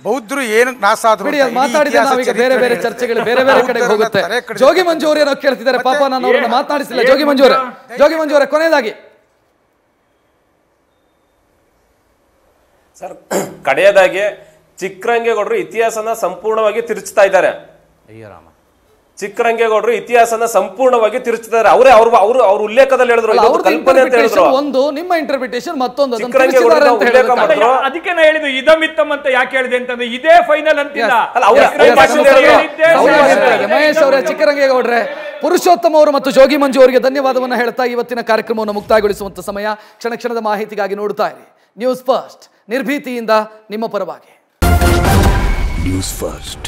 ಬೌದ್ಧರು ಏನು ನಾಶ ಬಿಡಿ ಅದು ನಾವೀಗ ಬೇರೆ ಬೇರೆ ಚರ್ಚೆಗಳು ಬೇರೆ ಬೇರೆ ಕಡೆಗೆ ಹೋಗುತ್ತೆ. ಜೋಗಿ ಮಂಜು ಅವರು ಏನೋ ಕೇಳ್ತಿದ್ದಾರೆ. ಪಾಪ ನಾನು ಅವರನ್ನು ಮಾತಾಡಿಸಿಲ್ಲ ಜೋಗಿ ಮಂಜು ಅವರೇ ಜೋಗಿ ಮಂಜು ಅವರೇ ಕೊನೆಯದಾಗಿ. ಸರ್ ಕಡೆಯದಾಗಿ ಚಿಕ್ಕರಂಗೇಗೌಡರು ಇತಿಹಾಸನ ಸಂಪೂರ್ಣವಾಗಿ ತಿರುಚ್ತಾ ಇದ್ದಾರೆ. ಅಯ್ಯೋ ರಾಮ. ಚಿಕ್ಕರಂಗೇಗೌಡರು ಇತಿಹಾಸನ ಸಂಪೂರ್ಣವಾಗಿ ತಿರುಚಿದ್ದಾರೆ ಅವರೇ ಅವ್ರ ಅವರು ಅವ್ರ ಉಲ್ಲೇಖದಲ್ಲಿ ಹೇಳಿದ್ರು ಇದೊಂದು ಕಲ್ಪನೆ ಅಂತ ಹೇಳಿದ್ರು. ಒಂದು ನಿಮ್ಮ ಇಂಟರ್ಪ್ರಿಟೇಷನ್ ಮತ್ತೊಂದು ಅದನ್ನ ಚಿಕ್ಕರಂಗೇಗೌಡರು ಅಂತ ಉಲ್ಲೇಖ ಮಾಡಿದ್ರು. ಅದಕ್ಕೆ ನಾ ಹೇಳಿದ್ದು ಇದಮಿತ್ತಮ್ ಅಂತ ಯಾಕೆ ಹೇಳಿದೆ ಅಂತಂದ್ರೆ ಇದೇ ಫೈನಲ್ ಅಂತಿಲ್ಲ. ಮಹೇಶ್ ಅವರೇ ಚಿಕ್ಕರಂಗೇಗೌಡ್ರೆ ಪುರುಷೋತ್ತಮ ಅವರು ಮತ್ತು ಜೋಗಿ ಮಂಜು ಅವರಿಗೆ ಧನ್ಯವಾದವನ್ನು ಹೇಳ್ತಾ ಇವತ್ತಿನ ಕಾರ್ಯಕ್ರಮವನ್ನು ಮುಕ್ತಾಯಗೊಳಿಸುವಂತ ಸಮಯ ಕ್ಷಣ ಕ್ಷಣದ ಮಾಹಿತಿಗಾಗಿ ನೋಡ್ತಾ ಇರಿ. ನ್ಯೂಸ್ ಫಸ್ಟ್ ನಿರ್ಭೀತಿಯಿಂದ ನಿಮ್ಮ ಪರವಾಗಿ. News first